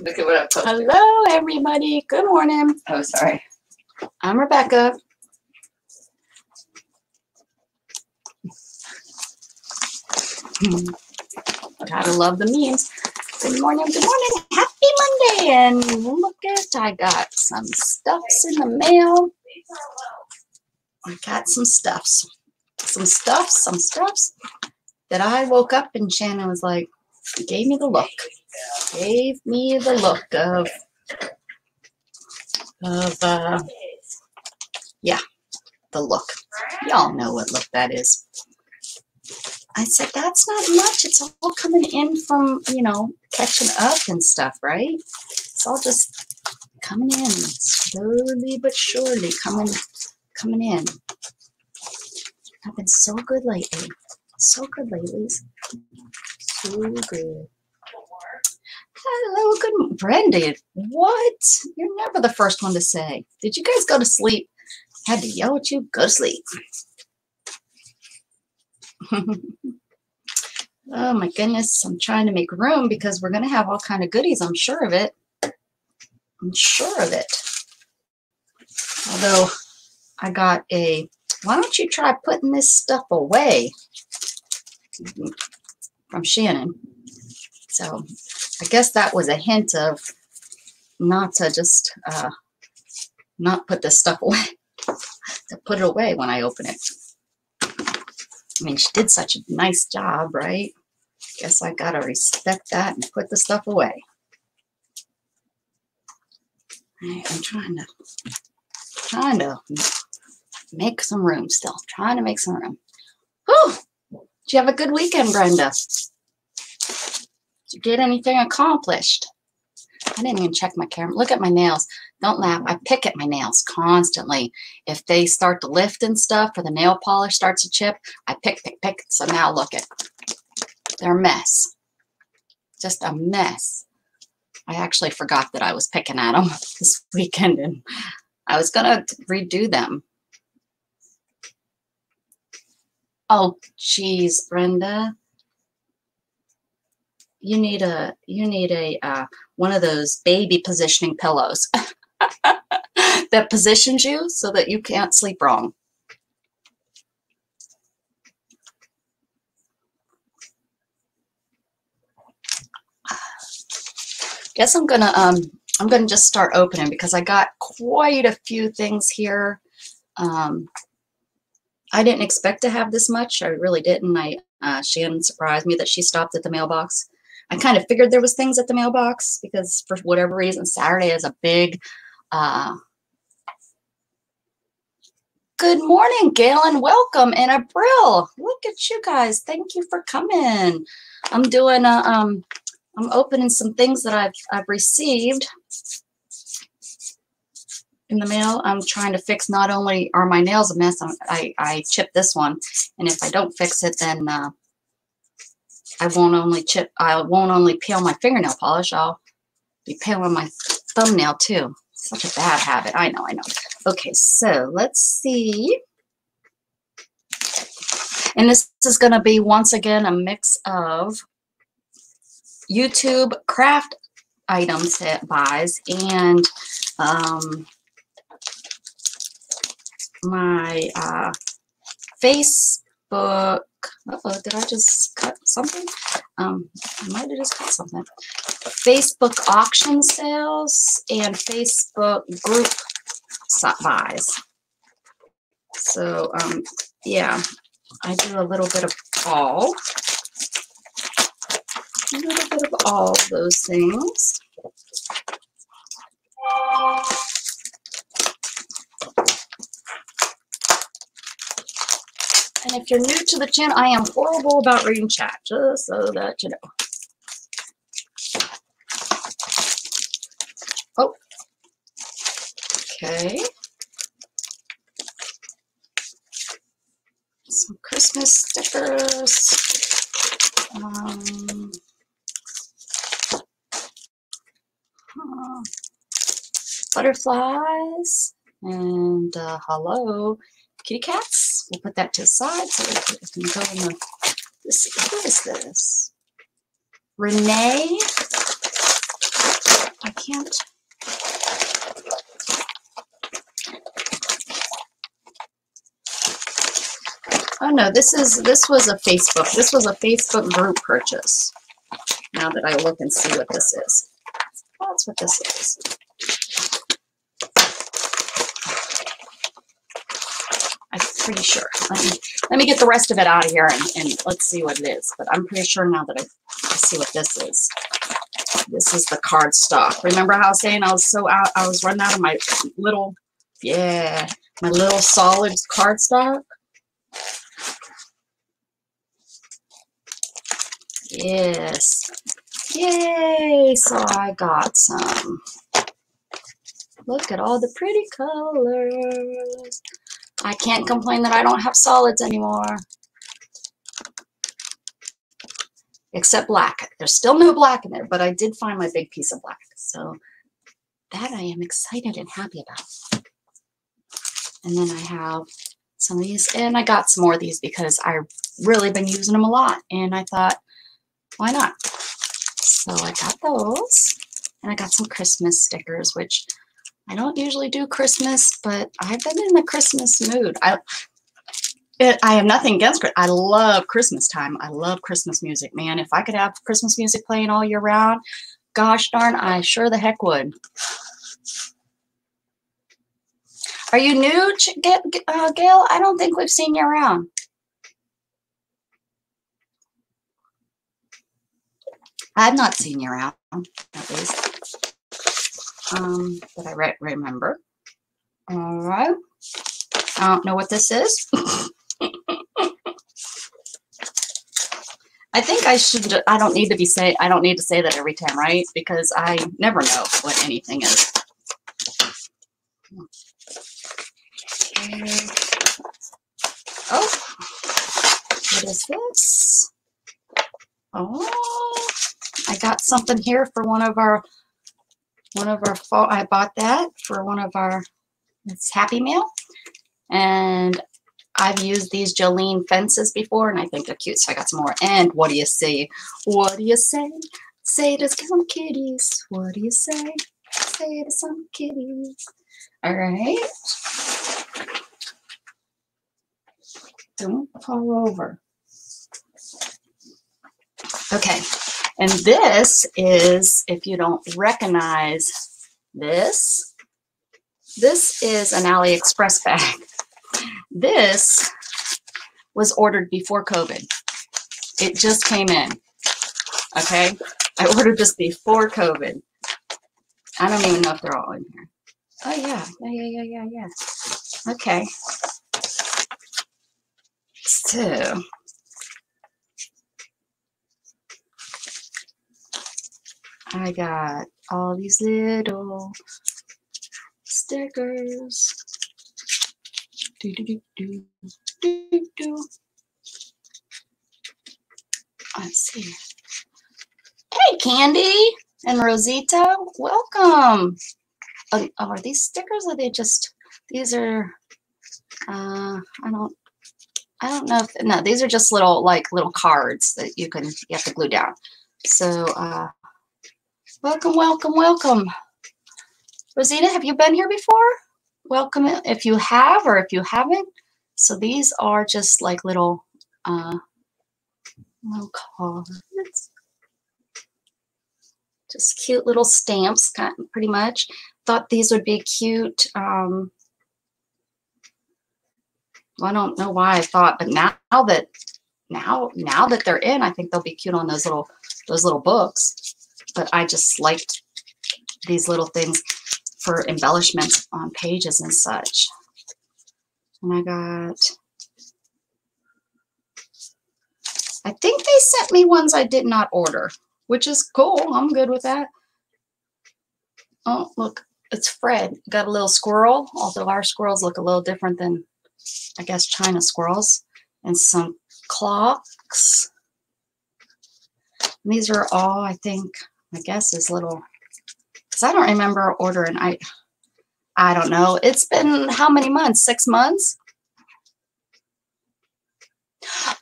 Look at what I posted. Hello, everybody. Good morning. Oh, sorry. I'm Rebecca. Hmm. Gotta love the memes. Good morning, good morning. Happy Monday. And look at, I got some stuffs in the mail. I got some stuffs. Some stuffs, some stuffs that I woke up and Shannon was like, gave me the look. Gave me the look of, of, uh, yeah, the look. Y'all know what look that is. I said, that's not much. It's all coming in from, you know, catching up and stuff, right? It's all just coming in slowly but surely coming, coming in. I've been so good lately. So good lately. So good. Hello, good Brenda. What? You're never the first one to say. Did you guys go to sleep? Had to yell at you. Go to sleep. oh my goodness. I'm trying to make room because we're to have all kind of goodies. I'm sure of it. I'm sure of it. Although I got a, why don't you try putting this stuff away mm-hmm. from Shannon. So I guess that was a hint of not to just uh, not put this stuff away, to put it away when I open it. I mean, she did such a nice job, right? Guess I gotta respect that and put the stuff away. I'm trying to, trying to make some room still. Trying to make some room. Whew! Did you have a good weekend, Brenda? Did get anything accomplished? I didn't even check my camera. Look at my nails. Don't laugh. I pick at my nails constantly. If they start to lift and stuff or the nail polish starts to chip, I pick, pick, pick. So now look at They're a mess. Just a mess. I actually forgot that I was picking at them this weekend and I was going to redo them. Oh, geez, Brenda. You need a you need a uh, one of those baby positioning pillows that positions you so that you can't sleep wrong. Guess I'm gonna um I'm gonna just start opening because I got quite a few things here. Um, I didn't expect to have this much. I really didn't. I uh, Shannon surprised me that she stopped at the mailbox. I kind of figured there was things at the mailbox because for whatever reason, Saturday is a big. Uh, Good morning, Galen. Welcome and April. Look at you guys. Thank you for coming. I'm doing a, um, I'm opening some things that I've I've received in the mail. I'm trying to fix not only are my nails a mess, I'm, I, I chipped this one. And if I don't fix it, then uh, I won't only chip, I won't only peel my fingernail polish, I'll be peeling my thumbnail too. Such a bad habit. I know, I know. Okay, so let's see. And this is going to be once again a mix of YouTube craft items that buys and um, my uh, Facebook. Uh-oh, did I just cut something? Um, I might have just cut something. Facebook auction sales and Facebook group buys. So, um, yeah, I do a little bit of all. A little bit of all those things. And if you're new to the channel, I am horrible about reading chat, just so that you know. Oh. Okay. Some Christmas stickers. Um, huh. butterflies. And uh, hello, kitty cats. We'll put that to the side so we can go in the. This, what is this? Renee. I can't. Oh no, this is this was a Facebook. This was a Facebook group purchase. Now that I look and see what this is. That's what this is. I'm pretty sure. Let me let me get the rest of it out of here and, and let's see what it is. But I'm pretty sure now that I, I see what this is. This is the card stock. Remember how I was saying I was so out I was running out of my little yeah, my little solid card stock? Yes. Yay! So I got some. Look at all the pretty colors. I can't complain that I don't have solids anymore. Except black. There's still no black in there, but I did find my big piece of black. So that I am excited and happy about. And then I have some of these, and I got some more of these because I've really been using them a lot. And I thought, why not? So I got those. And I got some Christmas stickers, which I don't usually do Christmas, but I've been in the Christmas mood. I it, I have nothing against it. I love Christmas time. I love Christmas music, man. If I could have Christmas music playing all year round, gosh darn, I sure the heck would. Are you new, uh, Gail? I don't think we've seen you around. I've not seen you around, at least, um, that I re remember. All right. I don't know what this is. I think I should, I don't need to be say, I don't need to say that every time, right? Because I never know what anything is. Oh, what is this? Oh, I got something here for one of our, one of our, fall, I bought that for one of our, it's Happy Meal. And I've used these Jolene fences before, and I think they're cute, so I got some more. And what do you say? What do you say? Say to some kitties. What do you say? Say to some kitties. All right. Don't fall over. Okay. And this is, if you don't recognize this, this is an AliExpress bag. This was ordered before COVID. It just came in. Okay? I ordered this before COVID. I don't even know if they're all in here. Oh, yeah. Yeah, yeah, yeah, yeah, yeah. Okay. So, I got all these little stickers. Do, do, do, do, do, do. Let's see. Hey, Candy and Rosita, welcome. Oh, are these stickers? Are they just, these are, uh, I don't, I don't know if, no, these are just little, like little cards that you can, you have to glue down. So, uh, welcome, welcome, welcome. Rosita, have you been here before? welcome if you have or if you haven't. So these are just like little, uh, little cards. Just cute little stamps, pretty much. Thought these would be cute. Um, well, I don't know why I thought, but now that now now that they're in, I think they'll be cute on those little those little books. But I just liked these little things for embellishments on pages and such. And I got, I think they sent me ones I did not order, which is cool. I'm good with that. Oh, look, it's Fred. Got a little squirrel, although our squirrels look a little different than, I guess, China squirrels. And some clocks. And these are all, I think, I guess, is little because I don't remember ordering. I, I don't know. It's been how many months? Six months?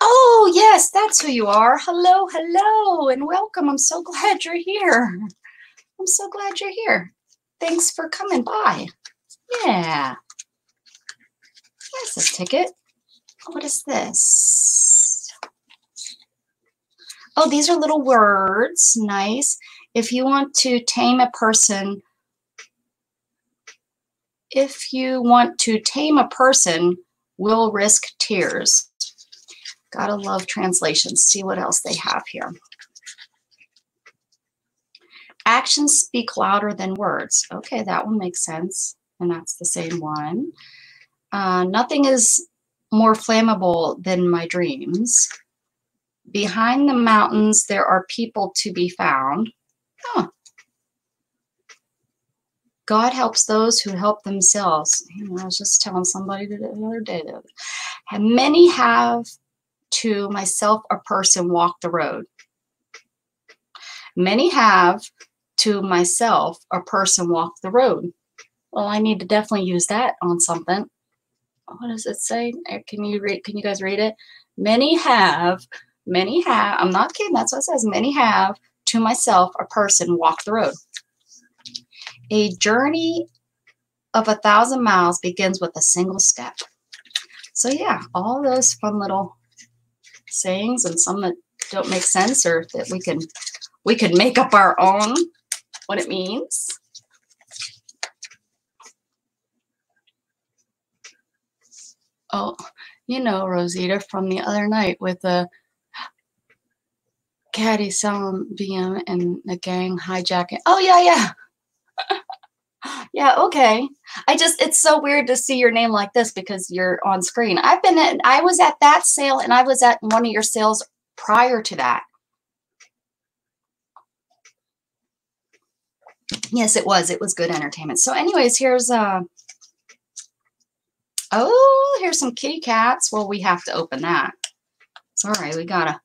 Oh, yes, that's who you are. Hello, hello, and welcome. I'm so glad you're here. I'm so glad you're here. Thanks for coming by. Yeah. There's a ticket. What is this? Oh, these are little words. Nice. If you want to tame a person, if you want to tame a person, will risk tears. Gotta love translations. See what else they have here. Actions speak louder than words. Okay, that one makes sense. And that's the same one. Uh, nothing is more flammable than my dreams. Behind the mountains, there are people to be found. God helps those who help themselves. I was just telling somebody the other day that many have to myself a person walk the road. Many have to myself a person walk the road. Well, I need to definitely use that on something. What does it say? Uh, can you read? Can you guys read it? Many have, many have. I'm not kidding. That's what it says. Many have to myself a person walk the road. A journey of a thousand miles begins with a single step. So yeah, all those fun little sayings and some that don't make sense or that we can we can make up our own what it means. Oh, you know, Rosita from the other night with the caddy selling BM and the gang hijacking. Oh, yeah, yeah. yeah, okay. I just, it's so weird to see your name like this because you're on screen. I've been at, I was at that sale and I was at one of your sales prior to that. Yes, it was. It was good entertainment. So anyways, here's uh Oh, here's some kitty cats. Well, we have to open that. Right. We gotta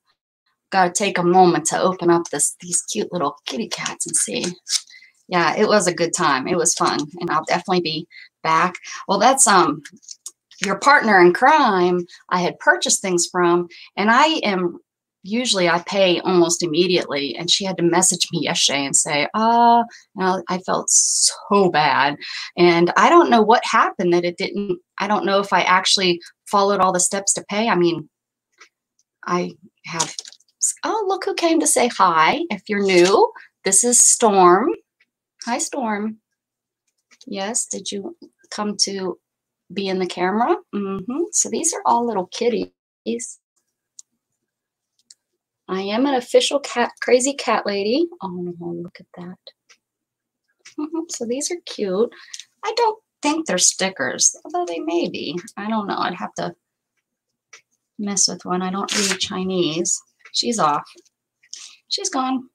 gotta take a moment to open up this these cute little kitty cats and see. Yeah, it was a good time. It was fun, and I'll definitely be back. Well, that's um your partner in crime. I had purchased things from, and I am usually I pay almost immediately. And she had to message me yesterday and say, ah, uh, I felt so bad. And I don't know what happened that it didn't, I don't know if I actually followed all the steps to pay. I mean, I have, oh, look who came to say hi. If you're new, this is Storm. Hi, Storm. Yes, did you come to be in the camera? Mm -hmm. So these are all little kitties. I am an official cat, crazy cat lady. Oh, look at that. Mm-hmm, so these are cute. I don't think they're stickers, although they may be. I don't know. I'd have to mess with one. I don't read Chinese. She's off. She's gone.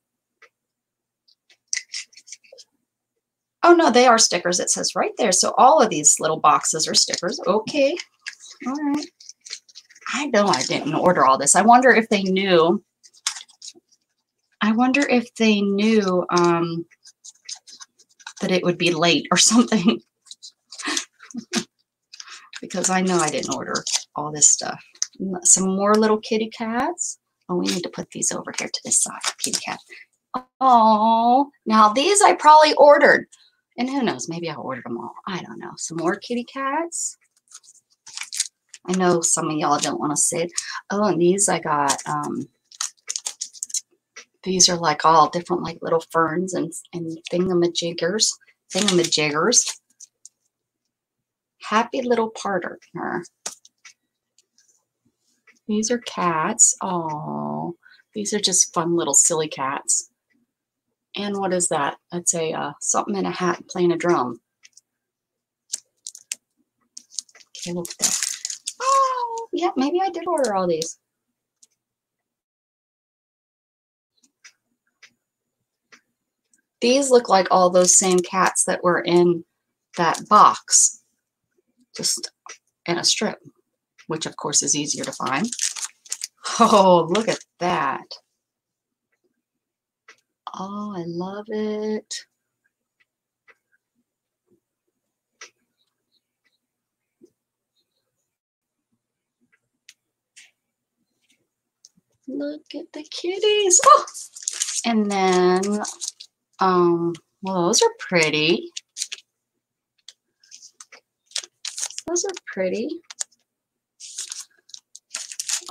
Oh, no, they are stickers. It says right there. So all of these little boxes are stickers. Okay. All right. I know I didn't order all this. I wonder if they knew I wonder if they knew um, that it would be late or something. because I know I didn't order all this stuff. Some more little kitty cats. Oh, we need to put these over here to this side. Kitty cat. Oh, now these I probably ordered. And who knows, maybe I ordered them all. I don't know. Some more kitty cats. I know some of y'all don't want to sit. Oh, and these I got um, these are like all different like little ferns and, and thingamajiggers, thingamajiggers. Happy little partner. These are cats. Oh, these are just fun little silly cats. And what is that? That's a uh, something in a hat playing a drum. Okay, look at that. Oh, yeah, maybe I did order all these. These look like all those same cats that were in that box, just in a strip, which of course is easier to find. Oh, look at that. Oh, I love it. Look at the kitties. Oh! And then um, Well, those are pretty. Those are pretty.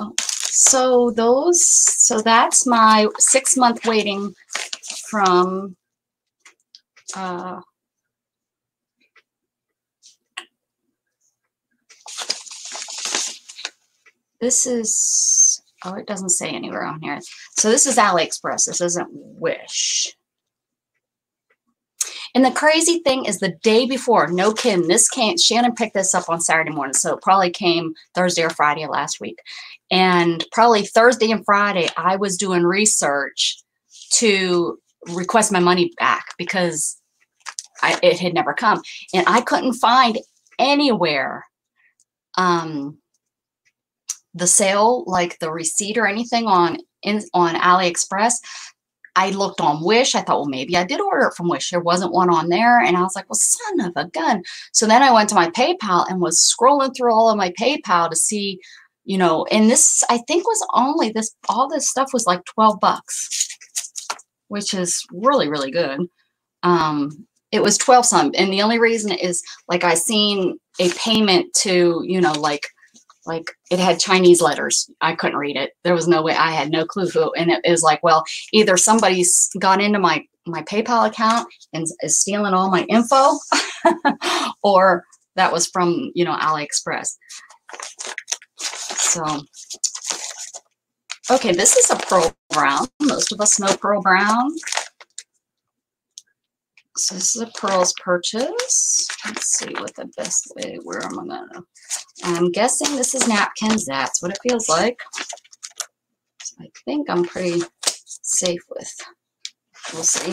Oh, so those, so that's my six month waiting from uh, this is, oh, it doesn't say anywhere on here. So this is AliExpress. This isn't Wish. And the crazy thing is the day before, no kidding, this came, Shannon picked this up on Saturday morning. So it probably came Thursday or Friday last week. And probably Thursday and Friday, I was doing research to request my money back because I, it had never come. And I couldn't find anywhere um, the sale, like the receipt or anything on in, on AliExpress. I looked on Wish. I thought, well, maybe I did order it from Wish. There wasn't one on there. And I was like, well, son of a gun. So then I went to my PayPal and was scrolling through all of my PayPal to see, you know, and this, I think was only this, all this stuff was like 12 bucks, which is really, really good. Um, it was 12 some. And the only reason is like I seen a payment to, you know, like like it had Chinese letters. I couldn't read it. There was no way. I had no clue who. And it, was like, well, either somebody's gone into my my PayPal account and is stealing all my info, or that was from you know AliExpress. So, okay, this is a pearl brown. Most of us know pearl brown. So this is a pearls purchase. Let's see what the best way, where am I gonna, I'm guessing this is napkins. That's what it feels like. So I think I'm pretty safe with, we'll see.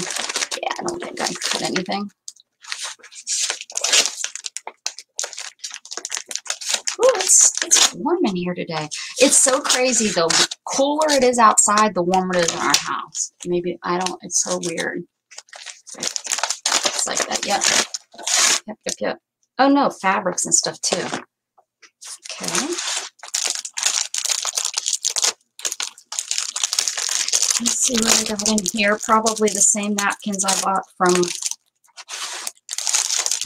Yeah, I don't think I cut anything. Ooh, it's, it's warm in here today. It's so crazy though. The cooler it is outside, the warmer it is in our house. Maybe, I don't, it's so weird It's like that. Yep. Yep, yep, yep. Oh no, fabrics and stuff too. Okay. Let's see what I got in here. Probably the same napkins I bought from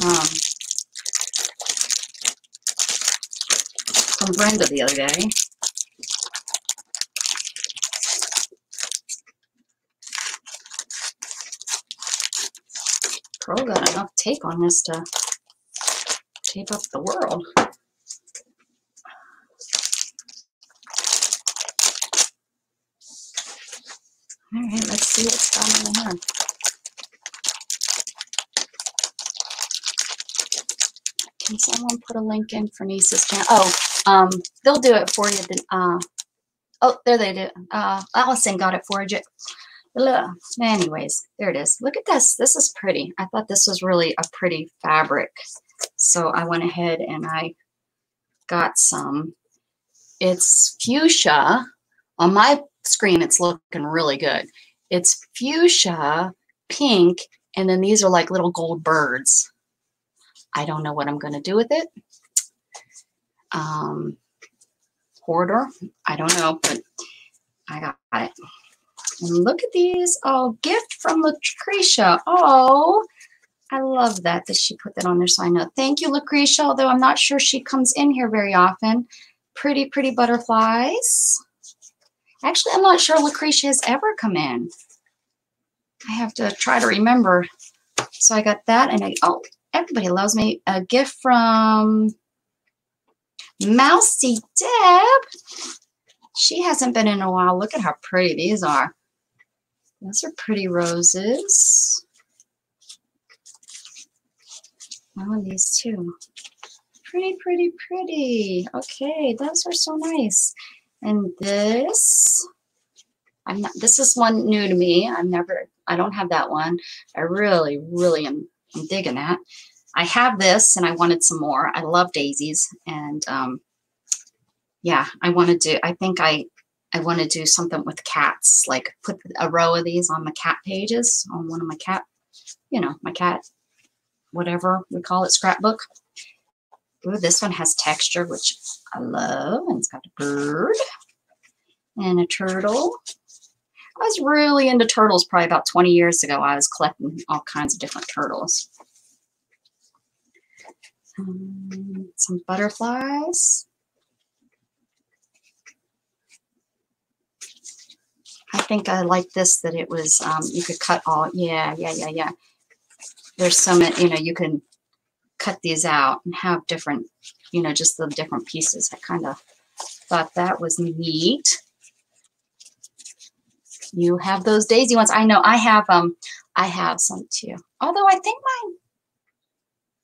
um, from Brenda the other day. Pro got enough tape on this to tape up the world. All right, let's see what's down in here. Can someone put a link in for Nisa's channel? Oh, um, they'll do it for you. Then, Uh, oh, there they do. Uh, Allison got it for you. Anyways, there it is. Look at this. This is pretty. I thought this was really a pretty fabric. So I went ahead and I got some. It's fuchsia. On my screen, it's looking really good. It's fuchsia, pink, and then these are like little gold birds. I don't know what I'm going to do with it. Um, hoarder. I don't know, but I got it. And look at these. Oh, gift from Lucretia. Oh, I love that that she put that on there so I know. Thank you, Lucretia, although I'm not sure she comes in here very often. Pretty, pretty butterflies. Actually, I'm not sure Lucretia has ever come in. I have to try to remember. So I got that. And I, oh, everybody loves me. A gift from Mousy Deb. She hasn't been in a while. Look at how pretty these are. Those are pretty roses. Oh, these too. Pretty, pretty, pretty. Okay, those are so nice. And this, I'm not, this is one new to me. I've never, I don't have that one. I really, really am I'm digging that. I have this and I wanted some more. I love daisies and um, yeah, I wanted to, do, I think I I want to do something with cats, like put a row of these on my cat pages, on one of my cat, you know, my cat, whatever we call it, scrapbook. Ooh, this one has texture, which I love, and it's got a bird and a turtle. I was really into turtles probably about 20 years ago. I was collecting all kinds of different turtles. Um, some butterflies. I think I like this that it was, um, you could cut all, yeah, yeah, yeah, yeah. There's some, you know, you can cut these out and have different, you know, just the different pieces. I kind of thought that was neat. You have those daisy ones. I know I have um I have some too. Although I think mine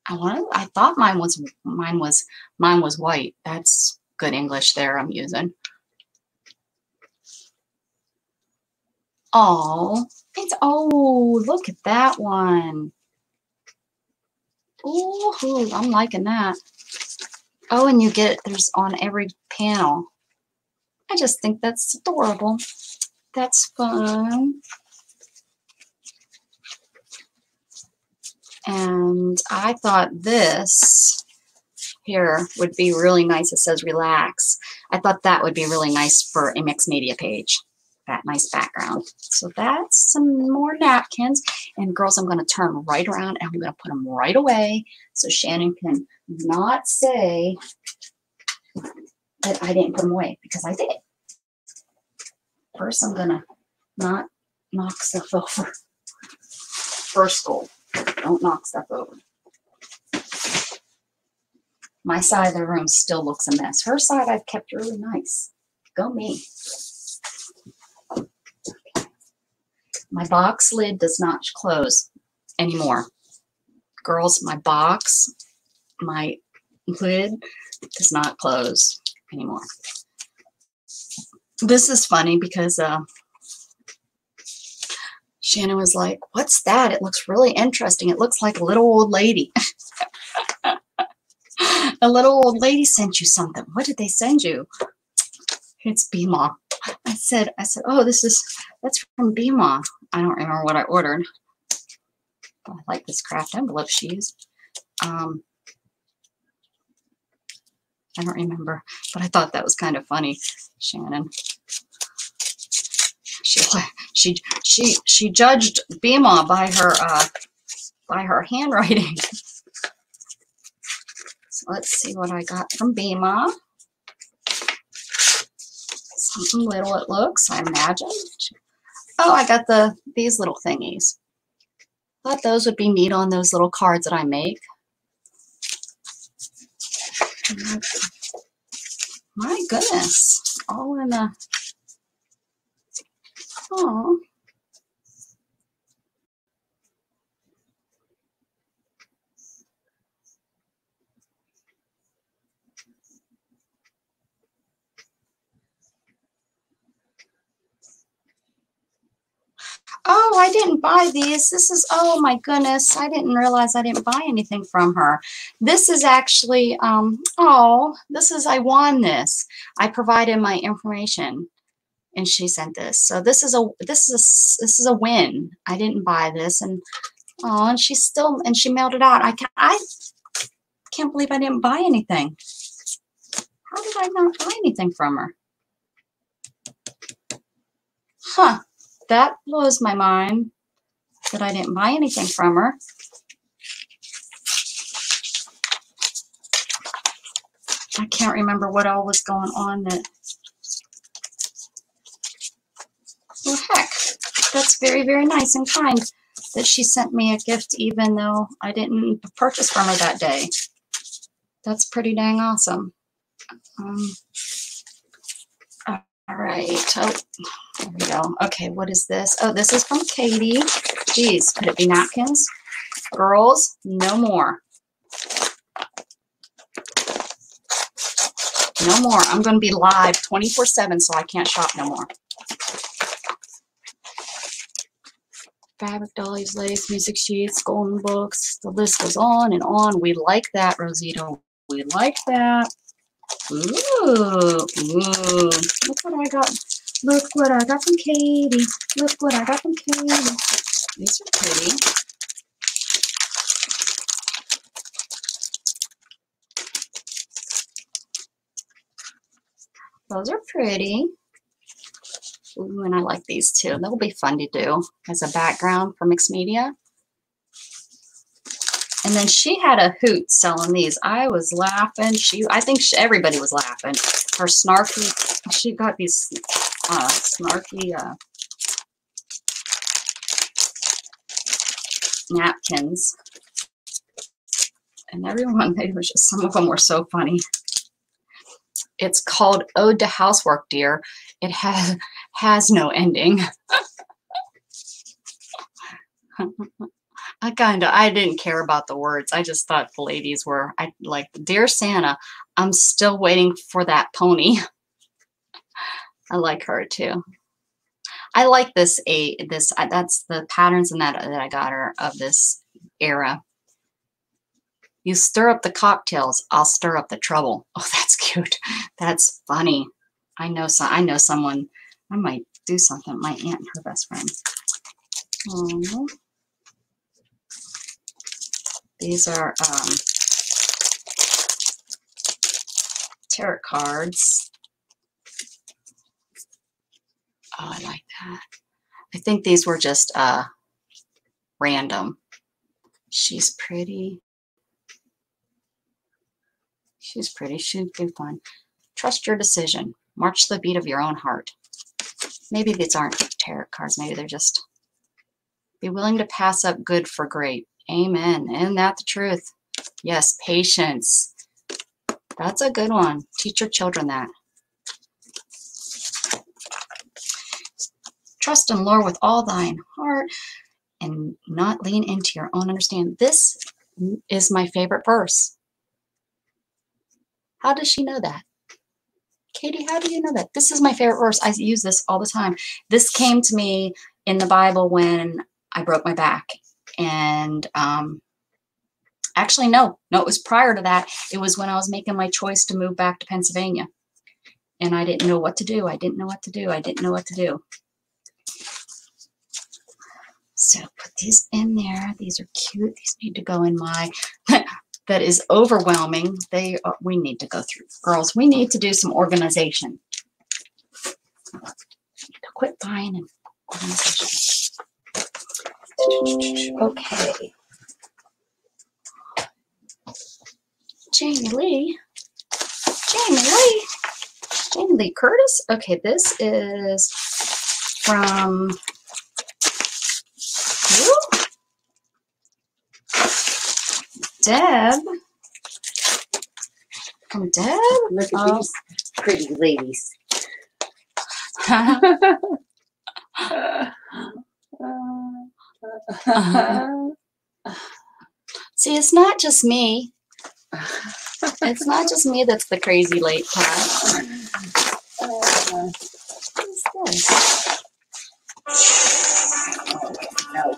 I wanted I thought mine was mine was mine was white. That's good English there I'm using. Oh, it's oh look at that one. Oh, I'm liking that. Oh, and you get there's on every panel. I just think that's adorable. That's fun. And I thought this here would be really nice. It says relax. I thought that would be really nice for a mixed media page. That nice background. So that's some more napkins. And girls, I'm going to turn right around and I'm going to put them right away so Shannon can not say that I didn't put them away because I did. First, I'm gonna not knock stuff over. First goal, don't knock stuff over. My side of the room still looks a mess. Her side I've kept really nice. Go me. My box lid does not close anymore. Girls, my box, my lid does not close anymore this is funny because uh, Shannon was like, what's that? It looks really interesting. It looks like a little old lady. a little old lady sent you something. What did they send you? It's BMA. I said, I said, oh, this is, that's from BMA. I don't remember what I ordered. I like this craft envelope she used. Um, I don't remember, but I thought that was kind of funny, Shannon. She she she she judged Bima by her uh, by her handwriting. so let's see what I got from Bima. Something little it looks, I imagine. Oh, I got the these little thingies. Thought those would be neat on those little cards that I make. My goodness, all in a, oh. Oh, I didn't buy these. This is, oh my goodness. I didn't realize I didn't buy anything from her. This is actually, um, oh, this is, I won this. I provided my information and she sent this. So this is a, this is a, this is a win. I didn't buy this and, oh, and she still, and she mailed it out. I can't, I can't believe I didn't buy anything. How did I not buy anything from her? Huh that blows my mind that I didn't buy anything from her. I can't remember what all was going on that. Well, heck, that's very, very nice and kind that she sent me a gift even though I didn't purchase from her that day. That's pretty dang awesome. Um, all right. Oh, there we go. Okay, what is this? Oh, this is from Katie. Geez, could it be napkins? Girls, no more. No more. I'm going to be live 24-7, so I can't shop no more. Fabric dollies, lace, music sheets, golden books. The list goes on and on. We like that, Rosita. We like that. Ooh, ooh. Look what I got. Look what I got from Katie. Look what I got from Katie. These are pretty. Those are pretty. Ooh, and I like these too. They'll be fun to do as a background for mixed media. And then she had a hoot selling these. I was laughing. She, I think she, everybody was laughing. Her snarky, she got these uh, snarky uh, napkins. And everyone, they were just, some of them were so funny. It's called Ode to Housework, dear. It has has no ending. I kind of I didn't care about the words. I just thought the ladies were I like dear Santa. I'm still waiting for that pony. I like her too. I like this a this uh, that's the patterns in that that I got her of this era. You stir up the cocktails, I'll stir up the trouble. Oh, that's cute. That's funny. I know so I know someone I might do something. My aunt and her best friend. Oh. These are um, tarot cards. Oh, I like that. I think these were just uh, random. She's pretty. She's pretty. She'd be fun. Trust your decision. March the beat of your own heart. Maybe these aren't tarot cards. Maybe they're just be willing to pass up good for great. Amen. Isn't that the truth? Yes, patience. That's a good one. Teach your children that. Trust in Lord with all thine heart and not lean into your own understanding. This is my favorite verse. How does she know that? Katie, how do you know that? This is my favorite verse. I use this all the time. This came to me in the Bible when I broke my back. And um, actually, no, no, it was prior to that. It was when I was making my choice to move back to Pennsylvania. And I didn't know what to do. I didn't know what to do. I didn't know what to do. So put these in there. These are cute. These need to go in my that is overwhelming. They uh, we need to go through. Girls, we need to do some organization. To quit buying and organization. Okay. Jamie Lee. Jamie Lee. Jamie Lee Curtis. Okay, this is from Deb. From Deb? Look at Oh. these pretty ladies. See, it's not just me. It's not just me that's the crazy late is this? no.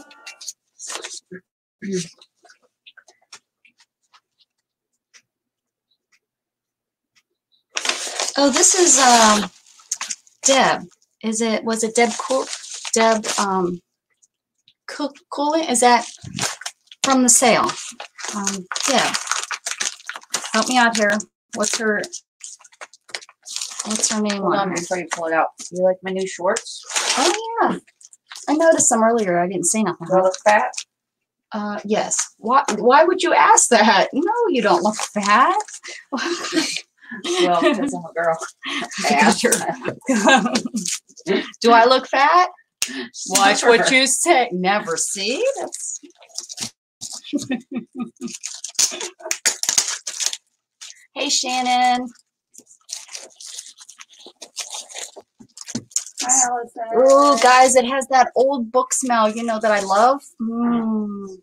Oh, this is um Deb. Is it was it Deb Cool Deb um Cool Cooling? Is that from the sale? Um Deb. Help me out here. What's her what's her name Hold on on before you pull it out. You like my new shorts? Oh yeah. I noticed some earlier. I didn't see nothing. Do I look fat? Uh yes. Why why would you ask that? No, you don't look fat. Well, because I'm a girl. Because you're- Do I look fat? Watch what you say. Never see. That's Hey Shannon. Hi, Allison. Ooh, guys, it has that old book smell, you know, that I love. Mm.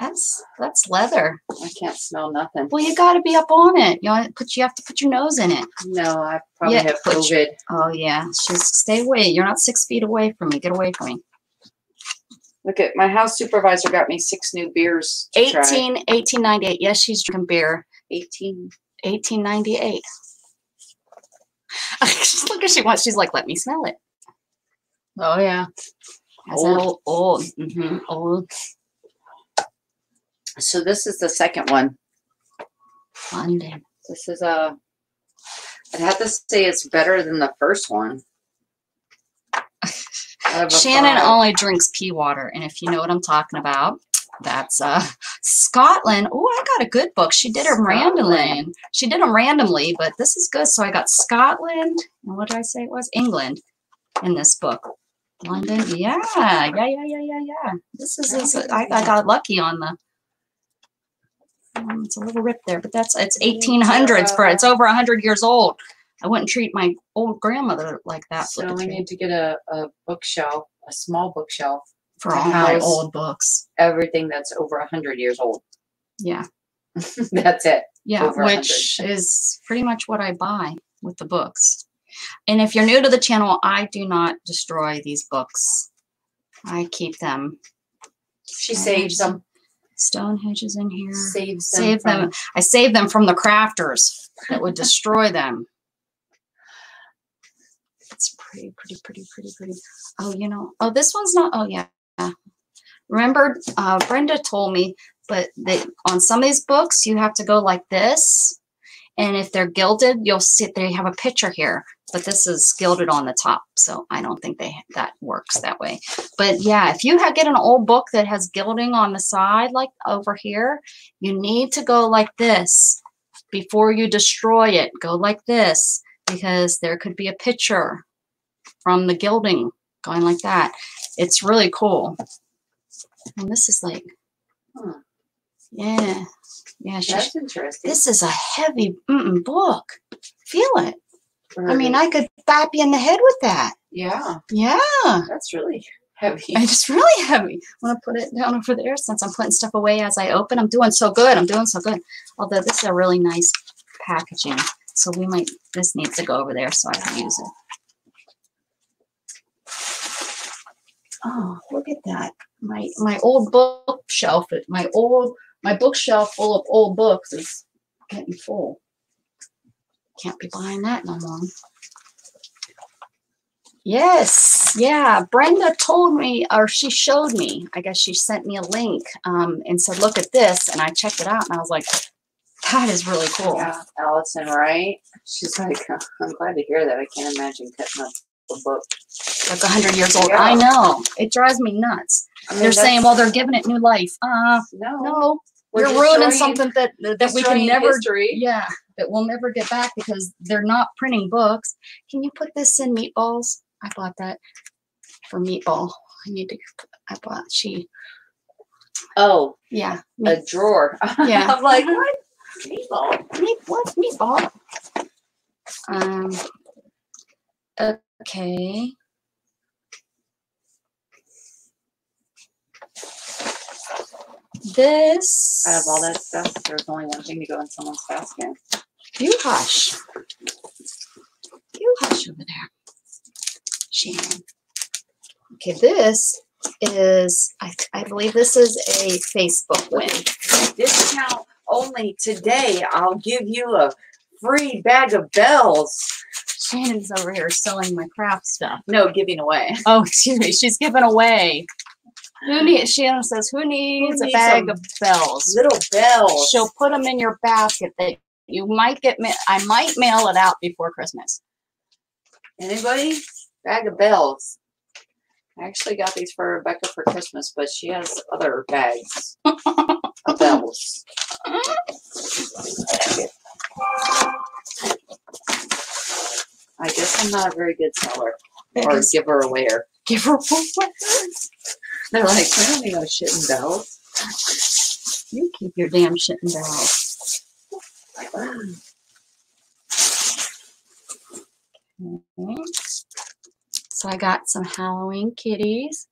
That's that's leather. I can't smell nothing. Well, you got to be up on it. You know, put you have to put your nose in it. No, I probably Yeah, have put COVID. Oh yeah, just stay away. You're not six feet away from me. Get away from me. Look at my house supervisor got me six new beers. To 18, try. 1898. Yes, she's drinking beer. 18. 1898. Look at she wants. She's like, let me smell it. Oh yeah. That old, old, hmm old So this is the second one. London. This is a. I'd have to say it's better than the first one. I have a Shannon five. only drinks pea water, and if you know what I'm talking about, that's uh Scotland. Oh, I got a good book. She did them randomly. She did them randomly, but this is good. So I got Scotland, and what did I say it was? England in this book. London, yeah, yeah, yeah, yeah, yeah, yeah. This is, this is I, I got lucky on the. Um, it's a little rip there, but that's it's 1800s for it's over 100 years old. I wouldn't treat my old grandmother like that. So we need to get a, a bookshelf, a small bookshelf, for all my old books. everything that's over a hundred years old. Yeah. that's it. Yeah, over a hundred. which is pretty much what I buy with the books. And if you're new to the channel, I do not destroy these books. I keep them. She saves them. Stonehenge is in here. Saves them. Save them. from- I saved them from the crafters that would destroy them. It's pretty, pretty, pretty, pretty, pretty. Oh, you know, oh, this one's not. Oh, yeah. Remember, uh, Brenda told me, but they, on some of these books, you have to go like this. And if they're gilded, you'll see they have a picture here, but this is gilded on the top. So I don't think they that works that way. But yeah, if you ha- get an old book that has gilding on the side, like over here, you need to go like this before you destroy it. Go like this because there could be a picture from the gilding going like that. It's really cool. And this is like. Yeah, yeah. She, That's interesting. this is a heavy mm-mm, book. Feel it. For I mean, I could bap you in the head with that. yeah, Yeah. that's really heavy. It's really heavy. I'm gonna put it down over there since I'm putting stuff away as I open. I'm doing so good. I'm doing so good. Although this is a really nice packaging, so we might. This needs to go over there so I can use it. Oh, look at that! My my old bookshelf. My old my bookshelf full of old books is getting full. Can't be buying that no more. Yes, yeah. Brenda told me, or she showed me. I guess she sent me a link um, and said, "Look at this," and I checked it out, and I was like, "That is really cool." Yeah, Allison, right? She's like, I'm glad to hear that. I can't imagine cutting up a book. Like a hundred years old. I know. It drives me nuts. I mean, They're saying, "Well, they're giving it new life." Uh, no, no, we're you're ruining something that that we can never. History. Yeah, that we'll never get back because they're not printing books. Can you put this in meatballs? I bought that for meatball. I need to. I bought she. Oh, Yeah, a drawer. Yeah. I'm like, what? Meatball. Meat, what meatball? Um. Okay. This. Out of all that stuff, there's only one thing to go in someone's basket. You hush. You hush over there. Shannon. Okay, this is, I, I believe this is a Facebook win. Discount only today. I'll give you a free bag of bells. Shannon's over here selling my craft stuff. No, giving away. Oh, excuse me. She's giving away. Who needs? Shannon says, "Who needs a needs bag of bells?" Little bells. She'll put them in your basket. That you might get. I might mail it out before Christmas. Anybody? Bag of bells. I actually got these for Rebecca for Christmas, but she has other bags of bells. I guess I'm not a very good seller or giver awayer. Give her one. They're like, we don't need no shit and bells. You keep your damn shit in bells. Okay. So I got some Halloween kitties.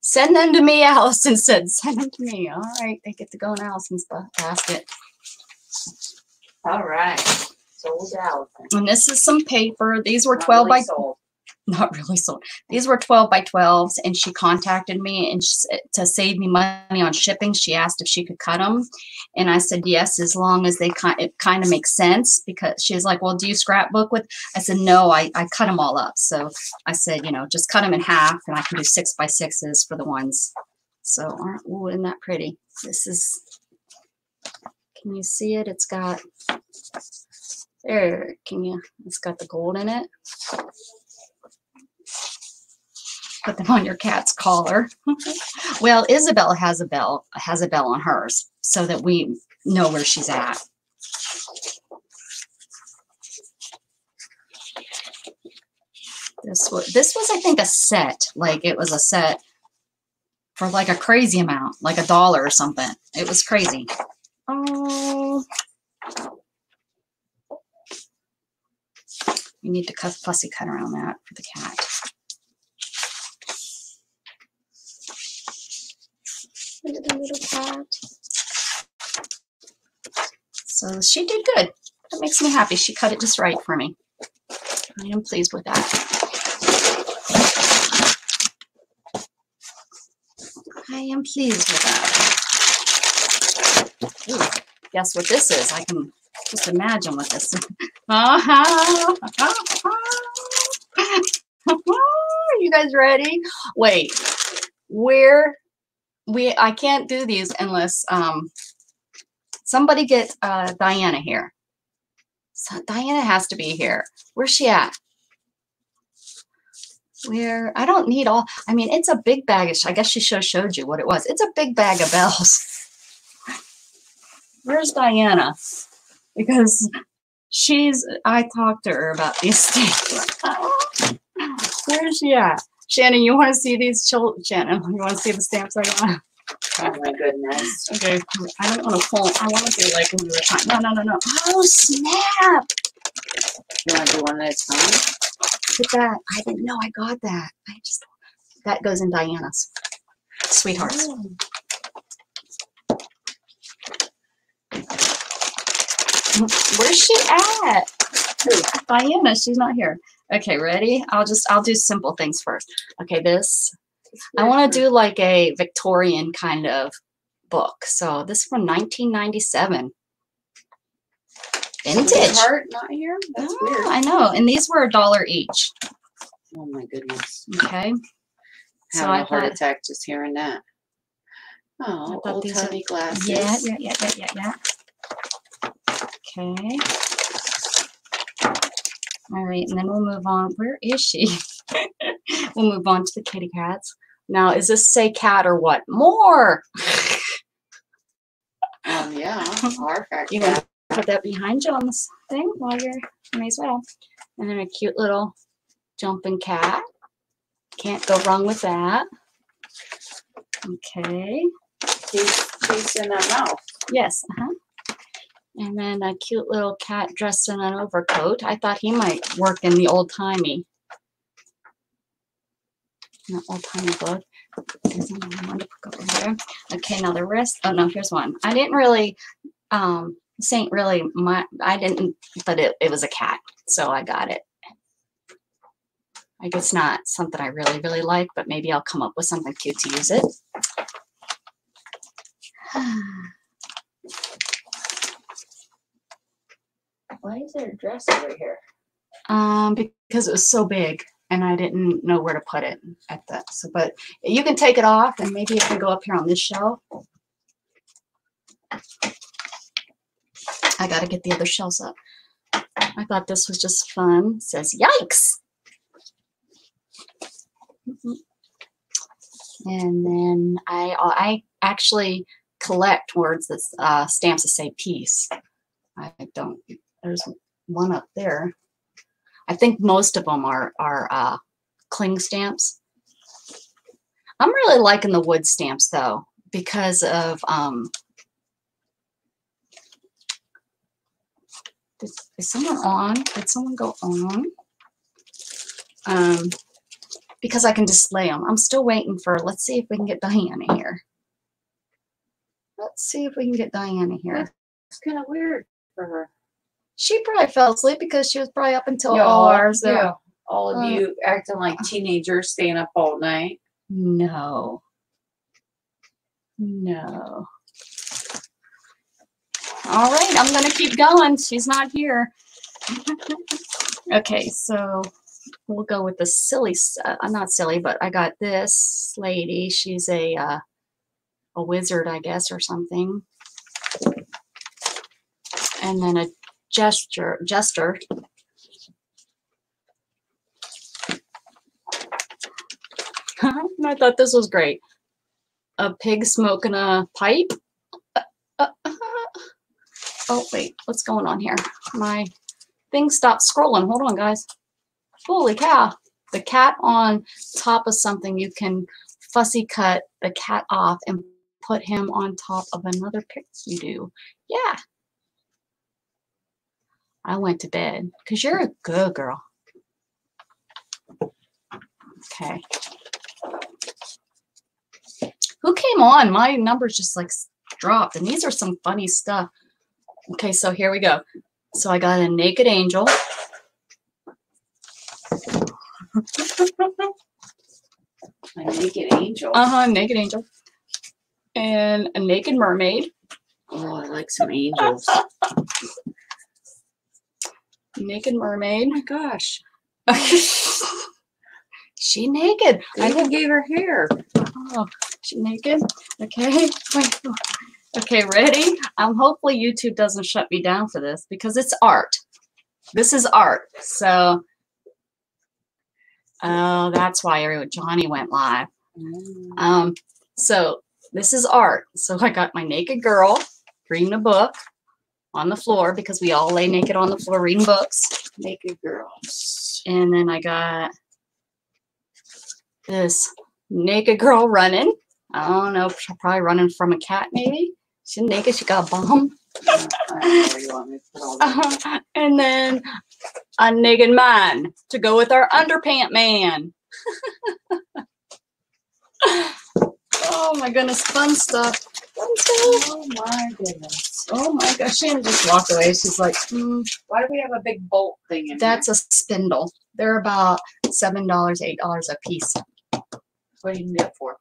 Send them to me, Allison said. Send them to me. All right, they get to go in Allison's ba- basket. All right. Sold out. And this is some paper. These were Not 12 by sold. not really sold. These were 12 by 12s, and she contacted me and she, to save me money on shipping. She asked if she could cut them, and I said yes, as long as they kind it kind of makes sense. Because she's like, "Well, do you scrapbook with?" I said, "No, I I cut them all up." So I said, "You know, just cut them in half, and I can do six by sixes for the ones." So, aren't ooh, isn't that pretty? This is. Can you see it? It's got. There, can you? It's got the gold in it. Put them on your cat's collar. well, Isabel has a bell, has a bell on hers, so that we know where she's at. This was this was I think a set. Like it was a set for like a crazy amount, like a dollar or something. It was crazy. Oh. You need to cut fussy cut around that for the cat. At the little cat. So she did good. That makes me happy. She cut it just right for me. I am pleased with that. I am pleased with that. Ooh, guess what this is? I can just imagine what this is. Are you guys ready? Wait, where we I can't do these unless um somebody get uh Diana here. So Diana has to be here. Where's she at? Where I don't need all. I mean, it's a big bag. Of, I guess she should have showed you what it was. It's a big bag of bells. Where's Diana? Because she's. I talked to her about these things. Where's she at? Shannon, you want to see these children? Shannon, you want to see the stamps I got? Oh my goodness. Okay, I don't want to pull. I want to do like when we were trying. No, no, no, no. Oh snap! You want to do one at a time? Look at that. I didn't know I got that. I just that goes in Diana's. Sweethearts. Oh. Where's she at? Diana, she's not here. Okay, ready? I'll just I'll do simple things first. Okay, this I want to do like a Victorian kind of book. So this is from 1997. Vintage. Heart not here? That's Oh, weird. I know. And these were a dollar each. Oh my goodness. Okay. So Having I a heart thought, attack just hearing that. Oh, old these are- tiny glasses. yeah, yeah, yeah, yeah, yeah, yeah. Okay. All right, and then we'll move on. Where is she? we'll move on to the kitty cats. Now, is this say cat or what? More. Um, yeah. Our fact You want to put that behind you on this thing while you're, may as well. And then a cute little jumping cat. Can't go wrong with that. Okay. He's chasing a mouse. Yes. Uh-huh. And then a cute little cat dressed in an overcoat. I thought he might work in the old timey. An old timey book. There's another over. Okay, now the rest. Oh no, here's one. I didn't really. Um, this ain't really my. I didn't, but it, it was a cat, so I got it. I guess not something I really really like, but maybe I'll come up with something cute to use it. Why is there a dress over here? Um, because it was so big and I didn't know where to put it at that. So, but you can take it off and maybe it can go up here on this shelf. I got to get the other shelves up. I thought this was just fun. It says, yikes. Mhm. And then I, I actually collect words that uh, stamps that say peace. I don't, there's one up there. I think most of them are are uh, cling stamps. I'm really liking the wood stamps though because of um. Is, is someone on? Did someone go on? Um, because I can display them. I'm still waiting for. Let's see if we can get Diana here. Let's see if we can get Diana here. It's kind of weird for her. She probably fell asleep because she was probably up until Yeah, all hours. yeah. All of Uh, you acting like teenagers staying up all night. No. No. All right, I'm going to keep going. She's not here. okay, so we'll go with the silly stuff. I'm not silly, but I got this lady. She's a uh, a wizard, I guess, or something. And then a gesture jester. I thought this was great. A pig smoking a pipe. Uh, uh, uh. Oh, wait, what's going on here? My thing stopped scrolling. Hold on, guys. Holy cow. The cat on top of something, you can fussy cut the cat off and put him on top of another pic you do. Yeah. I went to bed because you're a good girl. Okay. Who came on? My numbers just like dropped, and these are some funny stuff. Okay, so here we go. So I got a naked angel. A naked angel. Uh huh, naked angel. And a naked mermaid. oh, I like some angels. Naked mermaid. Oh my gosh. she naked. I even gave her hair. Oh, she naked? Okay. Wait. Okay, ready? Um, hopefully YouTube doesn't shut me down for this because it's art. This is art. So, oh, that's why everyone- Johnny went live. Mm. Um, so this is art. So I got my naked girl reading a book on the floor because we all lay naked on the floor reading books. Naked girls. And then I got this naked girl running. I don't know, she's probably running from a cat, maybe. She's naked, she got a bomb. Uh, I don't know where you want me to put all that. And then a naked man to go with our underpant man. oh my goodness, fun stuff. Fun stuff. Oh my goodness. Oh my gosh, Shannon just walked away. She's like, "Hmm, Why do we have a big bolt thing in that's a spindle. They're about $7, $8 a piece. What do you need it for?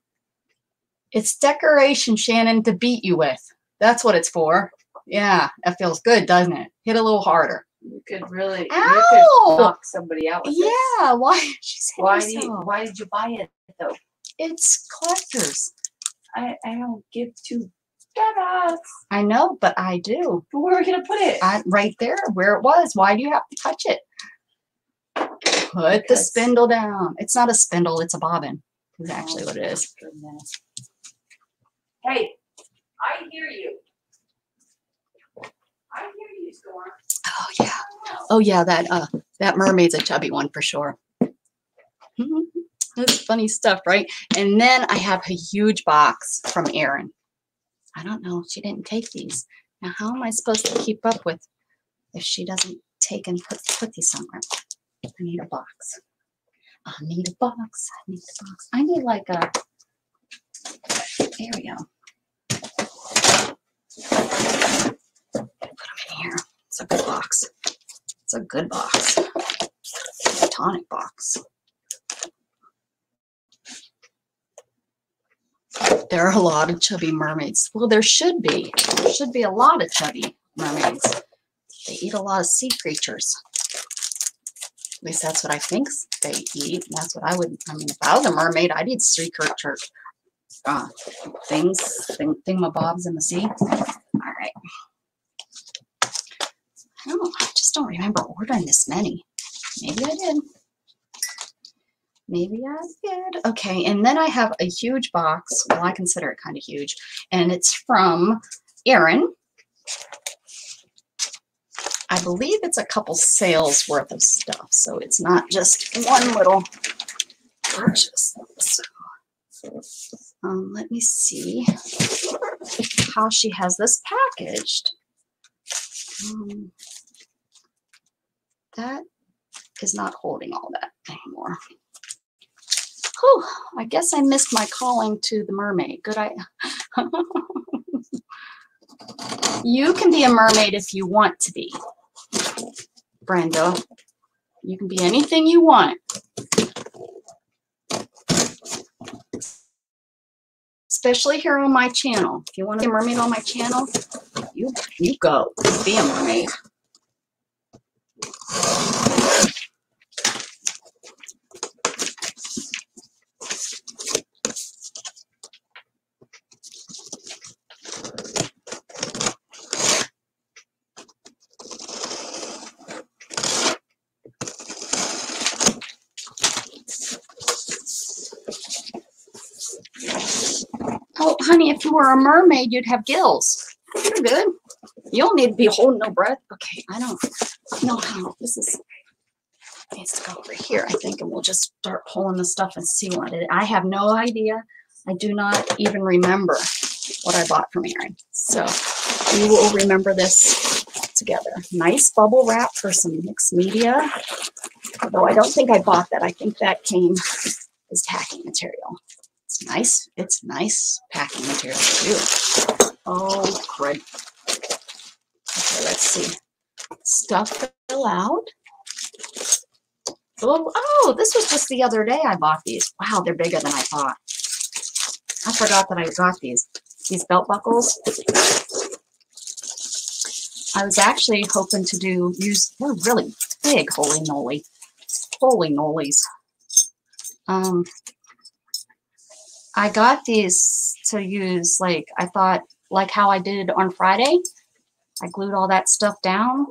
It's decoration, Shannon, to beat you with. That's what it's for. Yeah, that feels good, doesn't it? Hit a little harder. You could really you could knock somebody out with this. Yeah, why? She's Why why did you buy it though? It's collectors. I, I don't give two da I know, but I do. But where are we gonna put it? I, right there where it was. Why do you have to touch it? Put the spindle down. It's not a spindle, it's a bobbin. Is actually what it is. Goodness. Hey, I hear you. I hear you, Storm. Oh yeah. Oh yeah, that uh that mermaid's a chubby one for sure. That's funny stuff, right? And then I have a huge box from Erin. I don't know. She didn't take these. Now how am I supposed to keep up with if she doesn't take and put put these somewhere? I need a box. I need a box. I need a box. I need like a there we go. Put them in here. It's a good box. It's a good box. a Tonic box. There are a lot of chubby mermaids. Well, there should be. There should be a lot of chubby mermaids. They eat a lot of sea creatures. At least that's what I think they eat. That's what I would. I mean, if I was a mermaid, I'd eat sea creature uh, things, thing, thingamabobs in the sea. All right. I don't know. I just don't remember ordering this many. Maybe I did. Maybe I did. Okay, and then I have a huge box. Well, I consider it kind of huge, and it's from Erin. I believe it's a couple sales worth of stuff, so it's not just one little purchase. So, um, let me see how she has this packaged. Um, that is not holding all that anymore. Whew, I guess I missed my calling to the mermaid. Good I You can be a mermaid if you want to be. Brenda. You can be anything you want. Especially here on my channel. If you want to be a mermaid on my channel, you you go. Be a mermaid. If you were a mermaid, you'd have gills. You're good. You don't need to be holding no breath. Okay, I don't know how this is to go over here, I think, and we'll just start pulling the stuff and see what it. I have no idea. I do not even remember what I bought from Erin. So we will remember this together. Nice bubble wrap for some mixed media. Although I don't think I bought that. I think that came as packing material. Nice. It's nice packing material too. Oh, crud. Okay, let's see. Stuff fell out. Oh, oh, this was just the other day I bought these. Wow, they're bigger than I thought. I forgot that I got these. These belt buckles. I was actually hoping to do, use, they're really big, holy moly. Holy nolies. Um, I got these to use, like, I thought, like how I did on Friday. I glued all that stuff down.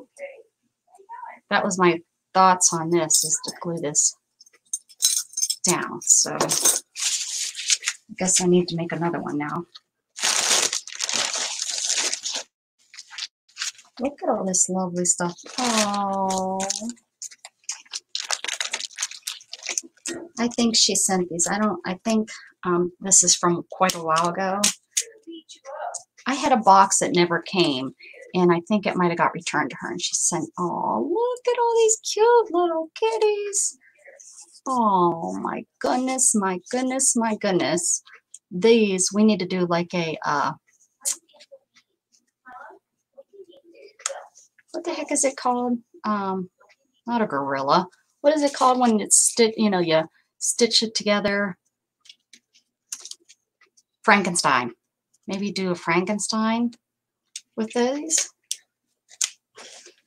That was my thoughts on this is to glue this down. So I guess I need to make another one now. Look at all this lovely stuff. Oh. I think she sent these. I don't, I think um, this is from quite a while ago. I had a box that never came and I think it might have got returned to her. And she sent, oh, look at all these cute little kitties. Oh my goodness, my goodness, my goodness. These, we need to do like a, uh, what the heck is it called? Um, not a gorilla. What is it called when it's, you know, you stitch it together? Frankenstein. Maybe do a Frankenstein with these.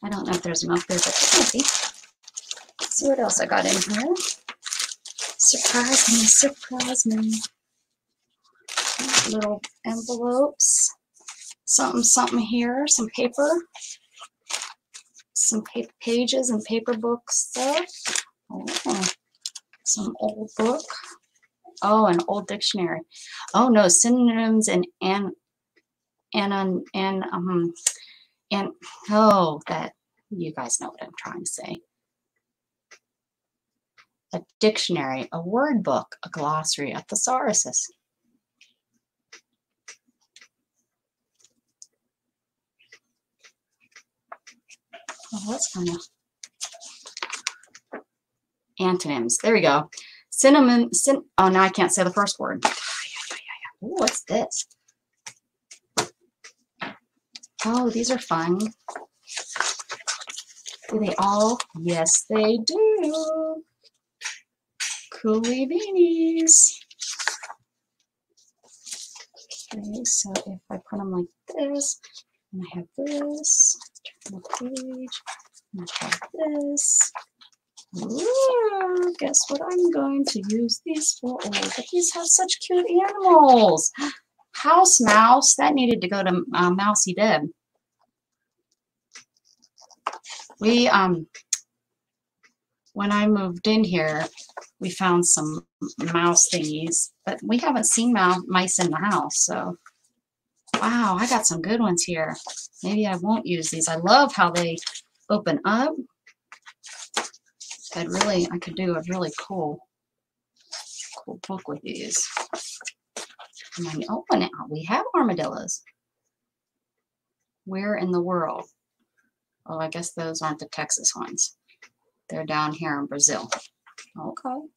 I don't know if there's enough there, but maybe. Let's see what else I got in here. Surprise me, surprise me. Little envelopes. Something, something here. Some paper. Some pa pages and paper book stuff. Oh, oh, some old book. Oh, an old dictionary. Oh no, synonyms and and and and um and oh that you guys know what I'm trying to say. A dictionary, a word book, a glossary, a thesaurus. Oh, that's kind of antonyms. There we go. Cinnamon, cin oh, now I can't say the first word. Ooh, what's this? Oh, these are fun. Do they all? Yes, they do. Coolie beanies. Okay, so if I put them like this, and I have this, turn the page, and I have this. Ooh, guess what I'm going to use these for? Oh, but these have such cute animals. House mouse, that needed to go to uh, Mousy Deb. We, um, when I moved in here, we found some mouse thingies, but we haven't seen mice in the house, so. Wow, I got some good ones here. Maybe I won't use these. I love how they open up. I'd really, I could do a really cool, cool book with these. And you open it, we have armadillos. Where in the world? Oh, I guess those aren't the Texas ones. They're down here in Brazil. Oh. Okay.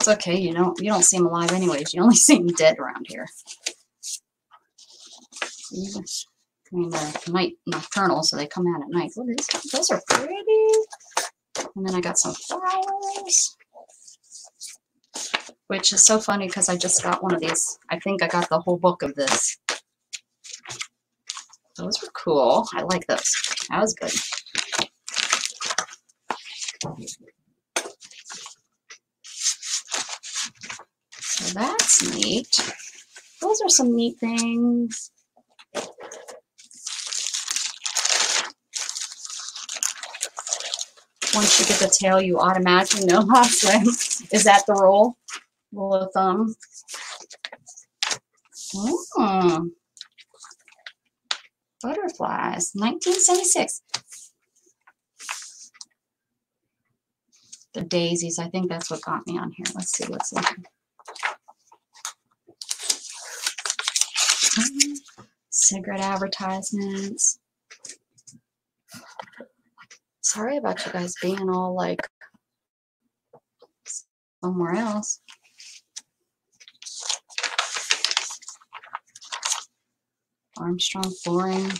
It's okay. You don't you don't see them alive anyways. You only see them dead around here. I mean, they're night nocturnal, so they come out at night. Look at these. Those are pretty. And then I got some flowers, which is so funny because I just got one of these. I think I got the whole book of this. Those were cool. I like those. That was good. So that's neat. Those are some neat things. Once you get the tail, you automatically know how to swim. Is that the rule? Rule of thumb? Hmm. Butterflies, 1976. The daisies, I think that's what got me on here. Let's see what's in here. Hmm, Cigarette advertisements. Sorry about you guys being all like somewhere else. Armstrong flooring.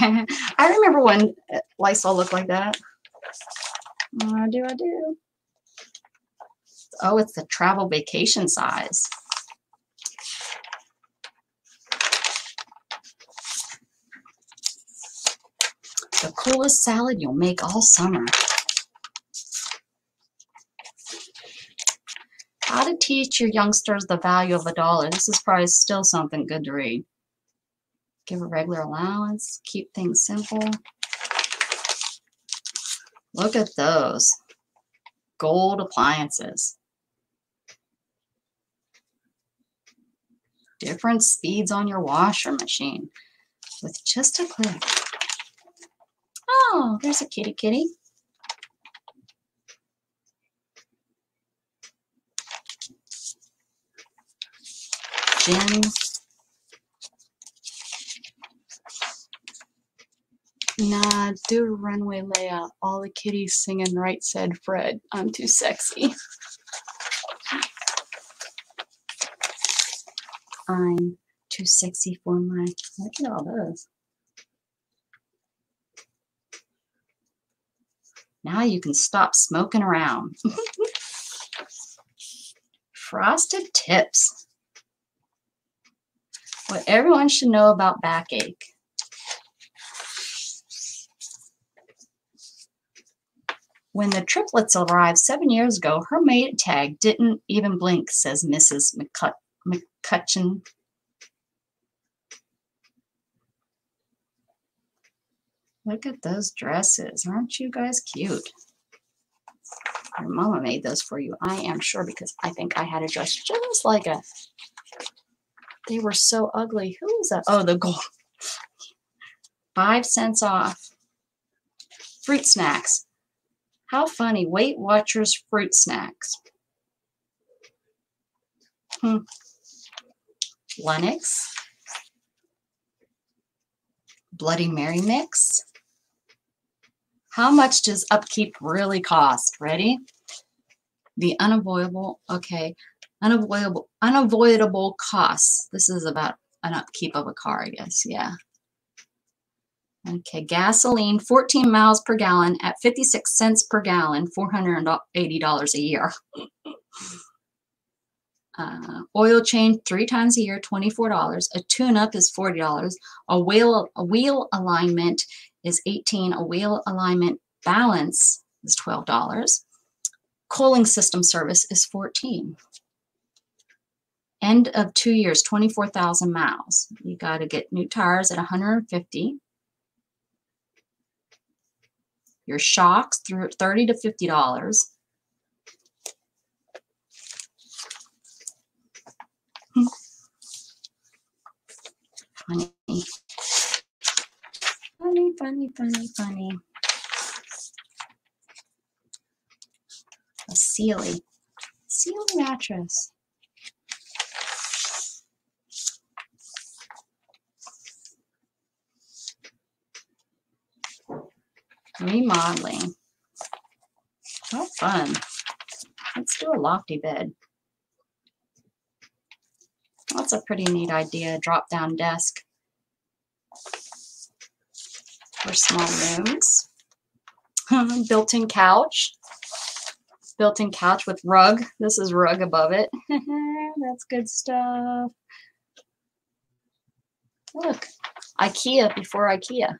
I remember when uh, Lysol looked like that. I do, I do. Oh, it's the travel vacation size. Coolest salad you'll make all summer. How to teach your youngsters the value of a dollar. This is probably still something good to read. Give a regular allowance, keep things simple. Look at those gold appliances. Different speeds on your washer machine with just a click. Oh, there's a kitty kitty. Gin. Nah, do a runway layout. All the kitties singing right said Fred. I'm too sexy. I'm too sexy for my. Look at all those. Now you can stop smoking around. Frosted tips. What everyone should know about backache. When the triplets arrived seven years ago, her mate tag didn't even blink, says Mrs. McCut- McCutcheon. Look at those dresses. Aren't you guys cute? Your mama made those for you, I am sure, because I think I had a dress just like a. They were so ugly. Who was that? Oh, the gold. Five cents off. Fruit snacks. How funny. Weight Watchers fruit snacks. Hmm. Lennox. Bloody Mary mix. How much does upkeep really cost? Ready? The unavoidable, okay, unavoidable, unavoidable costs. This is about an upkeep of a car, I guess. Yeah. Okay, gasoline, 14 miles per gallon at 56 cents per gallon, $480 a year. Uh, oil change three times a year, $24. A tune-up is $40. A wheel, a wheel alignment is 18. A wheel alignment balance is $12. Cooling system service is 14. End of two years, 24,000 miles. You got to get new tires at 150. Your shocks through 30 to $50. Funny. Funny, funny, funny, funny. A Sealy. Sealy mattress. Remodeling. How fun. Let's do a lofty bed. That's a pretty neat idea. Drop down desk for small rooms. Built-in couch. Built-in couch with rug. This is rug above it. That's good stuff. Look, IKEA before IKEA.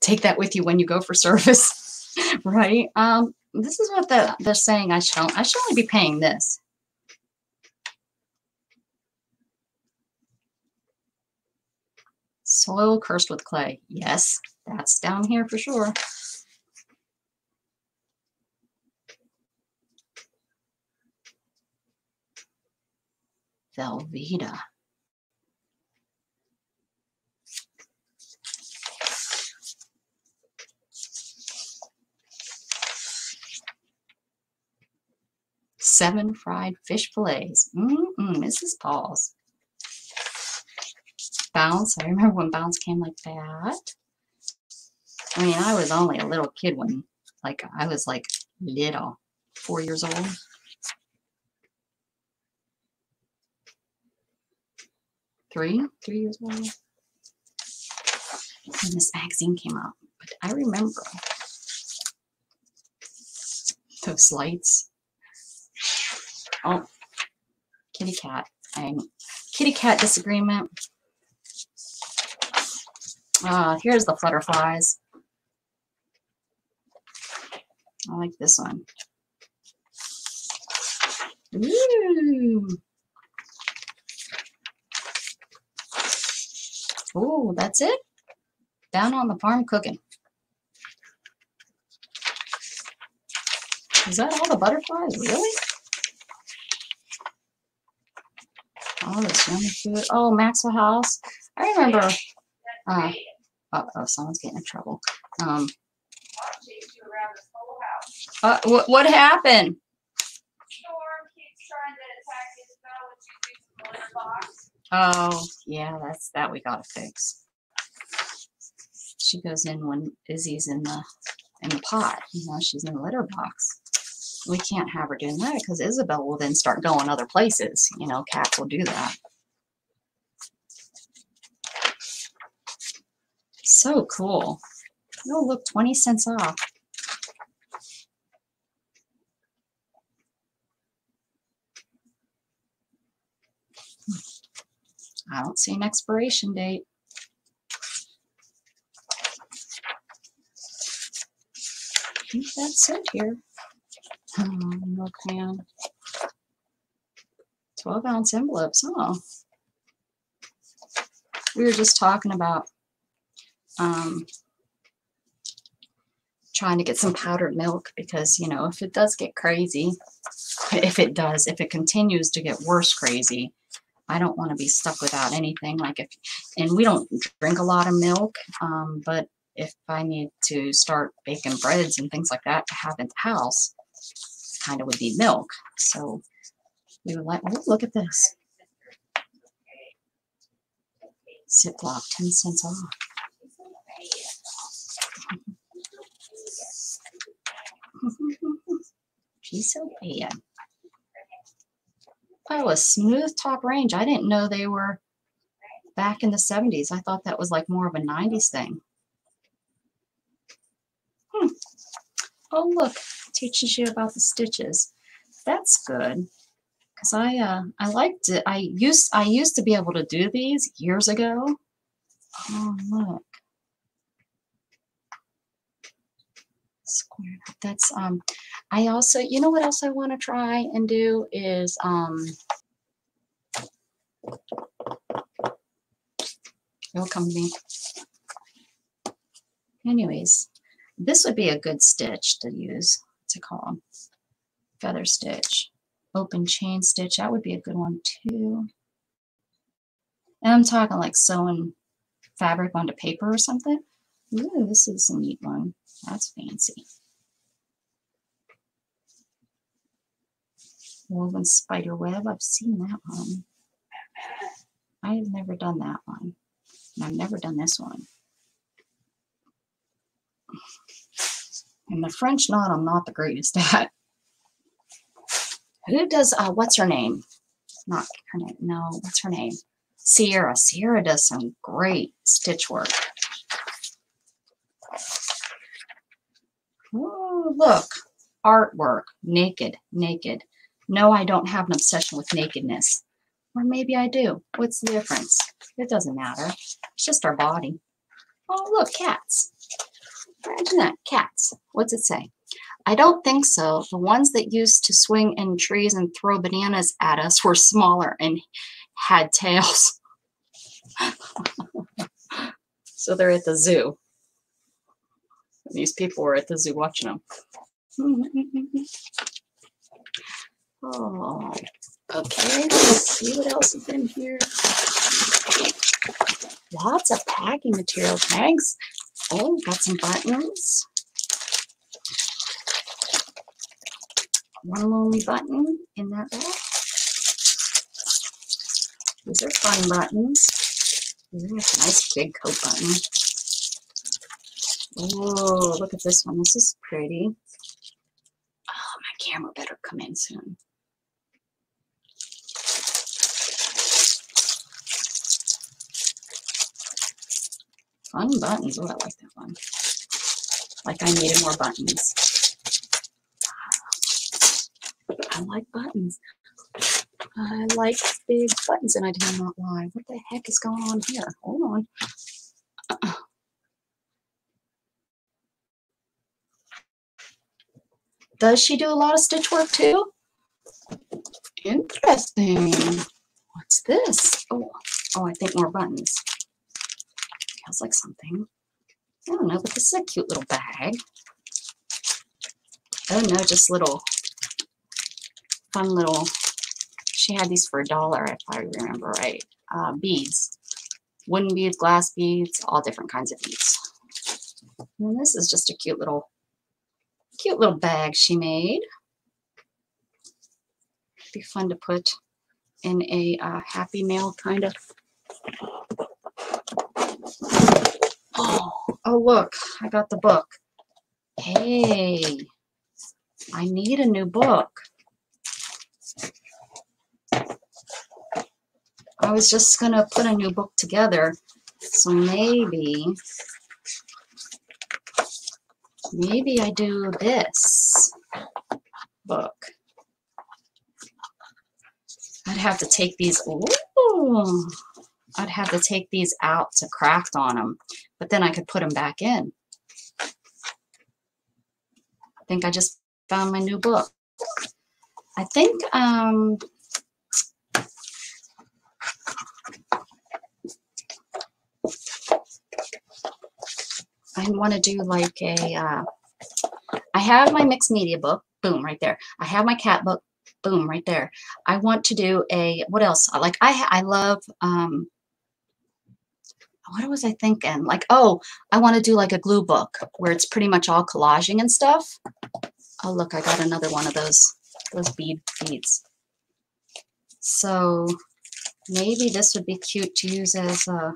Take that with you when you go for service, right? Um, this is what the, they're saying I should I should only be paying this. Soil cursed with clay. Yes, that's down here for sure. Velveeta. Seven fried fish fillets. Mm-mm, Mrs. Paul's. Bounce. I remember when Bounce came like that. I mean, I was only a little kid when, like, I was like little, four years old. Three, three years old. When this magazine came out. But I remember those lights. Oh, kitty cat. And kitty cat disagreement. Uh, here's the flutterflies. I like this one. Ooh. Ooh, that's it? Down on the farm cooking. Is that all the butterflies? Really? All this yummy food. Oh, Maxwell House. I remember. Uh, uh oh, someone's getting in trouble. Um, uh, what, what happened? Oh, yeah, that's that we gotta fix. She goes in when Izzy's in the in the pot. You know, she's in the litter box. We can't have her doing that because Isabel will then start going other places. You know, cats will do that. So cool. Oh, look, 20 cents off. I don't see an expiration date. I think that's it here. Oh, milk can. 12 ounce envelopes. Oh. We were just talking about um, trying to get some powdered milk because, you know, if it does get crazy, if it does, if it continues to get worse crazy, I don't want to be stuck without anything. Like if, and we don't drink a lot of milk, um, but if I need to start baking breads and things like that to have in the house, kind of would be milk. So we were like, oh, look at this. Ziploc, 10 cents off. She's so bad. Oh, a smooth top range. I didn't know they were back in the 70s. I thought that was like more of a 90s thing. Hmm. Oh, look, teaches you about the stitches. That's good. Cause I uh I liked it. I used I used to be able to do these years ago. Oh look. Square. That's um I also, you know what else I want to try and do is, um, it'll come to me. Anyways, this would be a good stitch to use, to call them. Feather stitch, open chain stitch, that would be a good one too. And I'm talking like sewing fabric onto paper or something. Ooh, this is a neat one. That's fancy. woven spider web. I've seen that one. I have never done that one. And I've never done this one. And the French knot I'm not the greatest at. Who does, uh, what's her name? Not her name, no, what's her name? Sierra. Sierra does some great stitch work. Oh, look, artwork, naked, naked. No, I don't have an obsession with nakedness. Or maybe I do. What's the difference? It doesn't matter. It's just our body. Oh, look, cats. Imagine that. Cats. What's it say? I don't think so. The ones that used to swing in trees and throw bananas at us were smaller and had tails. So they're at the zoo. And these people were at the zoo watching them. oh, okay. Let's see what else is in here. Lots of packing material tags. Oh, got some buttons. One lonely button in that bag. These are fun buttons. Ooh, nice big coat button. Oh, look at this one. This is pretty. Oh, my camera better come in soon. Fun buttons. Oh, I like that one. Like I needed more buttons. I like buttons. I like big buttons and I do not lie. What the heck is going on here? Hold on. Does she do a lot of stitch work too? Interesting. What's this? Oh, oh, I think more buttons. Feels like something. I don't know, but this is a cute little bag. Oh no, just little fun little she had these for a dollar if I remember right. Uh, beads, wooden beads, glass beads, all different kinds of beads. And this is just a cute little, cute little bag she made. Be fun to put in a uh, happy mail kind of. Oh, oh look, I got the book. Hey, I need a new book. I was just going to put a new book together. So maybe, maybe I do this book. I'd have to take these, ooh, I'd have to take these out to craft on them, but then I could put them back in. I think I just found my new book. I think um, I want to do like a, uh, I have my mixed media book, boom, right there. I have my cat book, boom, right there. I want to do a, what else? Like I, I love, um, what was I thinking? Like, oh, I want to do like a glue book where it's pretty much all collaging and stuff. Oh, look, I got another one of those, those bead beads. So maybe this would be cute to use as a,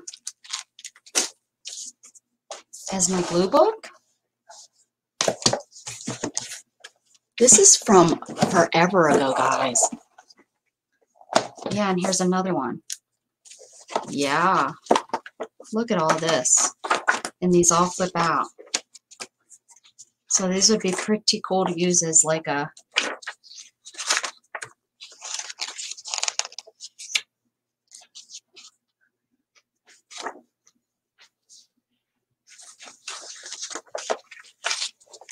as my glue book. This is from forever ago, guys. Yeah, and here's another one. Yeah. Look at all this. And these all flip out. So these would be pretty cool to use as like a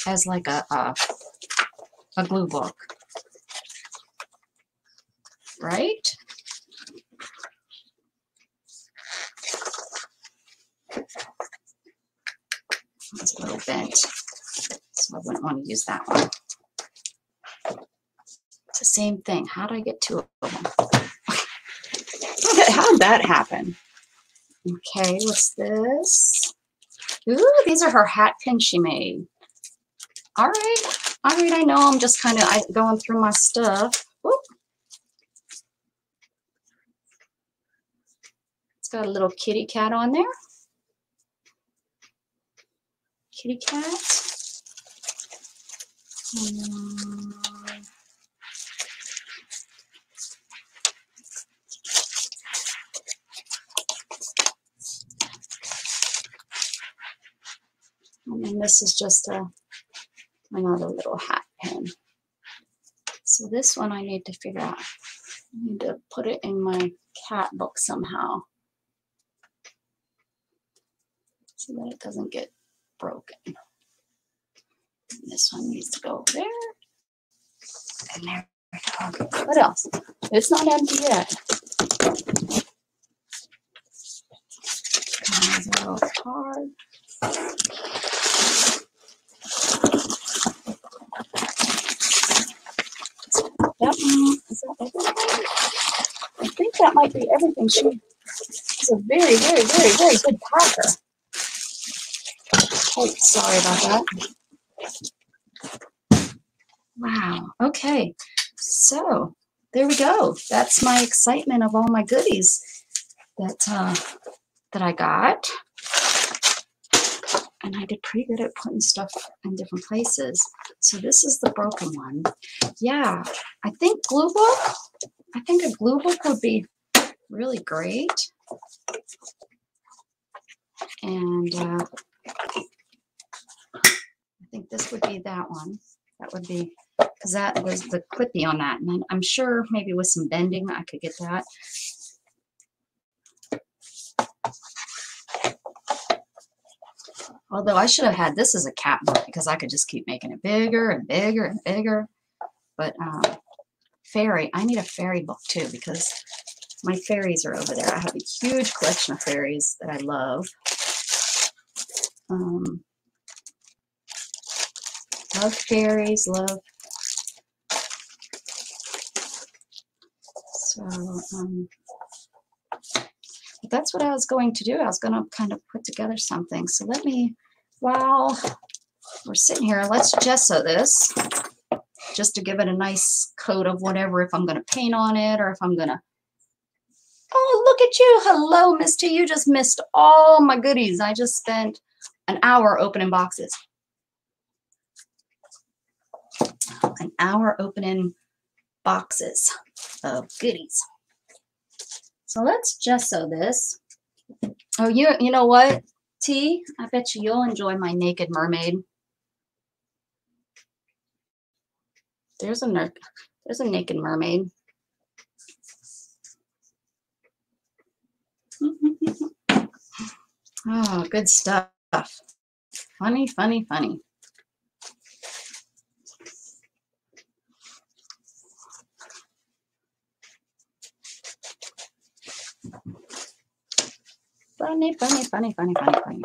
as like a, a, a glue book. Right? It's a little bent, so I wouldn't want to use that one. It's the same thing. How did I get two of them? How did that happen? Okay, what's this? Ooh, these are her hat pins she made all right, all right, I know I'm just kind of going through my stuff. Whoop. It's got a little kitty cat on there. Kitty cat. Um, and this is just a another little hat pin. So this one I need to figure out. I need to put it in my cat book somehow so that it doesn't get broken. And this one needs to go there. And there. What else? It's not empty yet. These a little hard. That, that everything? I think that might be everything. She is a very, very, very, very good packer. Oh, sorry about that. Wow. Okay. So there we go. That's my excitement of all my goodies that uh, that I got. And I did pretty good at putting stuff in different places. So this is the broken one. Yeah, I think glue book. I think a glue book would be really great. And uh, I think this would be that one. That would be because that was the clippy on that. And I'm sure maybe with some bending I could get that. Although I should have had this as a cap book because I could just keep making it bigger and bigger and bigger. But um, fairy, I need a fairy book too because my fairies are over there. I have a huge collection of fairies that I love. Um, love fairies, love. So, um, that's what I was going to do. I was going to kind of put together something. So let me, while we're sitting here, let's gesso this just to give it a nice coat of whatever, if I'm going to paint on it or if I'm going to Oh, look at you. Hello, Miss T. You just missed all my goodies. I just spent an hour opening boxes. An hour opening boxes of goodies. So let's gesso this. Oh, you you know what, T? I bet you you'll enjoy my naked mermaid. There's a there's a naked mermaid. oh, good stuff. Funny, funny, funny. Funny, funny, funny, funny, funny, funny.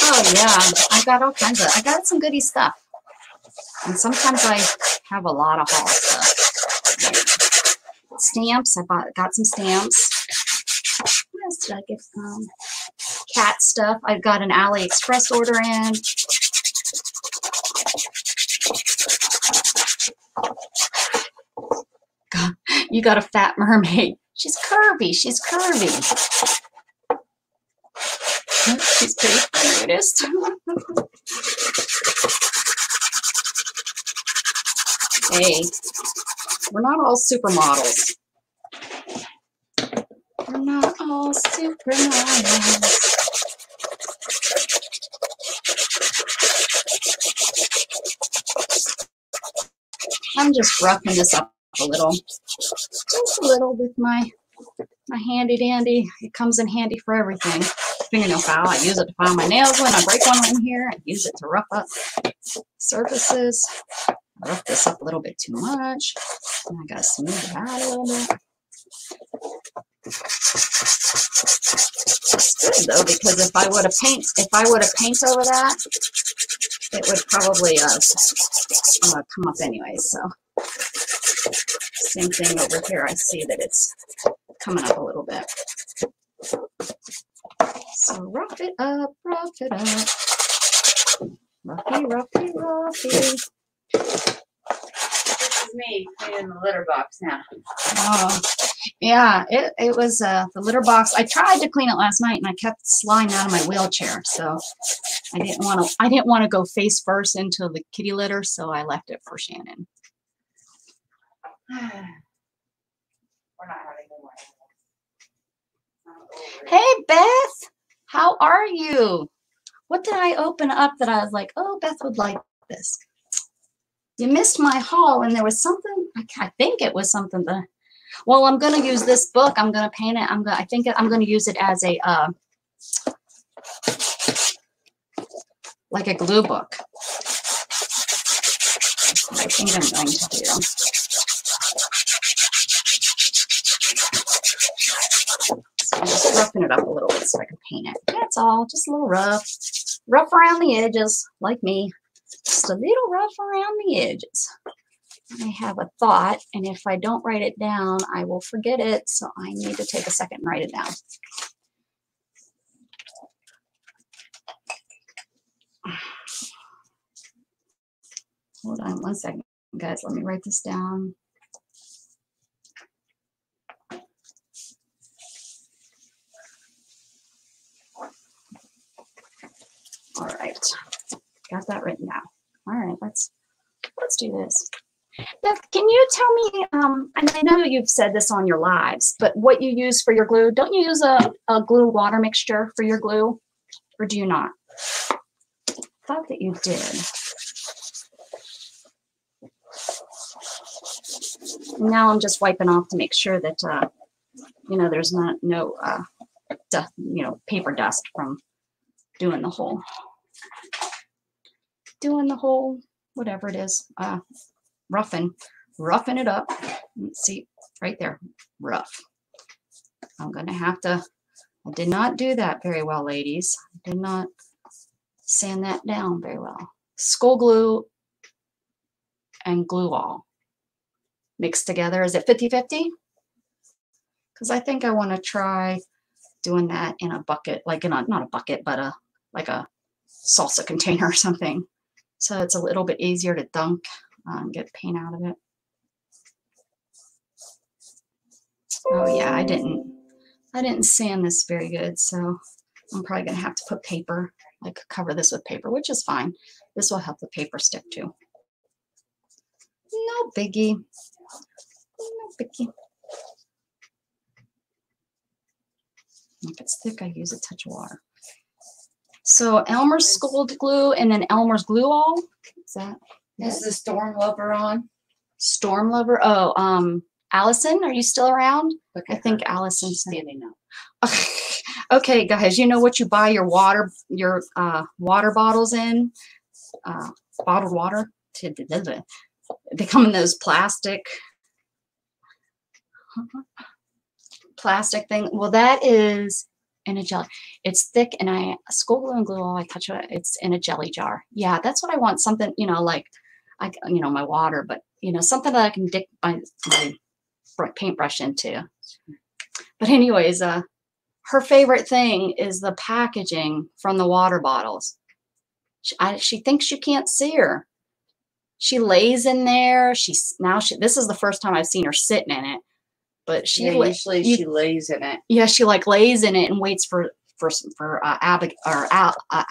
Oh yeah, I got all kinds of. I got some goody stuff, and sometimes I have a lot of haul stuff. Stamps. I bought got some stamps. What else did I get? Um, cat stuff. I've got an AliExpress order in. God, you got a fat mermaid. She's curvy. She's curvy. She's pretty cutest. hey, we're not all supermodels. We're not all supermodels. I'm just roughing this up a little, just a little with my my handy dandy. It comes in handy for everything. Fingernail file. I use it to file my nails when I break one in here. I use it to rough up surfaces. I rough this up a little bit too much. And I gotta smooth it out a little bit. It's good though because if I would have paint, if I would have paint over that, it would probably uh, come up anyway. So same thing over here. I see that it's coming up a little bit. So rough it up, rough it up. Roughy, roughy, roughy. This is me cleaning the litter box now. Oh, yeah, it, it was uh, the litter box. I tried to clean it last night and I kept sliding out of my wheelchair. So I didn't want to, I didn't want to go face first into the kitty litter. So I left it for Shannon. We're not having any more. Hey, Beth, how are you? What did I open up that I was like, oh, Beth would like this? You missed my haul, and there was something. I, I think it was something that. Well, I'm going to use this book. I'm going to paint it. I'm going to, I think I'm going to use it as a uh, like a glue book. I think I'm going to do. So I'm roughing it up a little bit so I can paint it. That's all, just a little rough. Rough around the edges, like me. Just a little rough around the edges. I have a thought, and if I don't write it down, I will forget it. So I need to take a second and write it down. Hold on one second, guys. Let me write this down. All right, got that written down. All right, let's let's do this. Beth, can you tell me? Um, and I know you've said this on your lives, but what you use for your glue? Don't you use a, a glue water mixture for your glue, or do you not? thought that you did. Now I'm just wiping off to make sure that uh, you know there's not no uh, dust, you know, paper dust from doing the whole doing the whole whatever it is, uh, roughing, roughing it up. Let's see, right there, rough. I'm gonna have to. I did not do that very well, ladies. I did not sand that down very well. School glue and glue all mixed together. Is it 50-50? Because I think I want to try doing that in a bucket, like in a, not a bucket, but a like a salsa container or something. So it's a little bit easier to dunk uh, and get paint out of it. Oh yeah, I didn't, I didn't sand this very good. So I'm probably gonna have to put paper, like cover this with paper, which is fine. This will help the paper stick too. No biggie. No biggie. If it's thick, I use a touch of water. So Elmer's School Glue and then Elmer's Glue All. Is that Is the storm lover on? Storm Lover? Oh, um, Allison, are you still around? Look I think her. Allison's standing up. okay, guys, you know what you buy your water, your uh, water bottles in? Uh, bottled water? They come in those plastic plastic thing. Well, that is in a jelly. It's thick, and I school glue and glue all I touch it. It's in a jelly jar. Yeah, that's what I want. Something you know, like I, you know, my water, but you know, something that I can dip my, my paintbrush into. But anyways, uh, her favorite thing is the packaging from the water bottles. She, I, she thinks you can't see her. She lays in there. She's now she. This is the first time I've seen her sitting in it, but she Yeah, la- usually you- she lays in it. yeah, she like lays in it and waits for for for uh, Abig or Al, uh,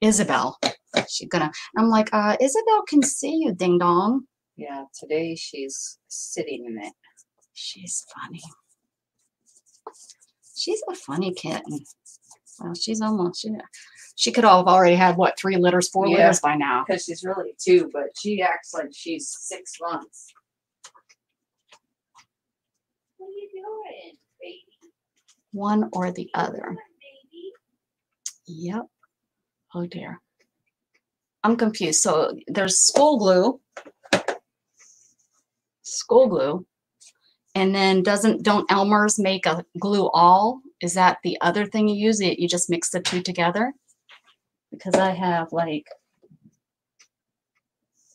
Isabel. She's gonna. I'm like, uh, Isabel can see you, ding dong. Yeah, today she's sitting in it. She's funny. She's a funny kitten. Well, she's almost. She, she could have already had what three litters, four Yeah. litters by now. Because she's really two, but she acts like she's six months. What are you doing, baby? One or the other. Yep. Oh dear. I'm confused. So there's school glue. School glue. And then doesn't don't Elmer's make a glue all? Is that the other thing you use? It you just mix the two together? Because I have like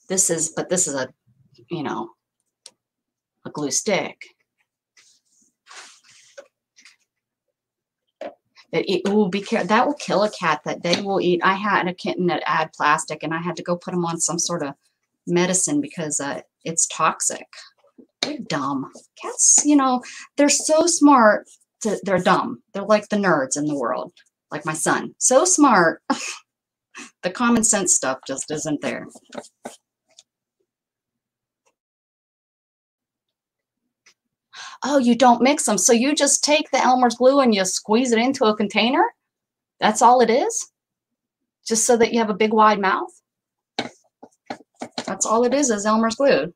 this is but this is a you know a glue stick. It, it will be that will kill a cat that they will eat. I had a kitten that had plastic and I had to go put him on some sort of medicine because uh, it's toxic. They're dumb. Cats, you know, they're so smart. To, they're dumb. They're like the nerds in the world, like my son. So smart. the common sense stuff just isn't there. Oh, you don't mix them. So you just take the Elmer's glue and you squeeze it into a container? That's all it is? Just so that you have a big wide mouth? That's all it is, is Elmer's glue.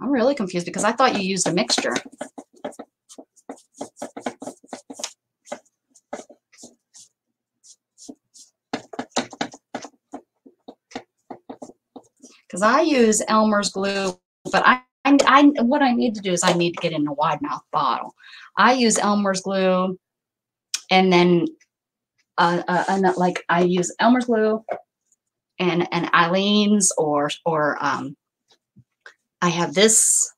I'm really confused because I thought you used a mixture. Because I use Elmer's glue, but I, I, I, what I need to do is I need to get in a wide mouth bottle. I use Elmer's glue, and then, uh, uh, and like I use Elmer's glue, and and Aleene's or or um, I have this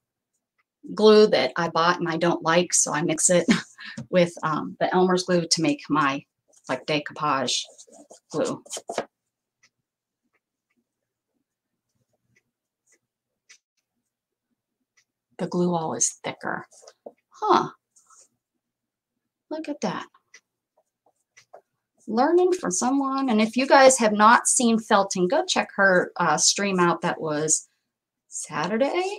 glue that I bought and I don't like, so I mix it with um, the Elmer's glue to make my like decoupage glue. The glue all is thicker. Huh. Look at that. Learning from someone. And if you guys have not seen Felton, go check her uh, stream out. That was Saturday.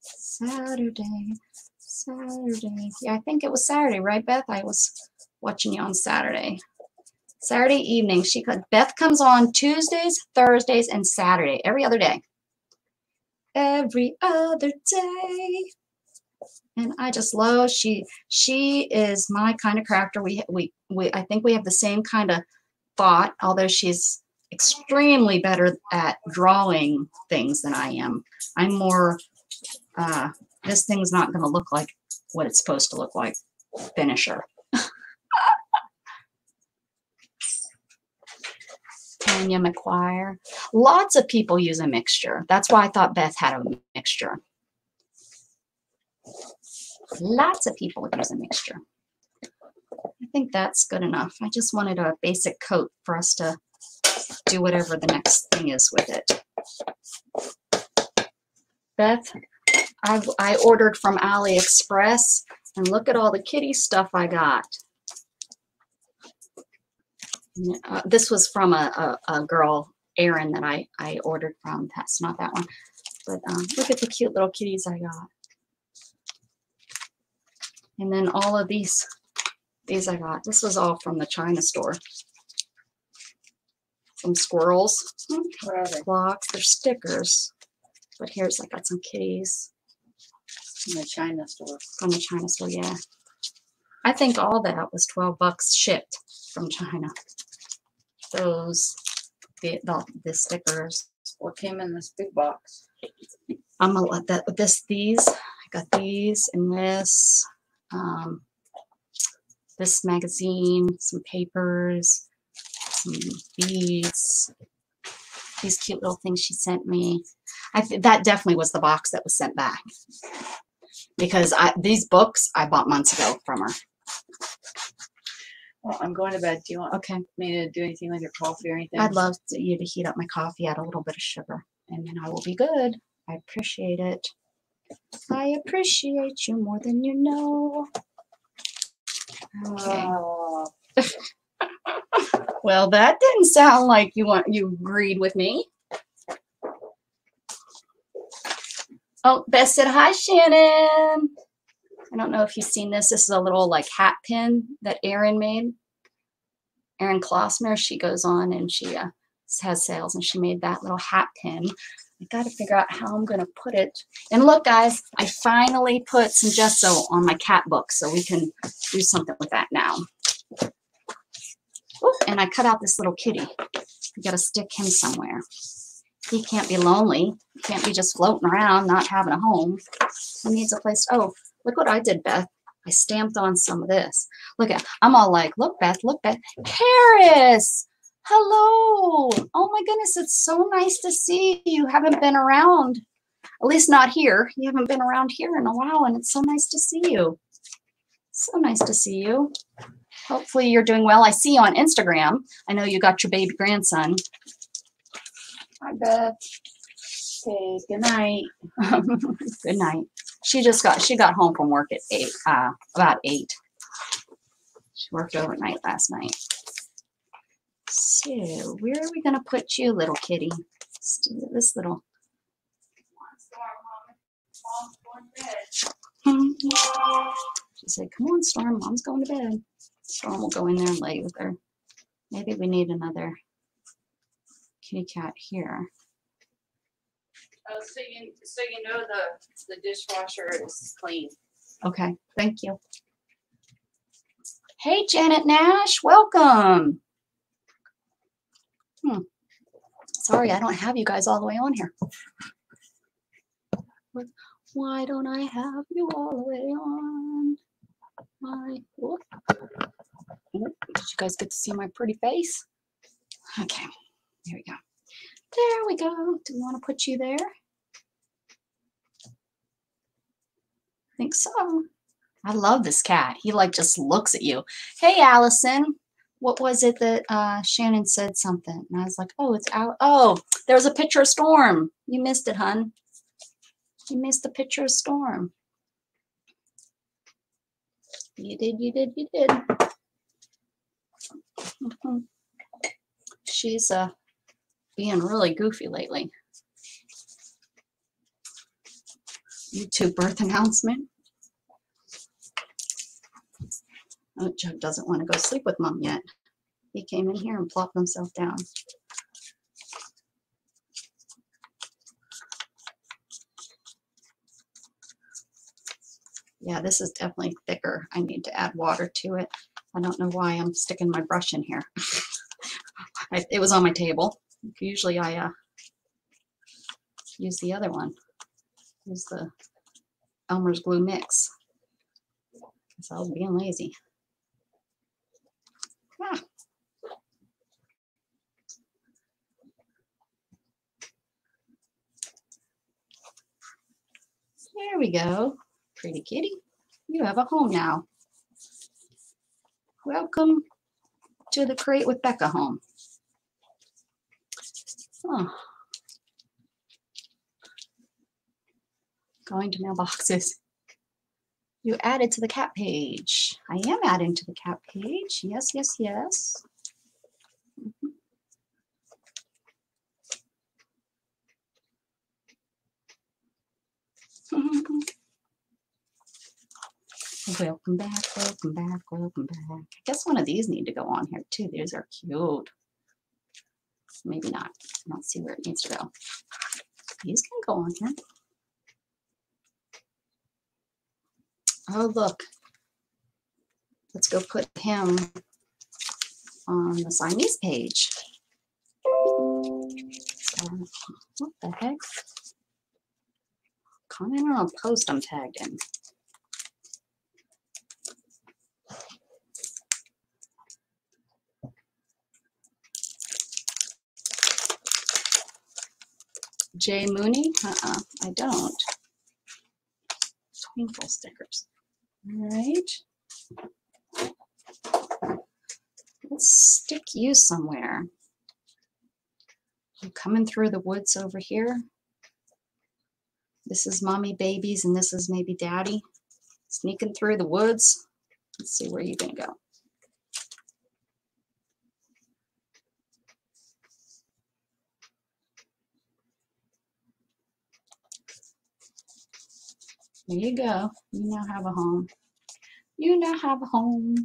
Saturday. Saturday. Yeah, I think it was Saturday, right, Beth? I was watching you on Saturday. Saturday evening. She Beth comes on Tuesdays, Thursdays, and Saturday, every other day. Every other day. And I just love she she is my kind of character. We we we I think we have the same kind of thought, although she's extremely better at drawing things than I am. I'm more uh this thing's not going to look like what it's supposed to look like. Finisher. Tanya McQuire. Lots of people use a mixture. That's why I thought Beth had a mixture. Lots of people use a mixture. I think that's good enough. I just wanted a basic coat for us to do whatever the next thing is with it. Beth, I, I ordered from AliExpress and look at all the kitty stuff I got. Uh, this was from a, a, a, girl, Erin, that I, I ordered from. That's not that one. But um, look at the cute little kitties I got. And then all of these, these I got. This was all from the China store. Some squirrels. clocks, They're stickers. But here's, I got some kitties. From the China store. From the China store, yeah. I think all that was 12 bucks shipped from China. Those, the, the, the stickers. What came in this big box? I'm gonna let that, with this, these, I got these and this, um, this magazine, some papers, some beads, these cute little things she sent me. I that definitely was the box that was sent back because I these books I bought months ago from her. Well, I'm going to bed. Do you want Okay, me to do anything with your coffee or anything? I'd love to, you to heat up my coffee, add a little bit of sugar, and then I will be good. I appreciate it. I appreciate you more than you know. Okay. Oh, Well, that didn't sound like you want you agreed with me. Oh, Beth said hi, Shannon. I don't know if you've seen this. This is a little like hat pin that Erin made. Erin Klossner, she goes on and she uh, has sales and she made that little hat pin. I got to figure out how I'm going to put it. And look, guys, I finally put some gesso on my cat book so we can do something with that now. And I cut out this little kitty. I got to stick him somewhere. He can't be lonely. He can't be just floating around, not having a home. He needs a place. Oh, look what I did, Beth. I stamped on some of this. Look at, I'm all like, look, Beth, look, Beth. Paris, hello. Oh my goodness, it's so nice to see you. Haven't been around, at least not here. You haven't been around here in a while, and it's so nice to see you. So nice to see you. Hopefully you're doing well. I see you on Instagram. I know you got your baby grandson. Hi, Beth. Okay, good night. Good night. She just got she got home from work at eight, uh, about eight. She worked overnight last night. So where are we gonna put you, little kitty? Let's do this little. She said, "Come on, Storm. Mom's going to bed." Storm will go in there and lay with her. Maybe we need another kitty cat here. Oh, so you, so you know the, the dishwasher is clean. Okay, thank you. Hey, Janet Nash, welcome. Hmm. Sorry, I don't have you guys all the way on here. Why don't I have you all the way on? My, whoop. Did you guys get to see my pretty face? Okay, there we go. There we go. Do we want to put you there? I think so. I love this cat. He like just looks at you. Hey, Allison. What was it that uh, Shannon said something? And I was like, oh, it's out. Oh, there was a picture of Storm. You missed it, hun. You missed the picture of Storm. You did, you did, you did. She's uh, being really goofy lately. YouTube birth announcement. Oh, Jug doesn't want to go sleep with mom yet. He came in here and plopped himself down. Yeah, this is definitely thicker. I need to add water to it. I don't know why I'm sticking my brush in here. It was on my table. Usually I uh, use the other one. Use the Elmer's glue mix. Because I was being lazy. Ah. There we go. Pretty kitty. You have a home now. Welcome to the Create with Becca home. Oh. Going to mailboxes. You added to the cat page. I am adding to the cat page. Yes, yes, yes. Mhm. Welcome back, welcome back, welcome back. I guess one of these need to go on here too. These are cute. Maybe not. I don't see where it needs to go. These can go on here. Oh, look. Let's go put him on the Siamese page. So, what the heck? Comment on a post I'm tagged in. Jay Mooney? Uh-uh, I don't. Twinkle stickers. All right. Let's stick you somewhere. I'm coming through the woods over here. This is mommy babies and this is maybe daddy. Sneaking through the woods. Let's see where you're gonna go. There you go. You now have a home. You now have a home.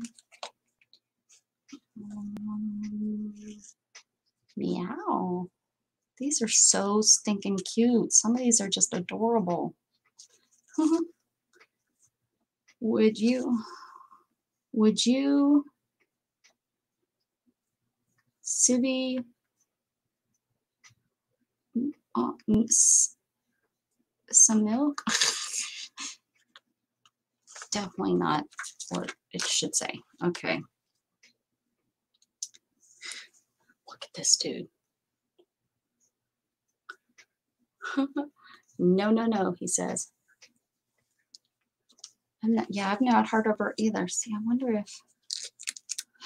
Um, meow. These are so stinking cute. Some of these are just adorable. would you, would you, Sibi, uh, mm, some milk? Definitely not what it should say. Okay. Look at this dude. no, no, no, he says. I'm not, yeah, I've not heard of her either. See, I wonder if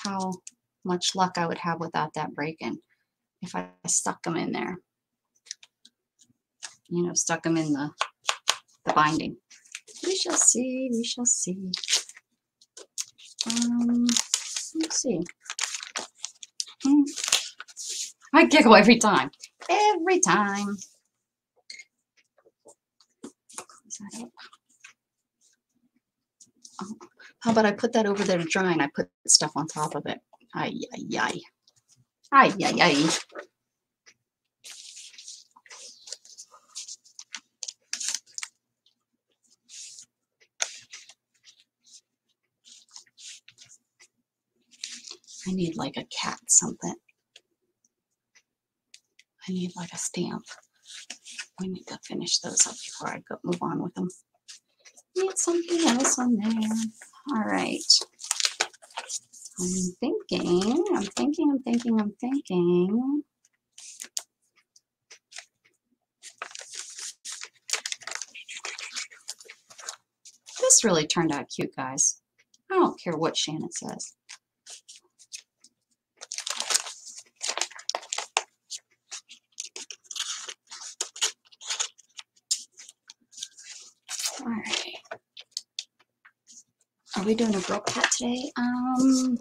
how much luck I would have without that break-in if I stuck them in there. You know, stuck them in the the binding. We shall see. We shall see. Um, let's see. Hmm. I giggle every time. Every time. Oh, How about I put that over there to dry and I put stuff on top of it? Ay, ay, ay. Ay, ay, ay. I need like a cat something. I need like a stamp. We need to finish those up before I go move on with them. Need something else on there. All right. I'm thinking, I'm thinking, I'm thinking, I'm thinking. This really turned out cute, guys. I don't care what Shannon says. All right. Are we doing a girl cat today? Um,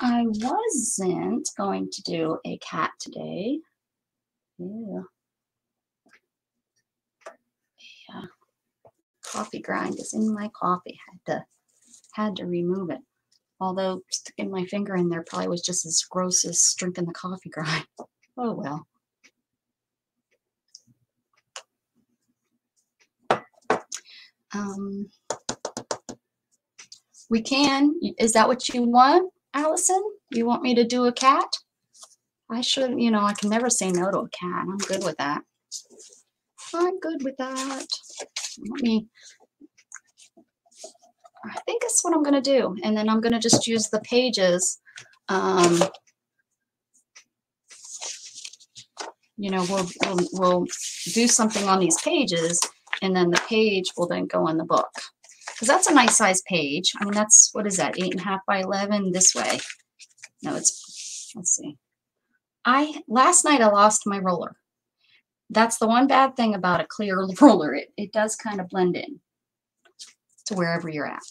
I wasn't going to do a cat today. Yeah. Yeah. Coffee grind is in my coffee. Had to had to remove it. Although sticking my finger in there probably was just as gross as drinking the coffee grind. Oh well. Um, we can. Is that what you want, Allison? You want me to do a cat? I should, you know, I can never say no to a cat. I'm good with that. I'm good with that. Let me. I think that's what I'm going to do. And then I'm going to just use the pages. Um, you know, we'll, we'll, we'll do something on these pages and then the page will then go in the book because that's a nice size page. I mean, that's what is that eight and a half by 11 this way. No, it's let's see. I last night I lost my roller. That's the one bad thing about a clear roller. It it does kind of blend in to wherever you're at.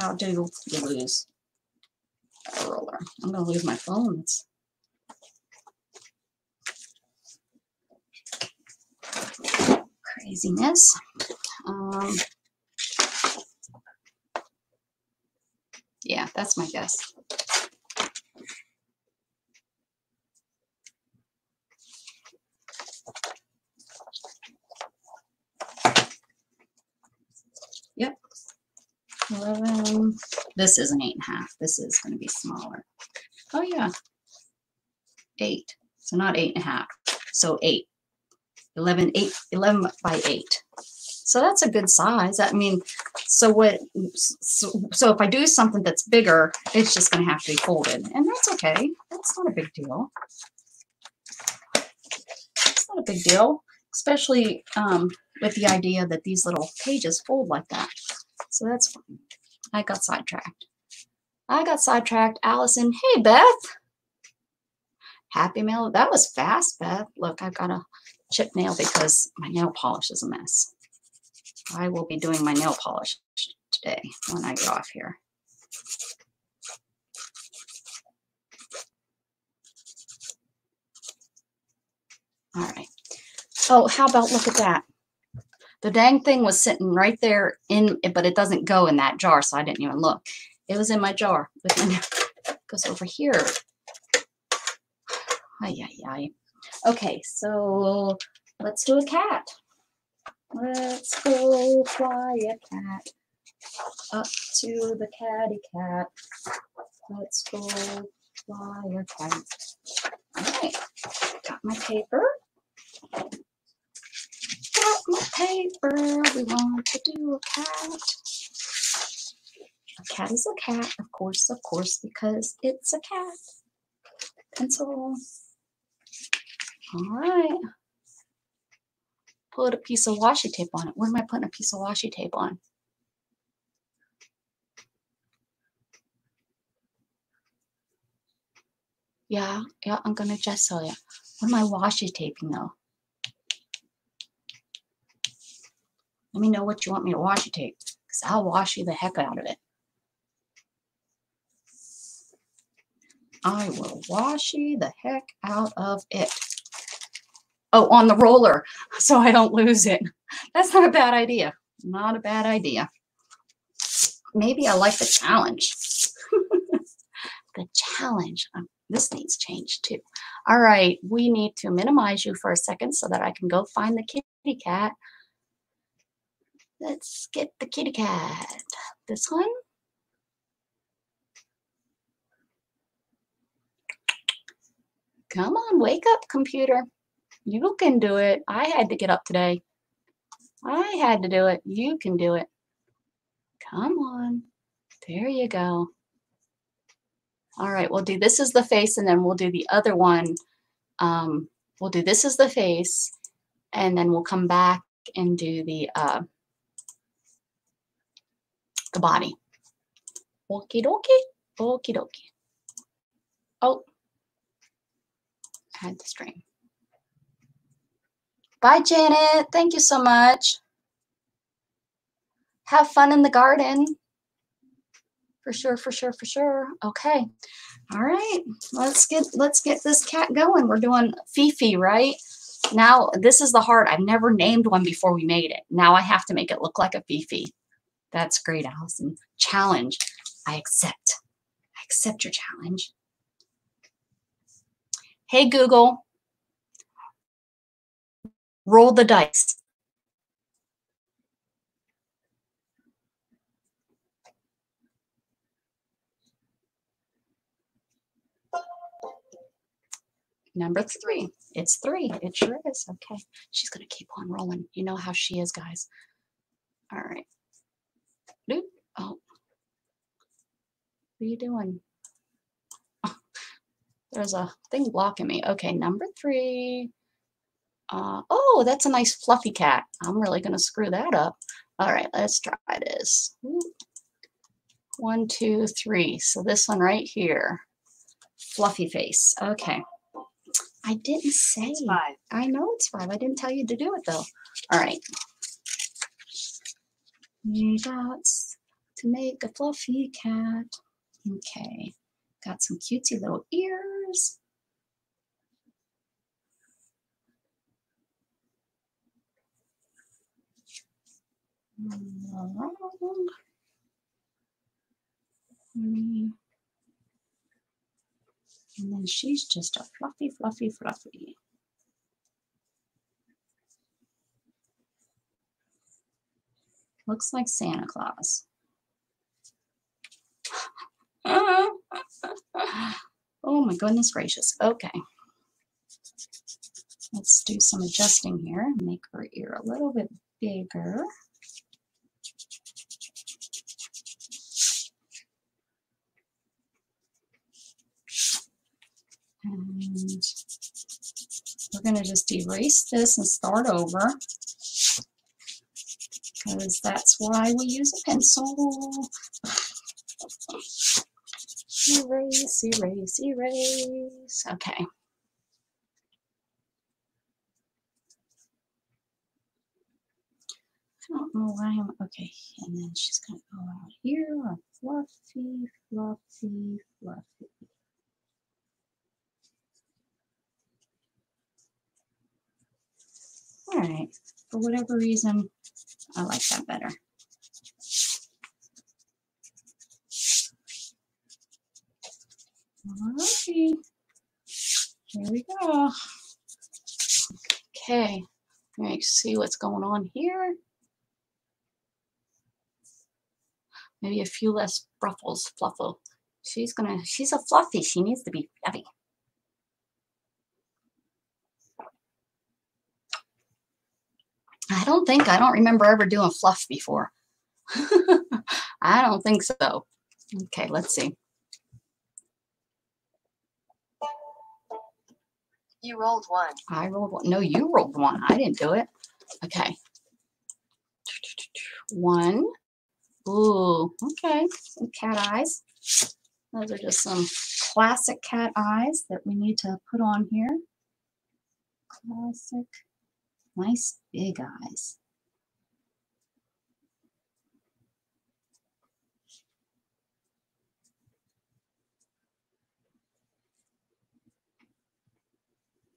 How do you lose a roller? I'm gonna lose my phone. Craziness. Um, yeah, that's my guess. Yep. 11. This is an eight and a half. This is going to be smaller. Oh, yeah. Eight. So not eight and a half. So eight. 11, 8, 11 by 8. So that's a good size. I mean, so what, so, so if I do something that's bigger, it's just going to have to be folded. And that's okay. That's not a big deal. It's not a big deal, especially um, with the idea that these little pages fold like that. So that's fine. I got sidetracked. I got sidetracked. Allison, hey, Beth. Happy Mail. That was fast, Beth. Look, I've got a chip nail because my nail polish is a mess. I will be doing my nail polish today when I get off here. All right. Oh, how about look at that? The dang thing was sitting right there in, but it doesn't go in that jar, so I didn't even look. It was in my jar. My, goes over here. Ay, ay, ay. Okay, so let's do a cat. Let's go fly a cat up to the catty cat. Let's go fly a cat. All right, got my paper. Got my paper. We want to do a cat. A cat is a cat, of course, of course, because it's a cat. Pencil. All right. Put a piece of washi tape on it. Where am I putting a piece of washi tape on? Yeah, yeah, I'm gonna just tell you. What am I washi taping though? Let me know what you want me to washi tape, because I'll washi the heck out of it. I will washi the heck out of it. Oh, on the roller, so I don't lose it. That's not a bad idea. Not a bad idea. Maybe I like the challenge. the challenge. Um, this needs change too. All right, we need to minimize you for a second so that I can go find the kitty cat. Let's get the kitty cat. This one. Come on, wake up, computer. You can do it. I had to get up today. I had to do it. You can do it. Come on. There you go. All right, we'll do this as the face and then we'll do the other one. Um, we'll do this as the face and then we'll come back and do the uh, the body. Okie dokie, okie dokie. Oh, had the stream. Bye, Janet. Thank you so much. Have fun in the garden. For sure, for sure, for sure. Okay. All right. Let's get let's get this cat going. We're doing Fifi, right? Now, this is the heart. I've never named one before we made it. Now I have to make it look like a Fifi. That's great, Allison. Challenge. I accept. I accept your challenge. Hey, Google. Roll the dice. Number three. It's three. It sure is. Okay. She's going to keep on rolling. You know how she is, guys. All right. Doop. Oh. What are you doing? there's a thing blocking me. Okay, number three. Uh, oh, that's a nice fluffy cat. I'm really going to screw that up. All right, let's try this. One, two, three. So this one right here. Fluffy face. Okay. I didn't say. It's five. I know it's five. I didn't tell you to do it though. All right. We got to make a fluffy cat. Okay. Got some cutesy little ears. And then she's just a fluffy, fluffy, fluffy. Looks like Santa Claus. oh my goodness gracious. Okay. Let's do some adjusting here. And make her ear a little bit bigger. And we're going to just erase this and start over because that's why we use a pencil. Erase, erase, erase. Okay. I don't know why I'm, okay, and then she's gonna go out here, fluffy, fluffy, fluffy. All right, for whatever reason, I like that better. Alrighty, here we go. Okay, let's see what's going on here. Maybe a few less ruffles, fluffle. She's gonna, she's a fluffy. She needs to be fluffy. I don't think, I don't remember ever doing fluff before. I don't think so. Okay, let's see. You rolled one. I rolled one. No, you rolled one. I didn't do it. Okay. One. Ooh, okay. Some cat eyes. Those are just some classic cat eyes that we need to put on here. Classic. Nice big eyes.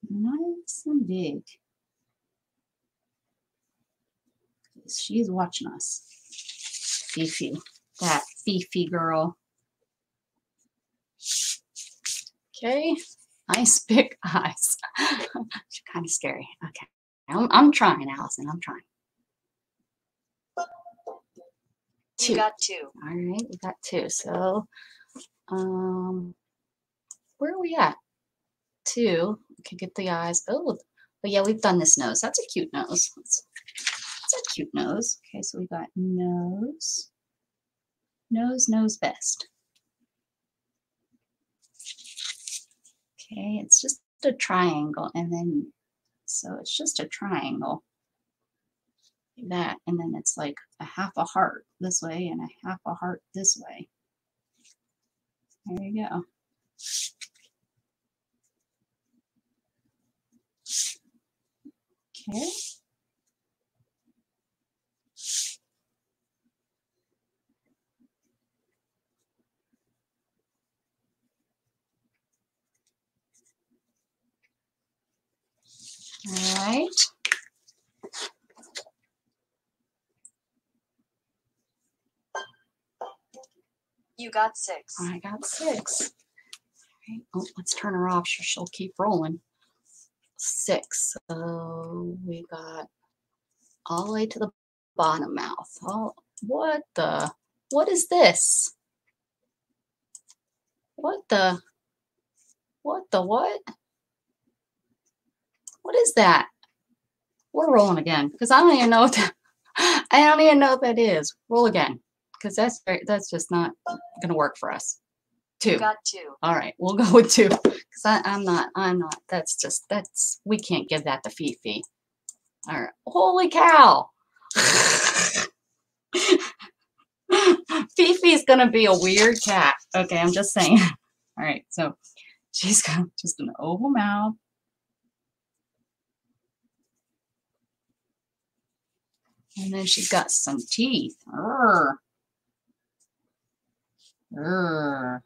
Nice and big. She's watching us. Fifi. That Fifi girl. Okay. Nice big eyes. She's kind of scary. Okay. I'm, I'm trying, Allison. I'm trying. You Two. got two. All right, we got two. So, um, where are we at? two. We could get the eyes. Oh, but yeah, we've done this nose. That's a cute nose. That's, that's a cute nose. Okay, so we got nose, nose, nose best. Okay, it's just a triangle, and then so it's just a triangle. like That, and then it's like a half a heart this way and a half a heart this way. There you go. Okay. All right. You got six. I got six. Right. Oh, let's turn her off. so She'll keep rolling. Six. So we got all the way to the bottom mouth. Oh, what the? What is this? What the? What the what? What is that? We're rolling again because I don't even know what that. I don't even know what that is. Roll again because that's very, that's just not gonna work for us. Two. You got two. All right, we'll go with two because I'm not. I'm not. That's just that's we can't give that to Fifi. All right. Holy cow! Fifi's gonna be a weird cat. Okay, I'm just saying. All right, so she's got just an oval mouth. And then she's got some teeth. Urgh. Urgh.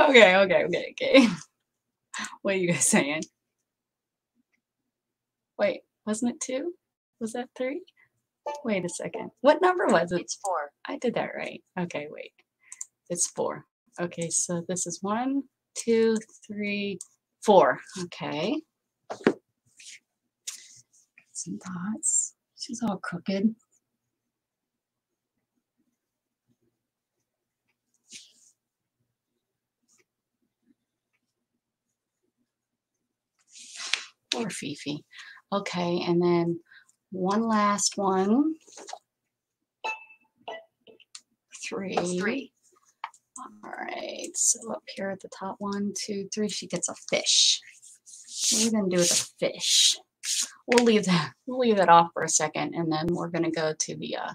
okay, okay, okay, okay. What are you guys saying? Wait, wasn't it two? Was that three? Wait a second. What number was it? It's four. I did that right. Okay, wait. It's four. Okay, so this is one, two, three, four. Okay. Some dots. She's all crooked. Poor Fifi. Okay, and then one last one. Three. Three. All right, so up here at the top, one, two, three, she gets a fish. What are we gonna do with a fish? We'll leave that, we'll leave that off for a second, and then we're gonna go to the, uh,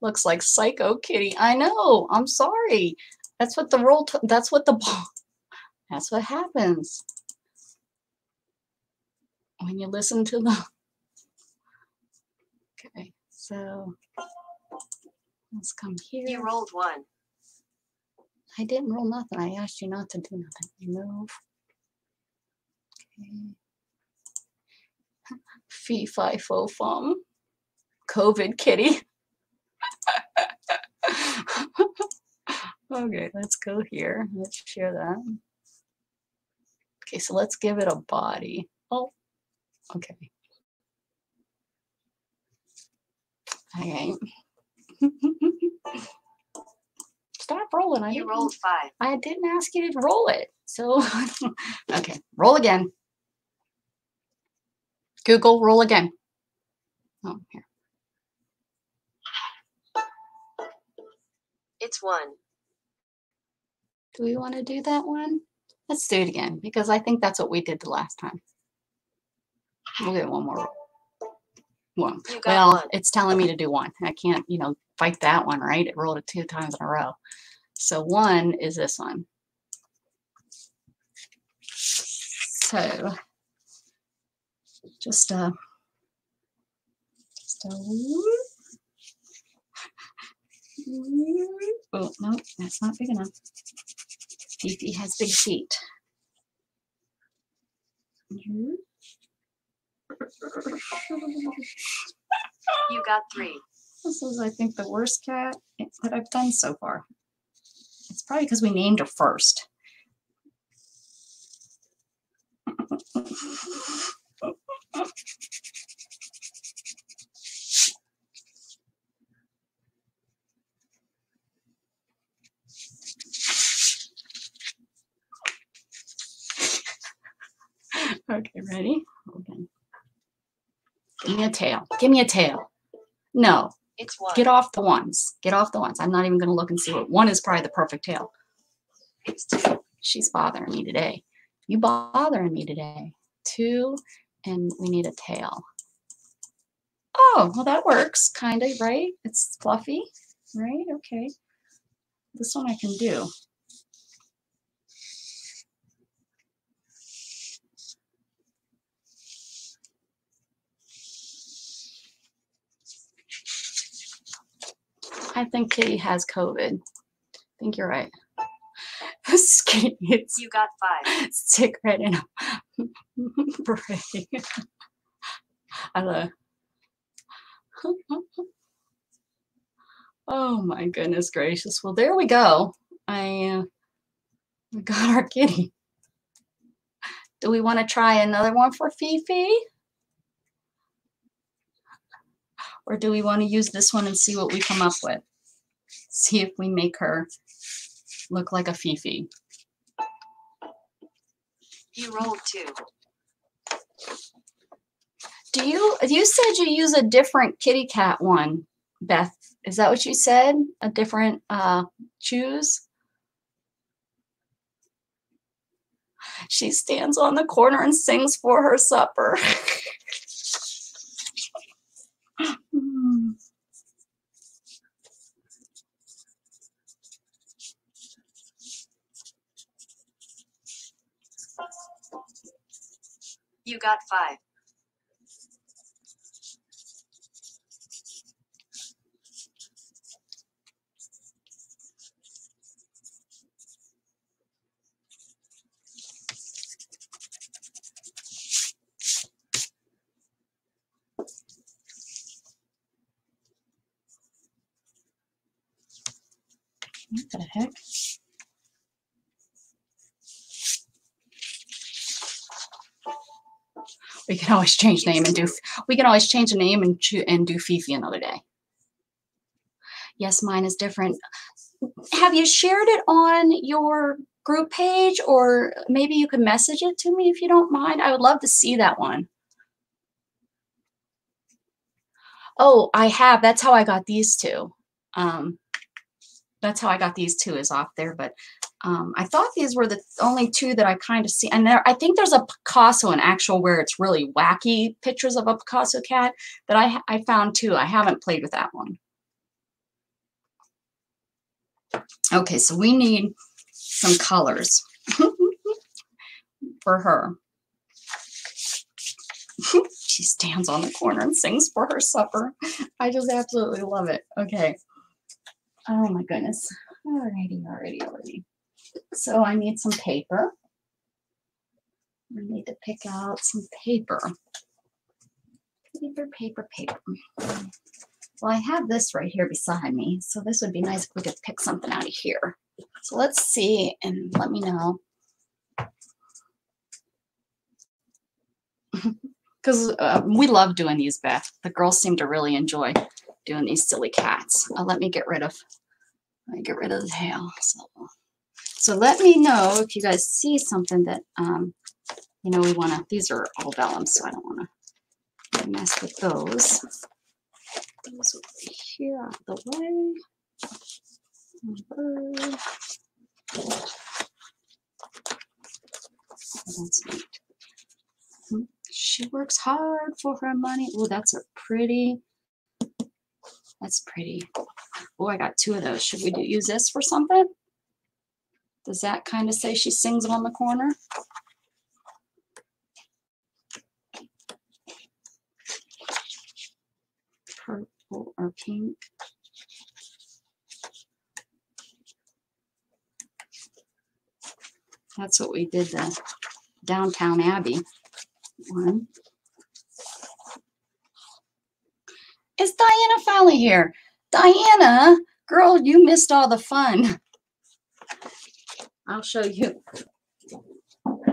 looks like Psycho Kitty. I know, I'm sorry. That's what the roll, that's what the ball, that's what happens. When you listen to the, okay, so let's come here. You rolled one. I didn't roll nothing. I asked you not to do nothing. Remove. Okay. Fee fi fo fum. COVID kitty. okay, let's go here. Let's share that. Okay, so let's give it a body. Oh, okay. Okay. Stop rolling. I You rolled five. I didn't ask you to roll it. So, okay, roll again. Google, roll again. Oh, here. It's one. Do we want to do that one? Let's do it again because I think that's what we did the last time. We'll get one more. roll. One. Well, one. it's telling me to do one. I can't, you know, fight that one, right? It rolled it two times in a row. So one is this one. So just uh just a. Oh no, that's not big enough. Fifi has big feet. Whoop. You got three. This is, I think, the worst cat that I've done so far. It's probably because we named her first. okay, ready? Okay. Give me a tail. Give me a tail. No, It's one. get off the ones. Get off the ones. I'm not even going to look and see what one is probably the perfect tail. It's two. She's bothering me today. You bothering me today. Two, and we need a tail. Oh, well, that works, kind of, right? It's fluffy, right? Okay. This one I can do. I think Kitty has COVID. I think you're right. Kitty, it's You got five. stick right in a beret. I love. oh my goodness gracious! Well, there we go. I uh, we got our kitty. Do we want to try another one for Fifi? Or do we want to use this one and see what we come up with? See if we make her look like a Fifi. You rolled two. Do you you said you use a different kitty cat one, Beth? Is that what you said? A different uh choose? She stands on the corner and sings for her supper. You got five. what the heck? We can always change name and do. We can always change the name and and do Fifi another day. Yes, mine is different. Have you shared it on your group page, or maybe you could message it to me if you don't mind? I would love to see that one. Oh, I have. That's how I got these two. Um, that's how I got these two is off there. But um, I thought these were the only two that I kind of see. And there, I think there's a Picasso, an actual where it's really wacky pictures of a Picasso cat that I I found too. I haven't played with that one. Okay, so we need some colors for her. she stands on the corner and sings for her supper. I just absolutely love it. Okay. Oh my goodness. Alrighty, alrighty, alrighty. So I need some paper. I need to pick out some paper. Paper, paper, paper. Well, I have this right here beside me, so this would be nice if we could pick something out of here. So let's see and let me know. Because uh, we love doing these, Beth. The girls seem to really enjoy doing these silly cats. Uh, let me get rid of, let me get rid of the tail. So, so let me know if you guys see something that, um, you know, we want to, these are all vellum, so I don't want to mess with those. Those over here out of the way. That's neat. Hmm, She works hard for her money. Oh, that's a pretty, that's pretty. Oh, I got two of those. Should we do, use this for something? Does that kind of say she sings on the corner? Purple or pink? That's what we did the Downton Abbey one. Is Diana finally here? Diana, girl, you missed all the fun. I'll show you.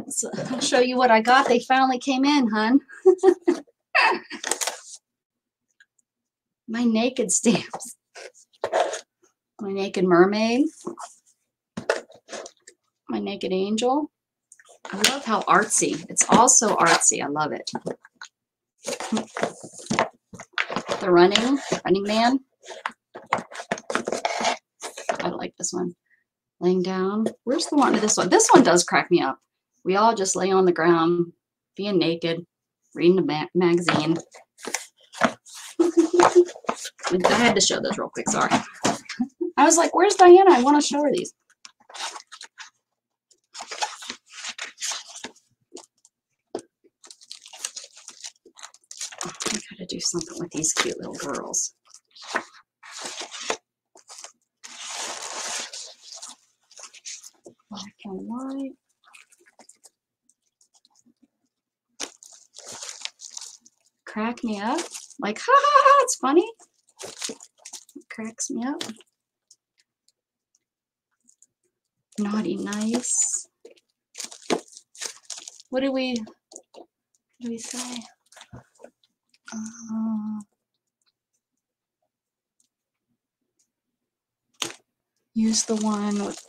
So I'll show you what I got. They finally came in, hun. My naked stamps. My naked mermaid. My naked angel. I love how artsy. It's also artsy. I love it. The running, running man. I like this one. Laying down. Where's the one? This one. This one does crack me up. We all just lay on the ground, being naked, reading a ma- magazine. I had to show those real quick. Sorry. I was like, "Where's Diana? I want to show her these." I gotta do something with these cute little girls. Black and white. Crack me up. Like, ha ha ha, it's funny. It cracks me up. Naughty nice. What do we what do we say? Uh, use the one with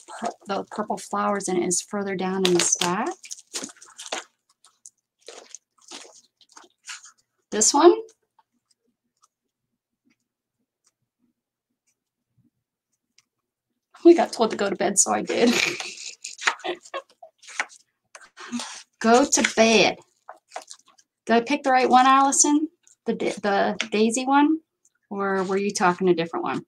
the purple flowers in it is further down in the stack. This one? We got told to go to bed, so I did. go to bed. Did I pick the right one, Allison? The the Daisy one, or were you talking a different one?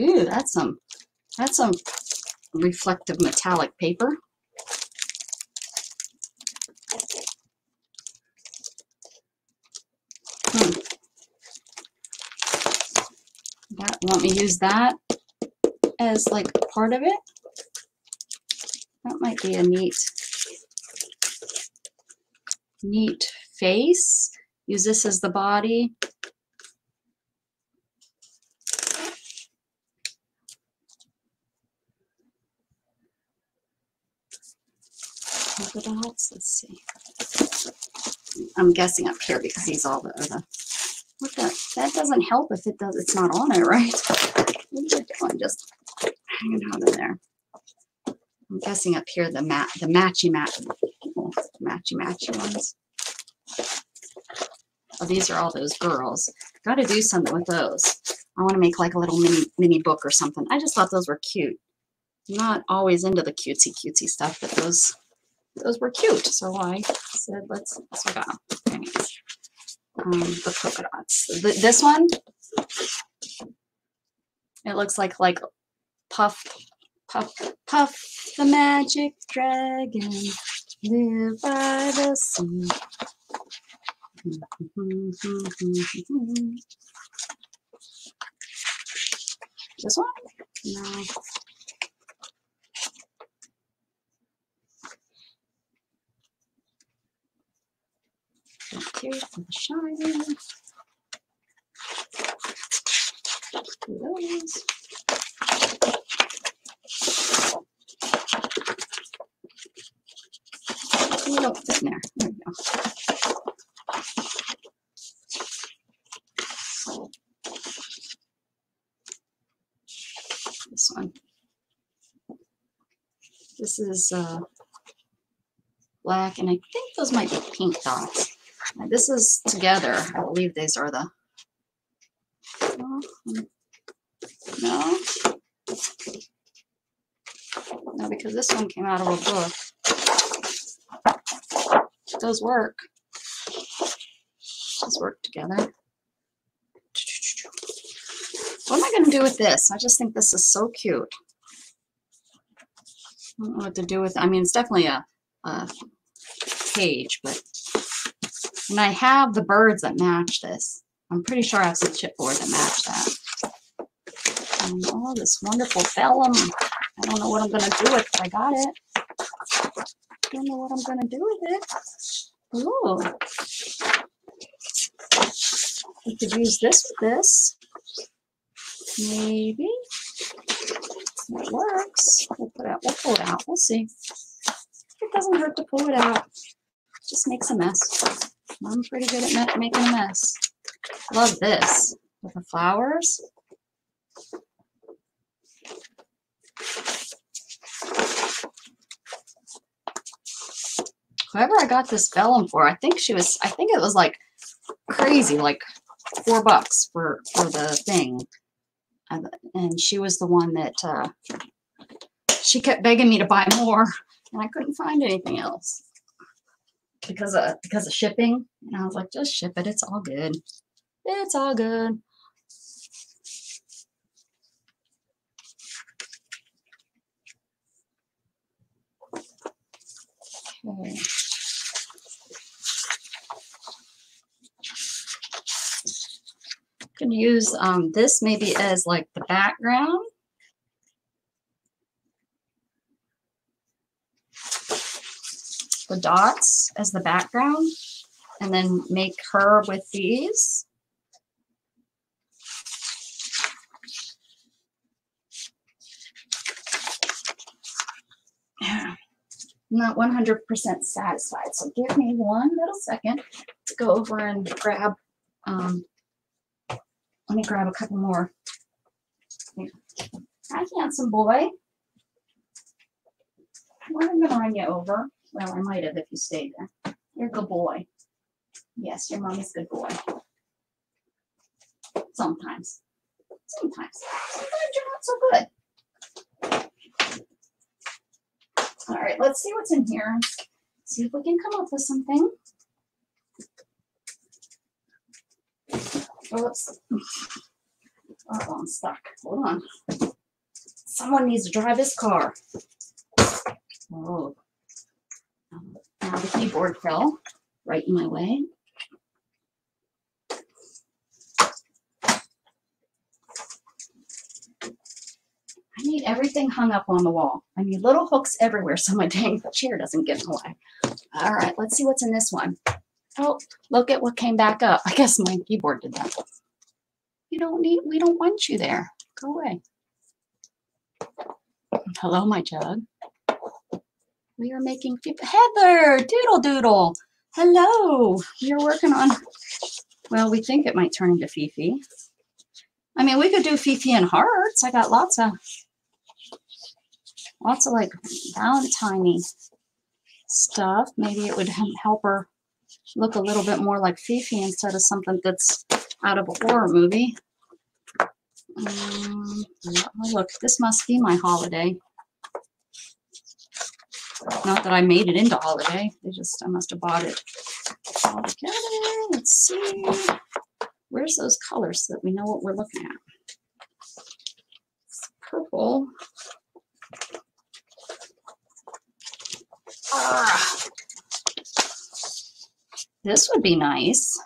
Ooh, that's some that's some reflective metallic paper. Hmm. That want me use that as like part of it? That might be a neat neat face. Use this as the body. polka dots. Let's see. I'm guessing up here because these all the other. What the? That doesn't help if it does. It's not on it, right? What are you doing? Just hanging out in there. I'm guessing up here the mat, the matchy mat, oh, matchy matchy ones. Oh, these are all those girls. Got to do something with those. I want to make like a little mini mini book or something. I just thought those were cute. I'm not always into the cutesy cutesy stuff, but those those were cute. So I said, let's, let's go. Anyways, um, the polka dots. Th- this one, it looks like like puff, puff, puff the magic dragon, live by the sea. This one? No. Here for the shine. Those. Don't fit in there. There we go. This one. This is uh, black, and I think those might be pink dots. This is together. I believe these are the. No. No. Because this one came out of a book. It does work. Those work together. What am I going to do with this? I just think this is so cute. I don't know what to do with it. I mean, it's definitely a, a page, but and I have the birds that match this. I'm pretty sure I have some chipboard that match that. And all this wonderful vellum. I don't know what I'm gonna do with it. I got it. I don't know what I'm gonna do with it. Ooh. We could use this with this. Maybe. It works. We'll put. We'll pull it out. We'll see. It doesn't hurt to pull it out. Just makes a mess. I'm pretty good at making a mess. Love this with the flowers. Whoever I got this vellum for, I think she was, I think it was like crazy, like four bucks for for the thing. And, she was the one that uh, she kept begging me to buy more, and I couldn't find anything else because of because of shipping. And I was like, just ship it. It's all good. It's all good. Okay. Can use um, this maybe as like the background. The dots as the background and then make her with these. I'm not 100% satisfied. So give me one little second to go over and grab, um, let me grab a couple more. Hi, handsome boy. Well, I'm gonna run you over. Well, I might have if you stayed there. You're a good boy. Yes, your mommy's a good boy. Sometimes. Sometimes. Sometimes you're not so good. All right, let's see what's in here. See if we can come up with something. Oops. Oh, I'm stuck. Hold on. Someone needs to drive this car. Oh. Um, Now the keyboard fell right in my way. I need everything hung up on the wall. I need little hooks everywhere so my dang chair doesn't get in the way. All right, let's see what's in this one. Oh, look at what came back up. I guess my keyboard did that. You don't need, we don't want you there. Go away. Hello, my jug. We are making Heather, doodle doodle. Hello. You're working on, well, we think it might turn into Fifi. I mean, we could do Fifi and hearts. I got lots of, lots of like Valentine stuff. Maybe it would help her look a little bit more like Fifi instead of something that's out of a horror movie. Um, oh, look, this must be my holiday. Not that I made it into holiday. They just I must have bought it all together. Let's see. Where's those colors so that we know what we're looking at? It's purple. Ah. This would be nice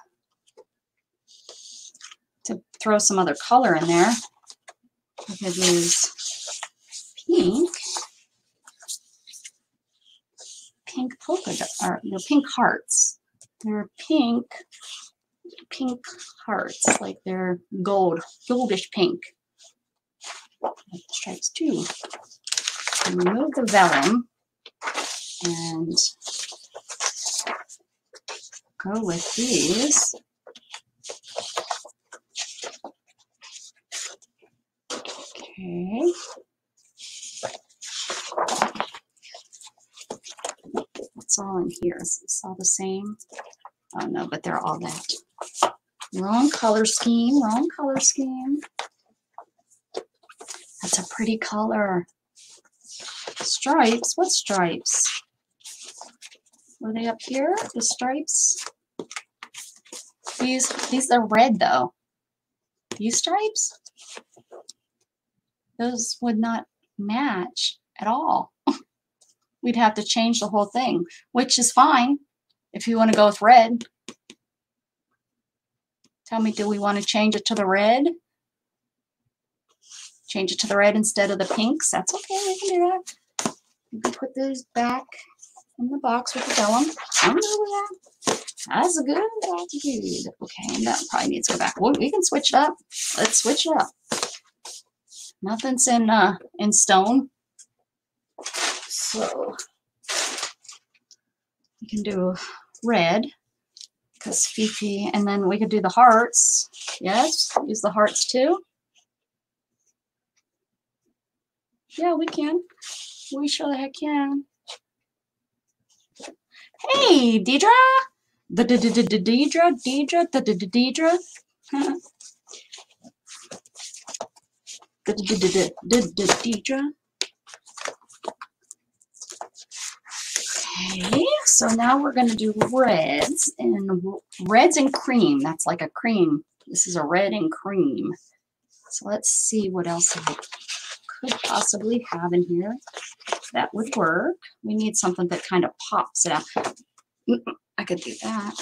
to throw some other color in there. We could use pink. Pink polka dot, or no, pink hearts. They're pink, pink hearts, like they're gold, goldish pink. Like the stripes too. Remove the vellum and go with these. Okay. It's all in here. Is this all the same? Oh no, but they're all that. Wrong color scheme, wrong color scheme. That's a pretty color. Stripes, what stripes? Were they up here? The stripes? These, these are red though. These stripes? Those would not match at all. We'd have to change the whole thing, which is fine if you want to go with red. Tell me, do we want to change it to the red? change it to the red instead of the pinks. That's okay. We can do that. You can put those back in the box with the vellum. I'm that. That's a good attitude. Okay, and that probably needs to go back. We can switch it up. Let's switch it up. Nothing's in uh in stone. So we can do red because Fifi, and then we could do the hearts. Yes, use the hearts too. Yeah, we can. We sure the heck can. Hey, Deidre. The Deidre, Deidre, the Deidre. The Deidre. Okay, so now we're going to do reds and reds and cream. That's like a cream. This is a red and cream. So let's see what else I could possibly have in here that would work. We need something that kind of pops it out. I could do that.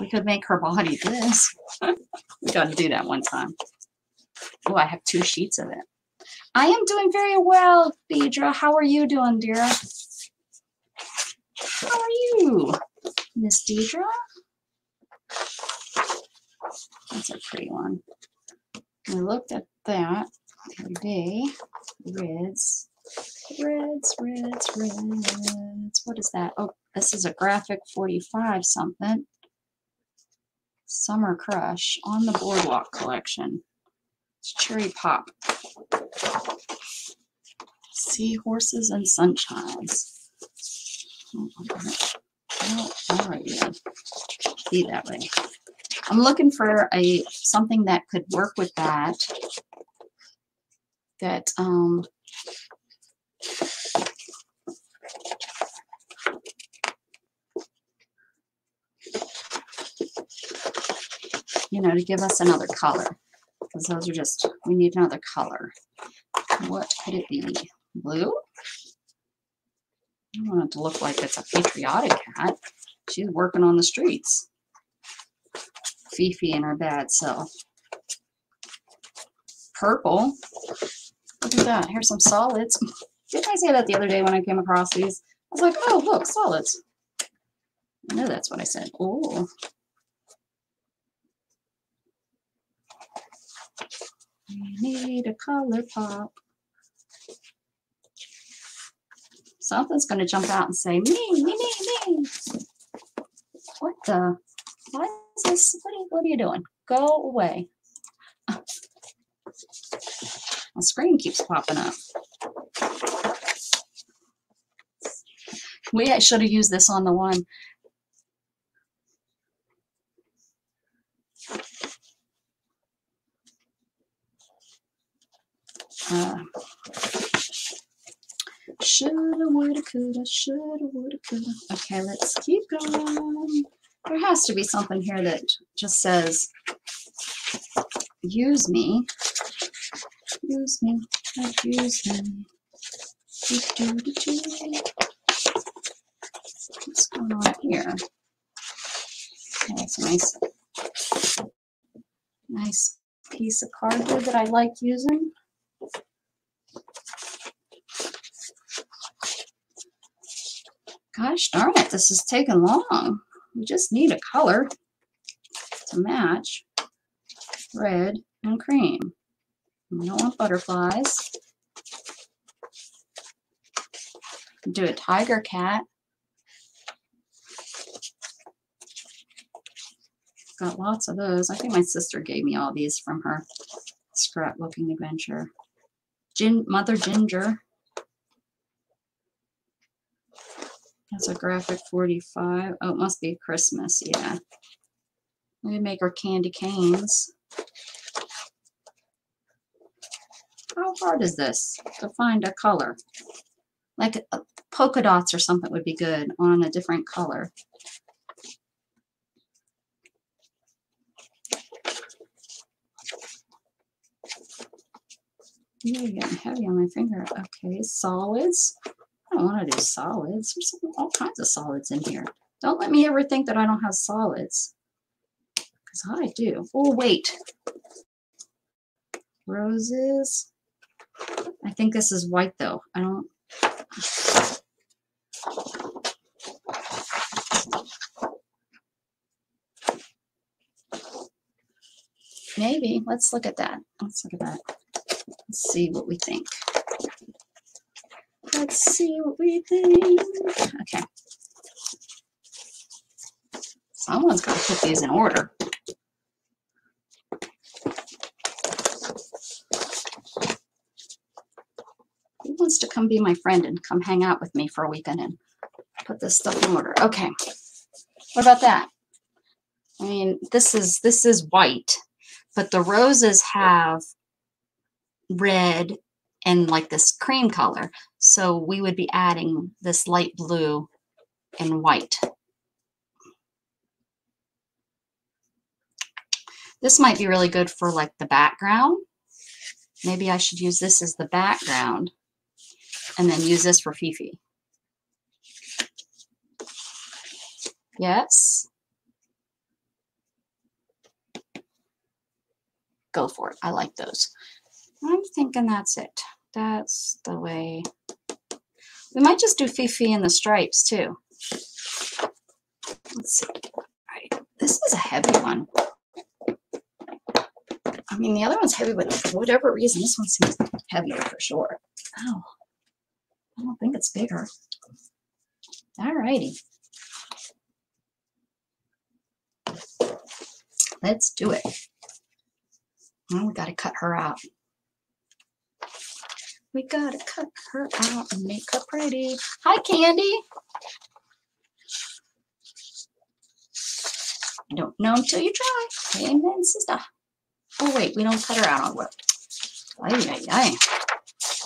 We could make her body this. we got to do that one time. Oh, I have two sheets of it. I am doing very well, Deidre. How are you doing, dear? How are you, Miss Deidre? That's a pretty one. We looked at that the other day. Reds, reds, reds, reds. What is that? Oh, this is a graphic 45 something. Summer Crush on the Boardwalk collection. Cherry pop. Seahorses and sunshines. All right. Be that way. I'm looking for a something that could work with that. That um you know to give us another color because those are just we need another color. What could it be? Blue? I want it to look like it's a patriotic hat. She's working on the streets. Fifi and her bad self. Purple. Look at that. Here's some solids. Didn't I say that the other day when I came across these? I was like, oh, look, solids. I know that's what I said. Oh. We need a color pop. Something's going to jump out and say, me, me, me, me. What the? Why is this? What are you, what are you doing? Go away. My screen keeps popping up. We should have used this on the one. Uh, shoulda, woulda, coulda, shoulda, woulda, coulda. Okay, let's keep going. There has to be something here that just says, use me. Use me, use me. What's going on here? Okay, a nice, nice piece of cardboard that I like using. Gosh darn it, this is taking long. We just need a color to match red and cream. We don't want butterflies. Do a tiger cat. Got lots of those. I think my sister gave me all these from her scrapbooking adventure. Gin Mother Ginger. That's a graphic 45. Oh, it must be Christmas, yeah. We make our candy canes. How hard is this to find a color? Like uh, polka dots or something would be good on a different color. You're getting heavy on my finger. Okay, solids. I don't want to do solids. There's all kinds of solids in here. Don't let me ever think that I don't have solids. Because I do. Oh, wait. roses. I think this is white though. I don't. Maybe. Let's look at that. Let's look at that. Let's see what we think. Let's see what we think. Okay. Someone's got to put these in order. Who wants to come be my friend and come hang out with me for a weekend and put this stuff in order? Okay. What about that? I mean, this is this is white, but the roses have red and like this cream color. So we would be adding this light blue and white. This might be really good for like the background. Maybe I should use this as the background and then use this for Fifi. Yes. Go for it. I like those. I'm thinking that's it. That's the way. We might just do Fifi and the stripes too. Let's see. All right. This is a heavy one. I mean, the other one's heavy, but for whatever reason, this one seems heavier for sure. Oh, I don't think it's bigger. All righty. Let's do it. Well, we got to cut her out. We got to cut her out and make her pretty. Hi, Candy. Don't know until you try. Amen, sister. Oh, wait, we don't cut her out on what? Ay, ay, ay.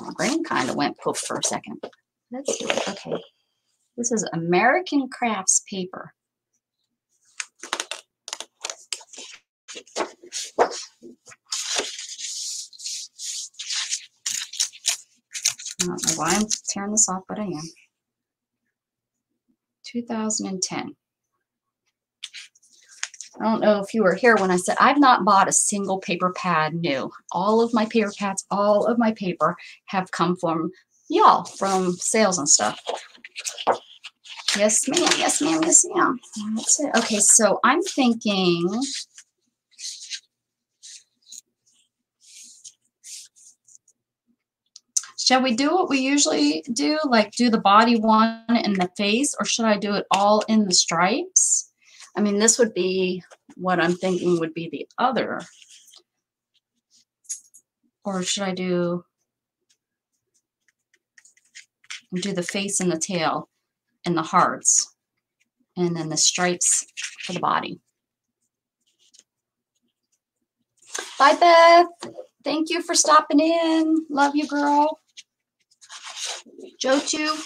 My brain kind of went poof for a second. Let's do it. Okay. This is American Crafts paper. I don't know why I'm tearing this off, but I am. 2010. I don't know if you were here when I said I've not bought a single paper pad new. All of my paper pads, all of my paper have come from y'all, from sales and stuff. Yes, ma'am. Yes, ma'am. Yes, ma'am. That's it. Okay, so I'm thinking. Shall we do what we usually do, like do the body one and the face, or should I do it all in the stripes? I mean, this would be what I'm thinking would be the other. Or should I do do the face and the tail and the hearts and then the stripes for the body. Bye, Beth. Thank you for stopping in. Love you, girl. Jochu.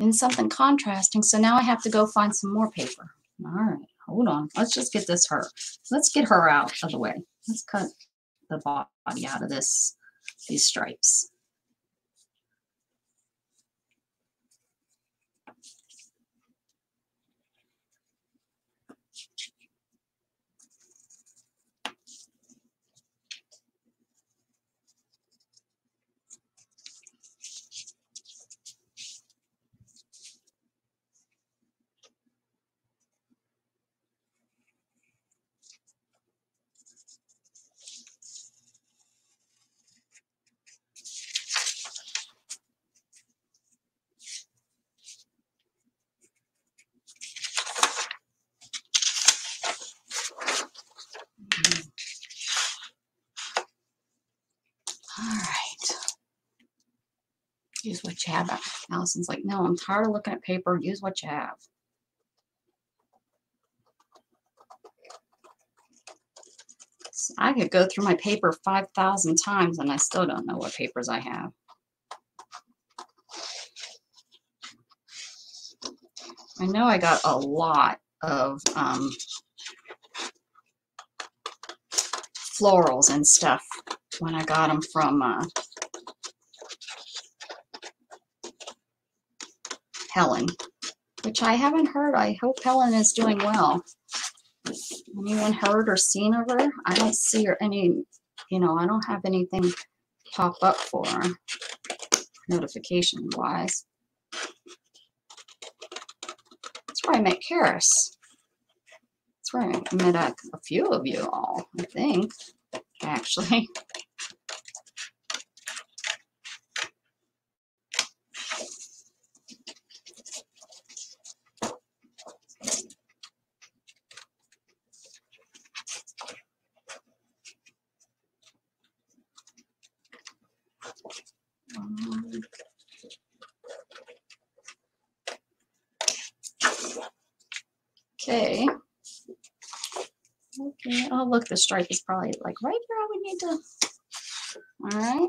in something contrasting. So now I have to go find some more paper. All right, hold on. Let's just get this her. Let's get her out of the way. Let's cut the body out of this, these stripes. Have. Allison's like, no, I'm tired of looking at paper. Use what you have. So I could go through my paper 5,000 times and I still don't know what papers I have. I know I got a lot of um, florals and stuff when I got them from uh, Helen, which I haven't heard. I hope Helen is doing well. Anyone heard or seen of her? I don't see her any, you know, I don't have anything pop up for her notification wise. That's where I met Karis. That's where I met a, a few of you all, I think, actually. Um, Okay. Okay, oh look, the stripe is probably like right where I would need to. All right.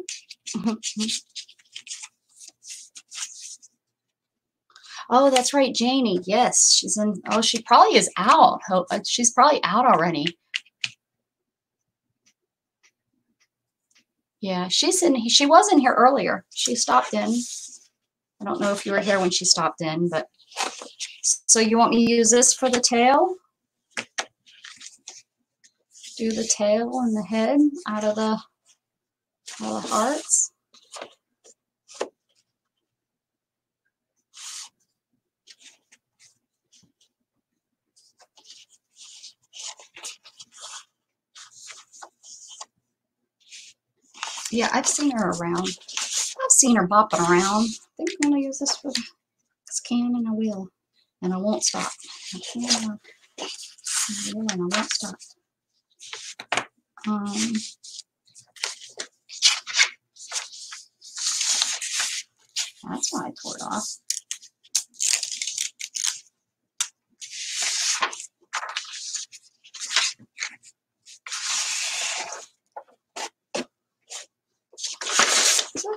oh, that's right, Janie. Yes, she's in. Oh, she probably is out. Uh, She's probably out already. Yeah, she's in. She was in here earlier. She stopped in. I don't know if you were here when she stopped in, but so you want me to use this for the tail? Do the tail and the head out of the, all the hearts? Yeah, I've seen her around. I've seen her bopping around. I think I'm gonna use this for the can and I will. And I won't stop. I can, uh, I will and I won't stop. Um, that's why I tore it off.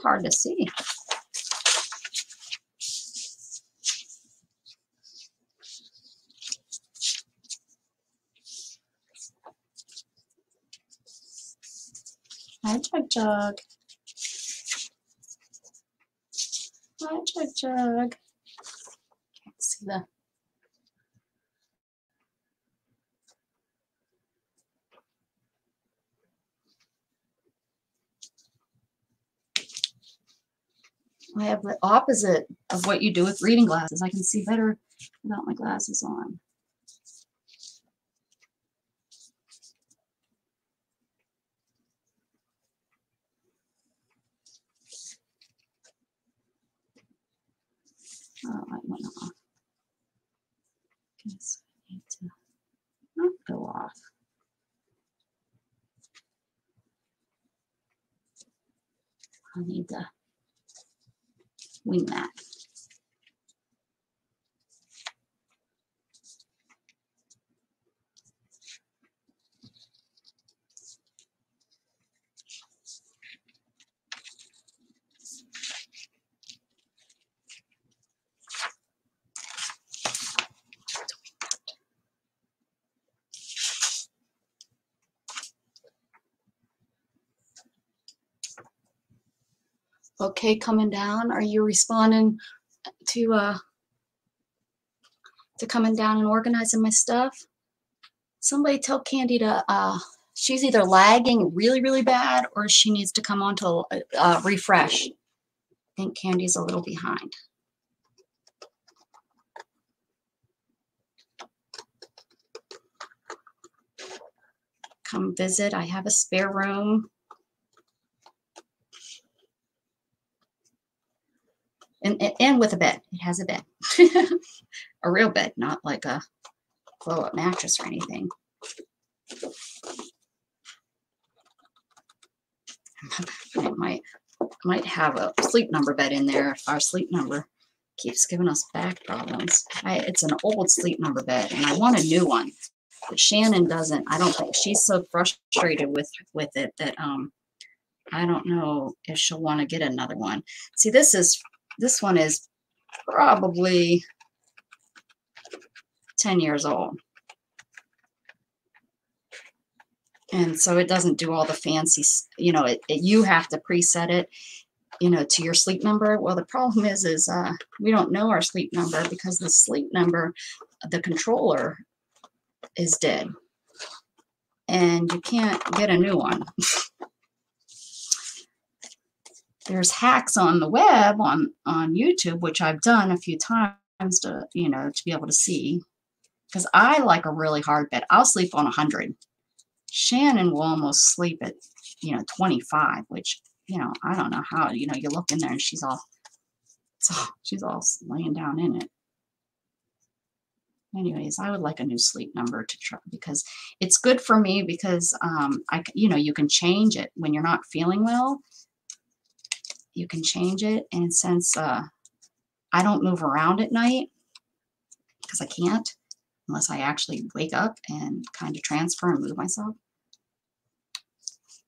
Hard to see. Hi, Jug. Hi, Jug Jug. Can't see the. I have the opposite of what you do with reading glasses. I can see better without my glasses on. Oh, I went off. Guess I need to not go off. I need to wing that. Okay, coming down. Are you responding to uh to coming down and organizing my stuff? Somebody tell Candy to uh she's either lagging really really bad or she needs to come on to uh, refresh. I think Candy's a little behind. Come visit. I have a spare room. And, and, with a bed. It has a bed, a real bed, not like a blow up mattress or anything. I might might have a sleep number bed in there if our sleep number keeps giving us back problems. I, it's an old sleep number bed, and I want a new one. But Shannon doesn't. I don't think she's so frustrated with with it that um I don't know if she'll want to get another one. See, this is this one is probably 10 years old. and so it doesn't do all the fancy, you know, it, it you have to preset it, you know, to your sleep number. Well, the problem is, is uh, we don't know our sleep number because the sleep number, the controller, is dead, and you can't get a new one. There's hacks on the web on on YouTube, which I've done a few times to, you know, to be able to see. Because I like a really hard bed. I'll sleep on hundred. Shannon will almost sleep at, you know, 25, which, you know, I don't know how, you know, you look in there and she's all, all she's all laying down in it. Anyways, I would like a new sleep number to try because it's good for me because um I you know, you can change it when you're not feeling well. You can change it and since uh I don't move around at night because I can't unless I actually wake up and kind of transfer and move myself.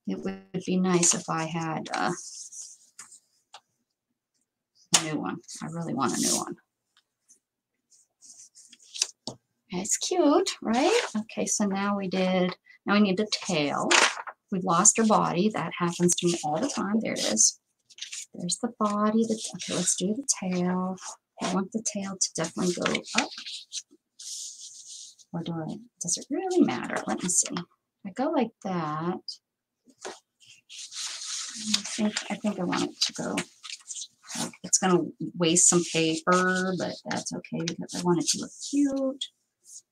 It would be nice if I had uh, a new one. I really want a new one. It's cute, right? Okay, so now we did, now we need the tail. We've lost our body. That happens to me all the time. There it is. There's the body. The, okay, let's do the tail. I want the tail to definitely go up. Or do I, does it really matter? Let me see. I go like that, I think, I think I want it to go. It's gonna waste some paper, but that's okay because I want it to look cute.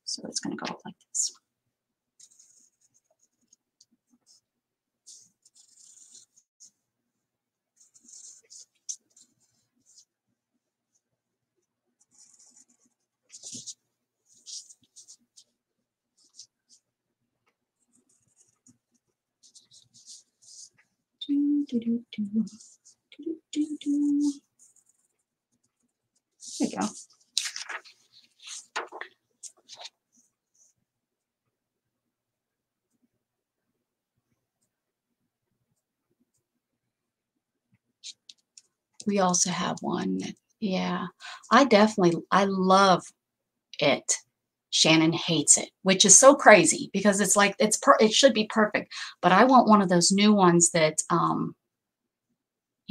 So it's gonna go up like this. Do, do, do, do. Do. There you go. We also have one. that- Yeah, I definitely, I love it. Shannon hates it, which is so crazy because it's like it's per, it should be perfect, but I want one of those new ones that um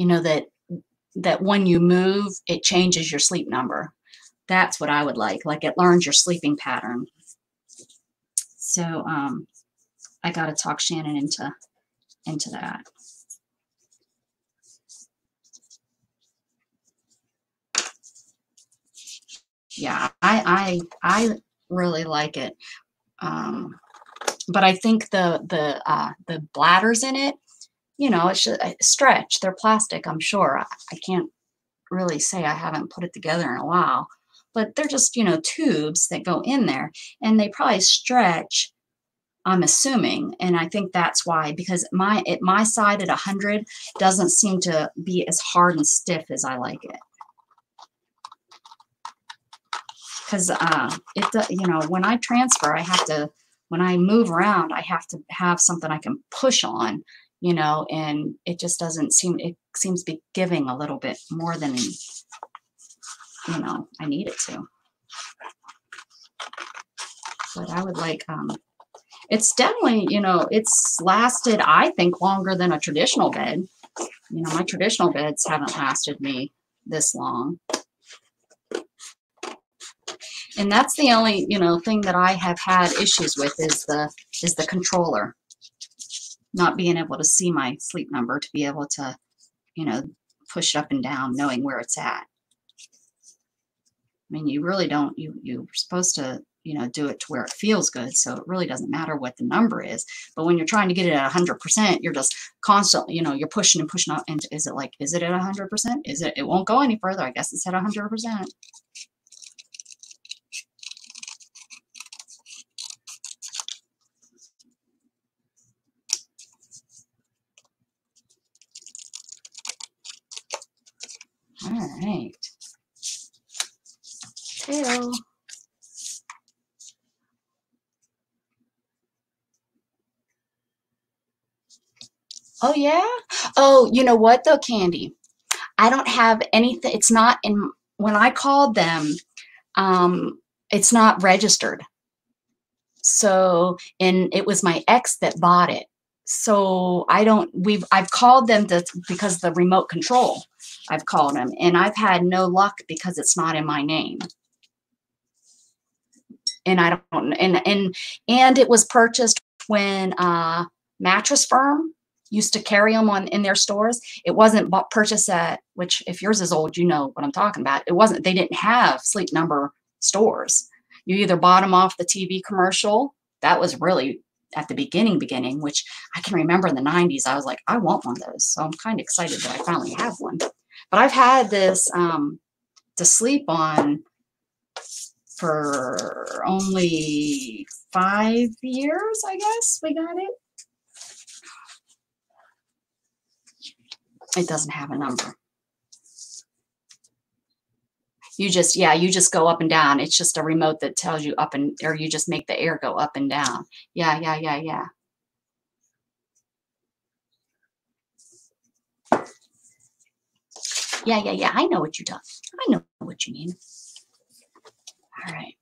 you know that that when you move it changes your sleep number. That's what I would like. Like it learns your sleeping pattern. So um I got to talk Shannon into into that. Yeah, I I I really like it. Um but I think the the uh the bladders in it, you know, it should uh, stretch. They're plastic, I'm sure. I, I can't really say I haven't put it together in a while, but they're just, you know, tubes that go in there and they probably stretch I'm assuming, and I think that's why because my at my side at 100 doesn't seem to be as hard and stiff as I like it. Because uh, it, you know, when I transfer, I have to when I move around, I have to have something I can push on, you know, and it just doesn't seem it seems to be giving a little bit more than you know I need it to. But I would like um it's definitely, you know, it's lasted, I think, longer than a traditional bed. You know, my traditional beds haven't lasted me this long. And that's the only, you know, thing that I have had issues with is the is the controller. Not being able to see my sleep number to be able to, you know, push it up and down knowing where it's at. I mean, you really don't you you're supposed to you know do it to where it feels good so it really doesn't matter what the number is. But when you're trying to get it at 100% you're just constantly you know you're pushing and pushing out and is it like is it at 100% is it it won't go any further. I guess it's at 100% all right tail Oh yeah. Oh, you know what though, Candy? I don't have anything. It's not in when I called them. Um, it's not registered. So, and it was my ex that bought it. So I don't, we've, I've called them to, because the remote control, I've called them and I've had no luck because it's not in my name. And I don't, and, and, and it was purchased when, uh, Mattress Firm used to carry them on in their stores. It wasn't bought, purchased at, which if yours is old, you know what I'm talking about. It wasn't, they didn't have sleep number stores. You either bought them off the TV commercial. That was really at the beginning, beginning, which I can remember in the 90s. I was like, I want one of those. So I'm kind of excited that I finally have one. But I've had this um, to sleep on for only five years, I guess we got it. It doesn't have a number. You just, yeah, you just go up and down. It's just a remote that tells you up and, or you just make the air go up and down. Yeah, yeah, yeah, yeah. Yeah, yeah, yeah. I know what you're talking. I know what you mean. All right.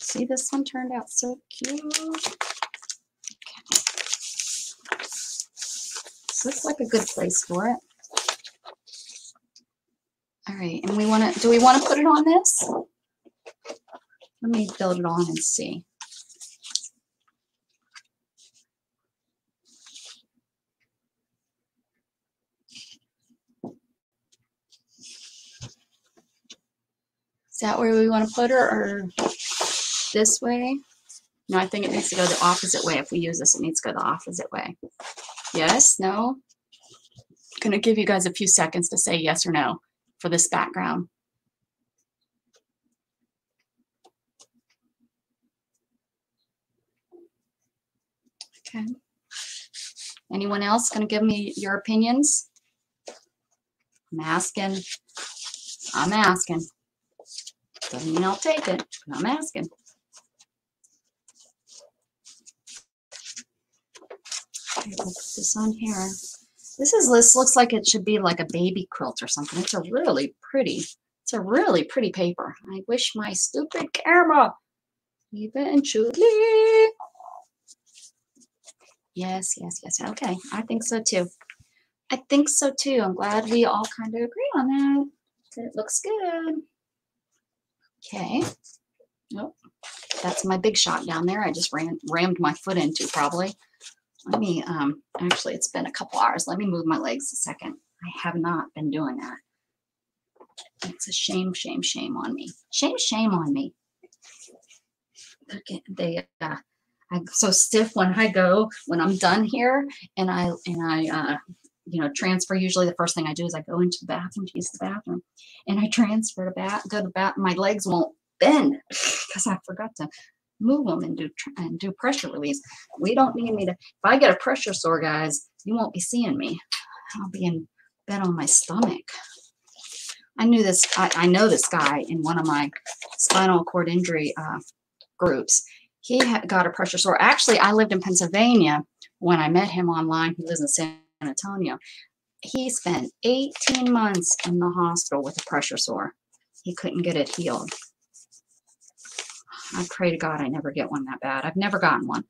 See, this one turned out so cute. Okay. This looks like a good place for it. All right, and we want to, do we want to put it on this? Let me build it on and see. Is that where we want to put her or this way? No, I think it needs to go the opposite way. If we use this, it needs to go the opposite way. Yes, no? I'm gonna give you guys a few seconds to say yes or no for this background. Okay. Anyone else gonna give me your opinions? I'm asking. I'm asking. Doesn't mean I'll take it, but I'm asking. Okay, we'll put this on here. This is this looks like it should be like a baby quilt or something. It's a really pretty, it's a really pretty paper. I wish my stupid camera eventually. Yes, yes, yes. Okay, I think so too. I think so too. I'm glad we all kind of agree on that. That it looks good. Okay. Nope. That's my big shot down there. I just ran rammed my foot into probably. Let me, um, actually, it's been a couple hours. Let me move my legs a second. I have not been doing that. It's a shame, shame, shame on me. Shame, shame on me. At they, uh, I'm so stiff when I go, when I'm done here and I, and I, uh, you know, transfer. Usually the first thing I do is I go into the bathroom to use the bathroom and I transfer to bath, go to bath. My legs won't bend because I forgot to move them and do and do pressure release. We don't need me to. If I get a pressure sore, guys, you won't be seeing me. I'll be in bed on my stomach. I knew this. I, I know this guy in one of my spinal cord injury uh, groups. He got a pressure sore. Actually, I lived in Pennsylvania when I met him online. He lives in San Antonio. He spent 18 months in the hospital with a pressure sore. He couldn't get it healed. I pray to God I never get one that bad. I've never gotten one.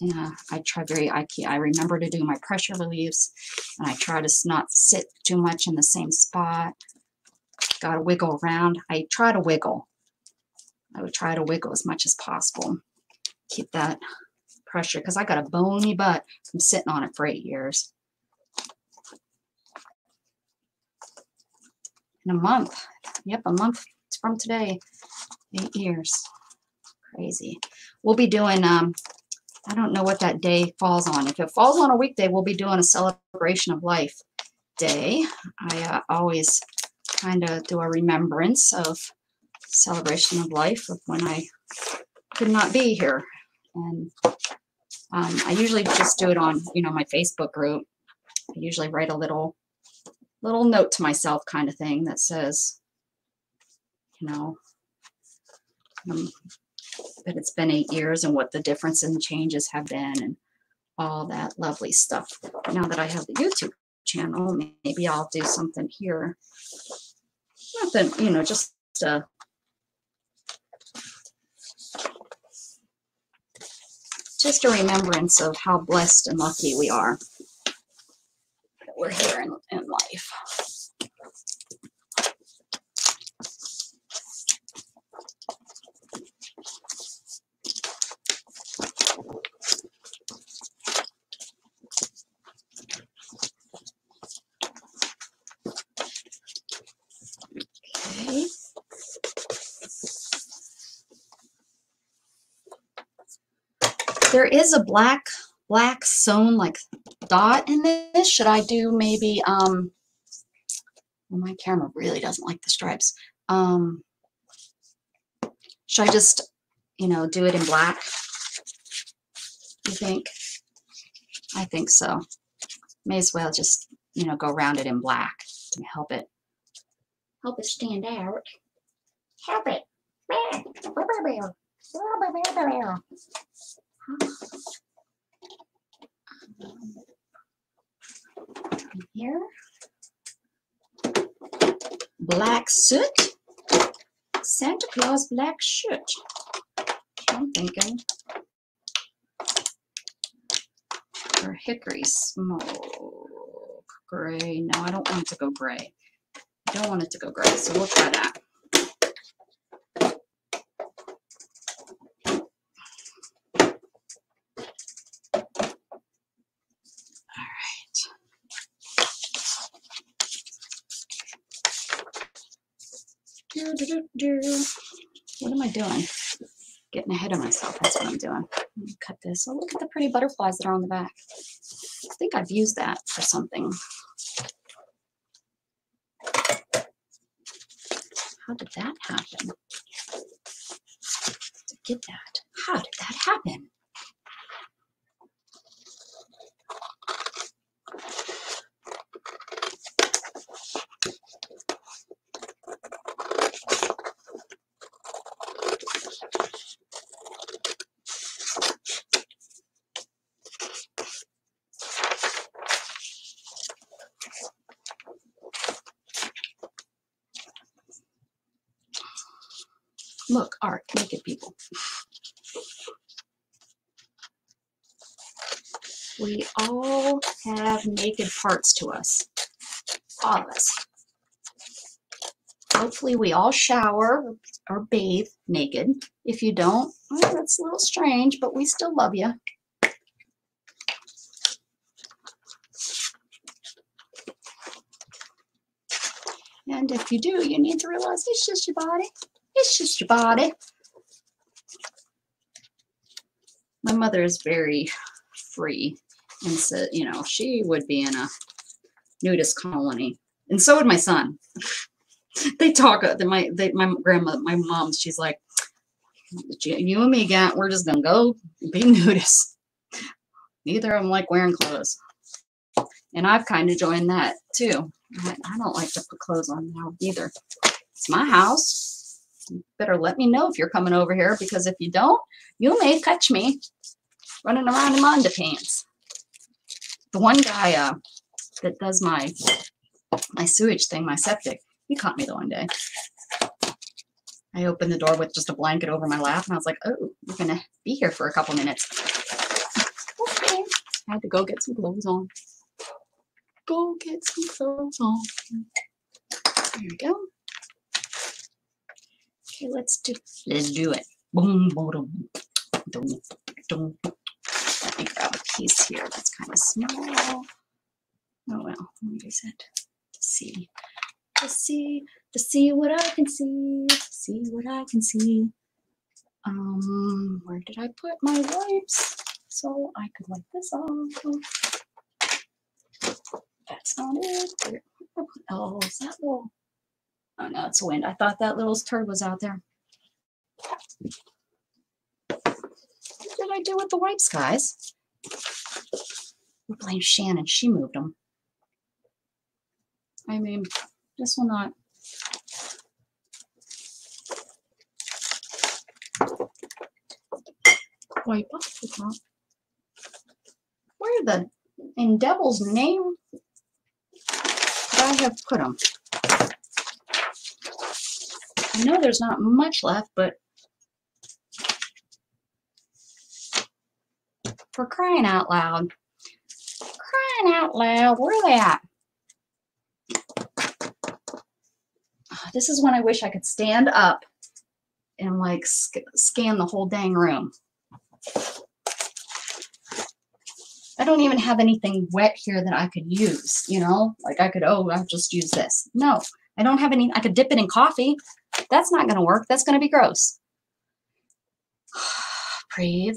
Yeah, uh, I try very, I, I remember to do my pressure reliefs and I try to not sit too much in the same spot. Got to wiggle around. I try to wiggle. I would try to wiggle as much as possible. Keep that pressure because I got a bony butt from sitting on it for eight years. In a month. Yep, a month from today. Eight years. Crazy. We'll be doing, um, I don't know what that day falls on. If it falls on a weekday, we'll be doing a celebration of life day. I uh, always kind of do a remembrance of celebration of life of when I could not be here. And um, I usually just do it on, you know, my Facebook group. I usually write a little, little note to myself kind of thing that says, you know, um, that it's been eight years and what the difference and changes have been and all that lovely stuff. Now that I have the YouTube channel, maybe I'll do something here. Nothing, you know, just uh just a remembrance of how blessed and lucky we are that we're here in, in life. There is a black black sewn like dot in this. Should I do maybe um well my camera really doesn't like the stripes. Um should I just, you know, do it in black? You think? I think so. May as well just, you know, go around it in black to help it help it stand out. Help it. Um, here. Black suit. Santa Claus black shirt. I'm thinking. Or hickory smoke. Gray. No, I don't want it to go gray. I don't want it to go gray, so we'll try that. All right. Do, do, do. What am I doing? Getting ahead of myself. That's what I'm doing. Me cut this. Oh, look at the pretty butterflies that are on the back. I think I've used that for something. How did that happen? To get that. How did that happen? Look, art, naked people. We all have naked parts to us. All of us. Hopefully, we all shower or bathe naked. If you don't, well, that's a little strange, but we still love you. And if you do, you need to realize it's just your body. It's just your body. My mother is very free and said, you know, she would be in a nudist colony. And so would my son. they talk, uh, my, they, my grandma, my mom, she's like, you and me, Gat, we're just gonna go be nudists. Neither of them like wearing clothes. And I've kind of joined that too. I, don't like to put clothes on now either. It's my house. You better let me know if you're coming over here because if you don't, you may catch me running around in underpants. The one guy uh, that does my my sewage thing, my septic, he caught me the one day. I opened the door with just a blanket over my lap and I was like, oh, you're gonna be here for a couple minutes. Okay. I had to go get some clothes on. Go get some clothes on. There we go. Okay, let's do let's do it. Boom, boom, boom, boom. Grab a piece here that's kind of small. Oh well, let me is it? To see. To see, to see what I can see, to see what I can see. Um, where did I put my wipes? So I could wipe this off. That's not it. Oh, is that little? Oh no, it's wind. I thought that little turd was out there. Did I do with the wipes, guys? We blame Shannon. She moved them. I mean, this will not. wipe off the top. Where the in devil's name I have put them? I know there's not much left, but for crying out loud, crying out loud, where are they at? Ah, This is when I wish I could stand up and like sc- scan the whole dang room. I don't even have anything wet here that I could use, you know? Like I could, oh, I'll just use this. No, I don't have any. I could dip it in coffee. That's not going to work. That's going to be gross. Breathe.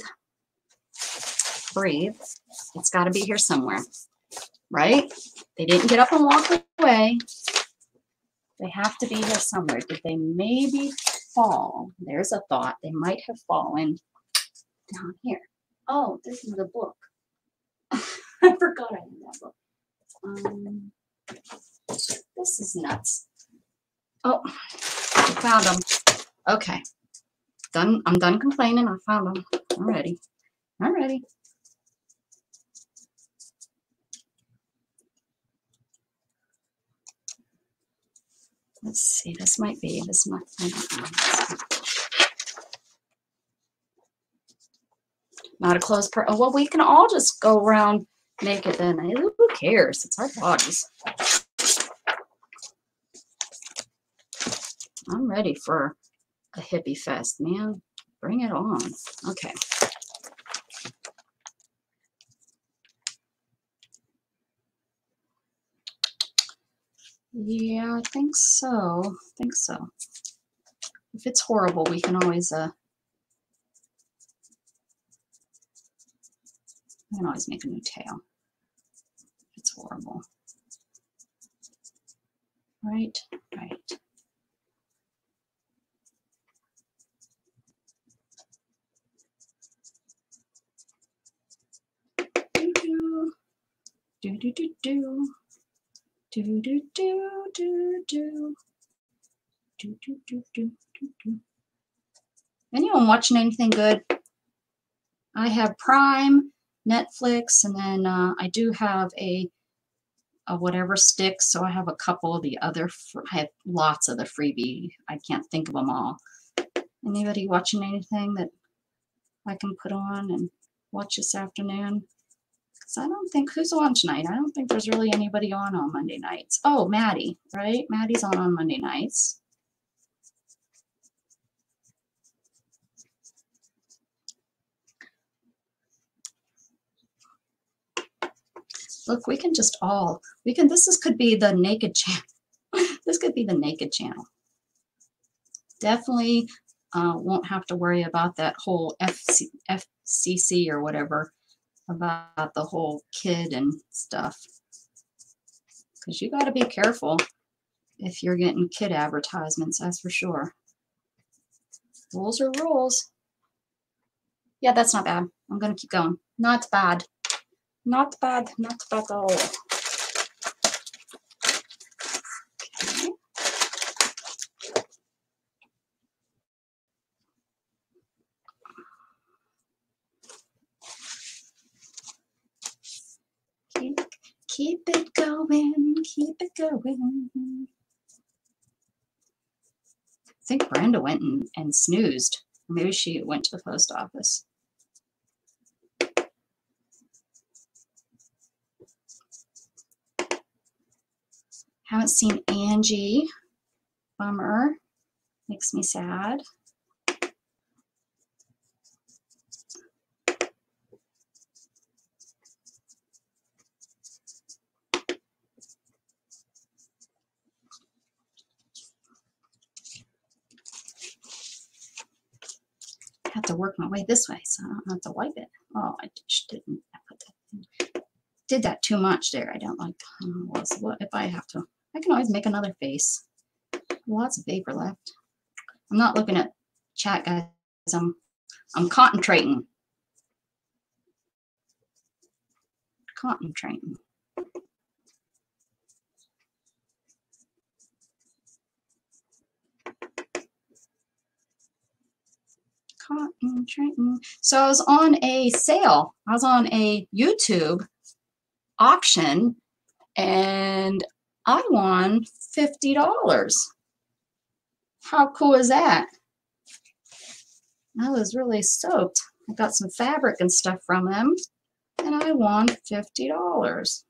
Breathe. It's got to be here somewhere, right? They didn't get up and walk away. They have to be here somewhere. Did they maybe fall? There's a thought. They might have fallen down here. Oh, this is the book. I forgot I had that book. Um, this is nuts. Oh, I found them. Okay. Done. I'm done complaining. I found them. I'm ready. I'm ready. Let's see. This might be. This might. I don't know. Not a closed per. Oh, well, we can all just go around naked then. Who cares? It's our bodies. I'm ready for a hippie fest, man. Bring it on. Okay. Yeah, I think so. I think so. If it's horrible, we can always uh we can always make a new tail. It's horrible. Right, right. Do do do do do do do do do. Do do do do do do. Anyone watching anything good? I have Prime, Netflix, and then uh, I do have a, a whatever stick. So I have a couple of the other. I have lots of the freebie. I can't think of them all. Anybody watching anything that I can put on and watch this afternoon? Because I don't think who's on tonight. I don't think there's really anybody on on Monday nights. Oh, Maddie, right? Maddie's on on Monday nights. Look, we can just all we can. This is could be the naked channel. this could be the naked channel. Definitely uh, won't have to worry about that whole FC, FCC or whatever about the whole kid and stuff. Because you got to be careful if you're getting kid advertisements, that's for sure. Rules are rules. Yeah, that's not bad. I'm going to keep going. Not bad. Not bad. Not bad at all. Okay. Keep, keep it going, going. I think Brenda went and, and snoozed. Maybe she went to the post office. Haven't seen Angie. Bummer. Makes me sad. To work my way this way, so I don't have to wipe it. Oh, I just didn't. I put that in. Did that too much there. I don't like. Uh, what's, what if I have to? I can always make another face. Lots of paper left. I'm not looking at chat, guys. I'm I'm concentrating. Concentrating. Cotton mm, Trenton. Mm. So I was on a sale. I was on a YouTube auction and I won $50. How cool is that? I was really stoked. I got some fabric and stuff from them and I won $50.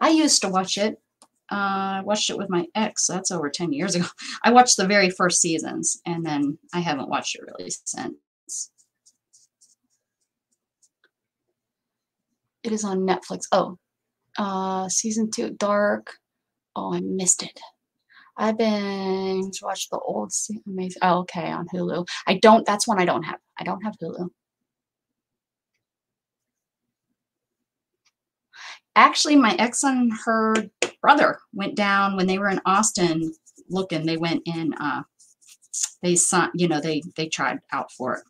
I used to watch it. Uh, I watched it with my ex. That's over 10 years ago. I watched the very first seasons and then I haven't watched it really since. It is on Netflix. Oh, uh, season two, Dark. Oh, I missed it. I've been to watch the old amazing. Oh, okay, on Hulu. I don't. That's one I don't have. I don't have Hulu. Actually, my ex and her brother went down when they were in Austin looking. They went in. Uh, they saw. You know, they they tried out for it.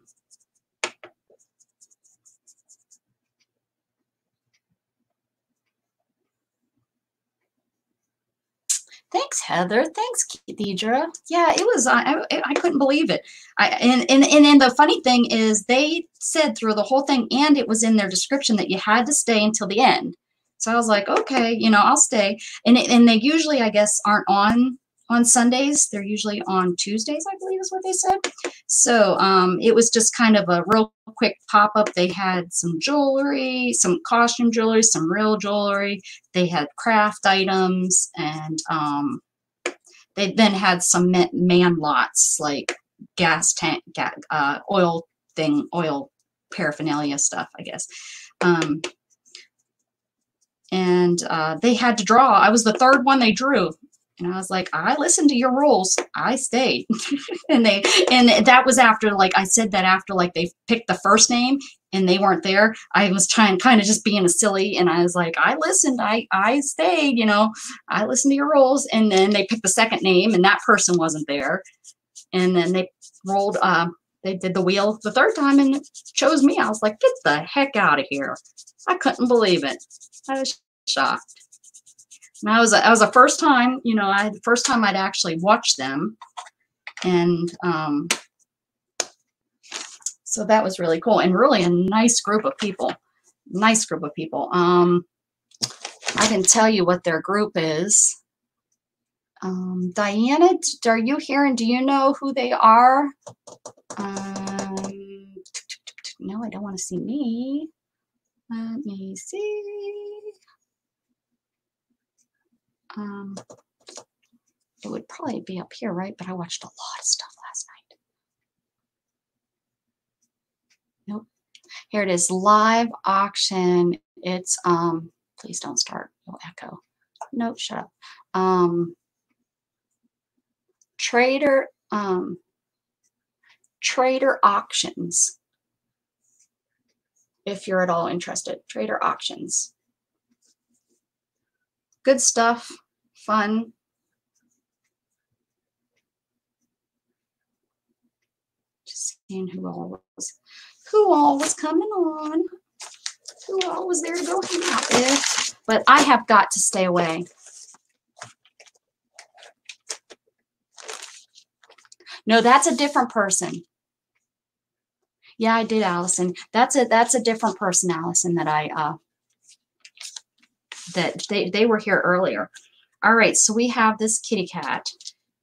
Thanks, Heather. Thanks, Deidre. Yeah, it was. I, I, I couldn't believe it. I and, and and and the funny thing is, they said through the whole thing, and it was in their description that you had to stay until the end. So I was like, okay, you know, I'll stay. And and they usually, I guess, aren't on on Sundays. They're usually on Tuesdays, I believe, is what they said. So um, it was just kind of a real quick pop up. They had some jewelry, some costume jewelry, some real jewelry. They had craft items, and um, they then had some man lots like gas tank, uh, oil thing, oil paraphernalia stuff, I guess. Um, and uh, they had to draw. I was the third one they drew, and I was like, I listened to your rules. I stayed, and they and that was after like I said that after like they picked the first name and they weren't there. I was trying kind of just being a silly, and I was like, I listened. I I stayed. You know, I listened to your rules, and then they picked the second name, and that person wasn't there, and then they rolled. Um, they did the wheel the third time and chose me. I was like, get the heck out of here. I couldn't believe it. I was shocked. And I was I was the first time, you know, I the first time I'd actually watched them, and um, so that was really cool and really a nice group of people. Nice group of people. Um, I can tell you what their group is. Um, Diana, are you here and do you know who they are? Um, no, I don't want to see me. Let me see. Um, it would probably be up here, right? But I watched a lot of stuff last night. Nope. Here it is, live auction. It's um. Please don't start. You'll echo. Nope. Shut up. Um. Trader. Um. Trader auctions. If you're at all interested, Trader auctions. Good stuff, fun. Just seeing who all was, who all was coming on, who all was there to go hang out with. But I have got to stay away. No, that's a different person. Yeah, I did, Allison. That's a that's a different person, Allison, that I uh that they, they were here earlier. All right, so we have this kitty cat.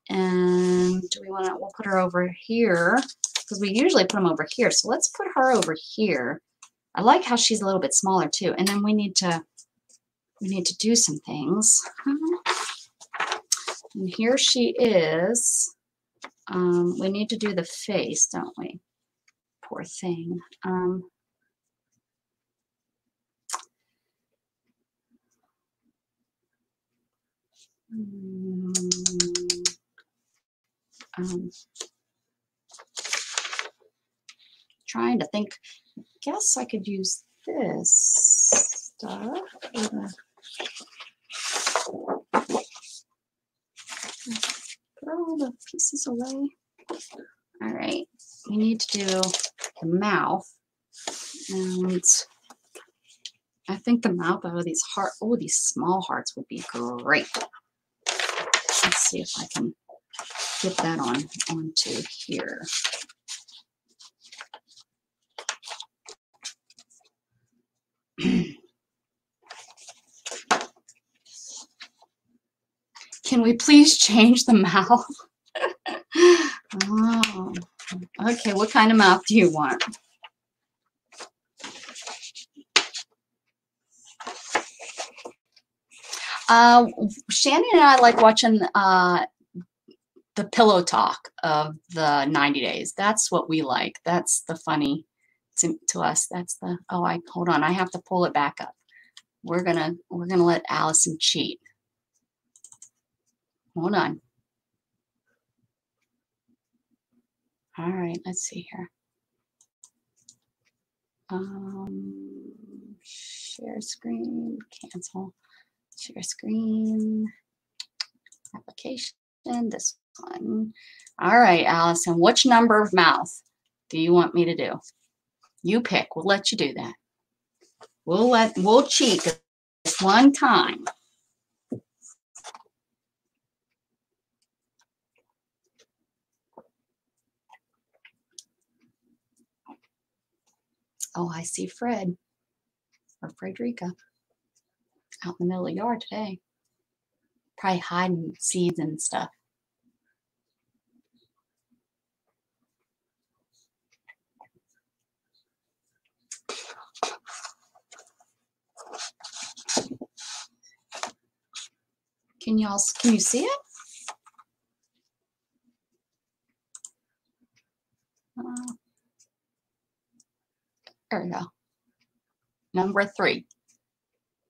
And do we want to, we'll put her over here because we usually put them over here. So let's put her over here. I like how she's a little bit smaller too. And then we need to, we need to do some things. And here she is. Um, we need to do the face, don't we? Poor thing. Um, Mm, um, trying to think. Guess I could use this stuff. for the- Put the pieces away. All right, we need to do the mouth, and I think the mouth out of these heart. Oh, these small hearts would be great. Let's see if I can get that on onto here. Can we please change the mouth? oh, okay. What kind of mouth do you want? Uh, Shannon and I like watching uh, the pillow talk of the 90 days. That's what we like. That's the funny to, to us. That's the oh I hold on, I have to pull it back up. We're gonna we're gonna let Allison cheat. Hold on. All right, let's see here. Um, share screen, cancel, share screen, application, this one. All right, Allison, which number of mouth do you want me to do? You pick. We'll let you do that. We'll let we'll cheat this one time. Oh, I see Fred or Frederica out in the middle of the yard today. Probably hiding seeds and stuff. Can y'all can you see it? Uh, there we go. Number three.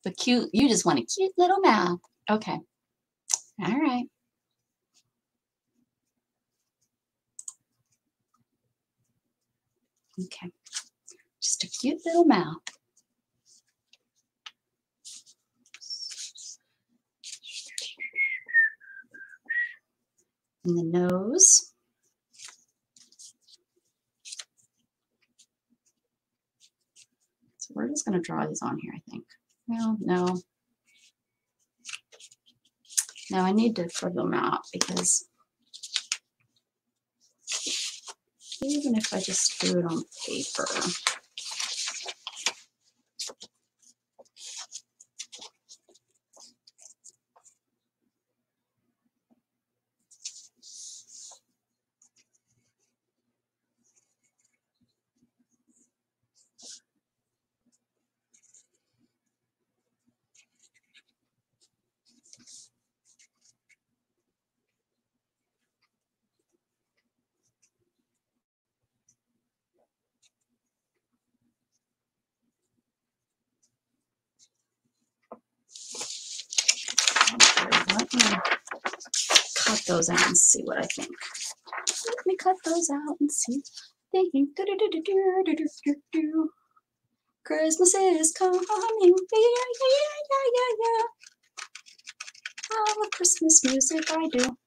The cute, you just want a cute little mouth. Okay. All right. Okay. Just a cute little mouth. And the nose. We're just going to draw these on here, I think. No, no. No, I need to fill them out because even if I just do it on paper. Let me cut those out and see what I think. Let me cut those out and see. Thinking. do-do-do-do-do-do-do-do. Christmas is coming. Yeah, yeah, yeah, yeah, yeah, yeah. All the Christmas music I do.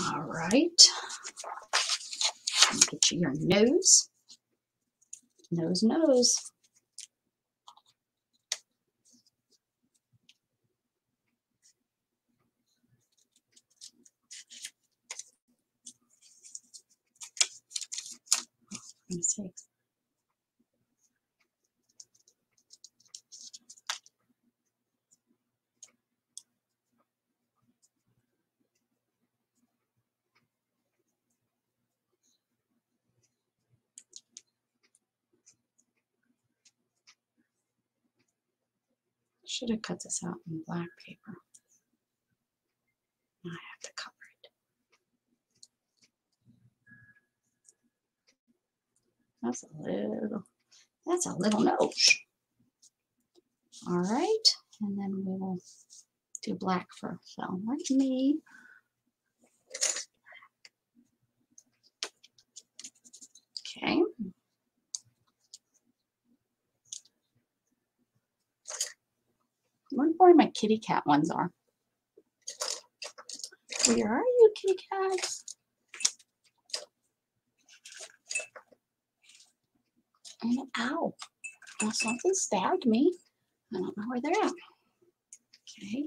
All right. Get you your nose. Nose, nose. Let me see. Should have cut this out in black paper. Now I have to cover it. That's a little, that's a little nose. All right, and then we will do black for so like me. Okay. I wonder where my kitty cat ones are. Where are you, kitty cats? And ow, well, something stabbed me. I don't know where they're at. Okay.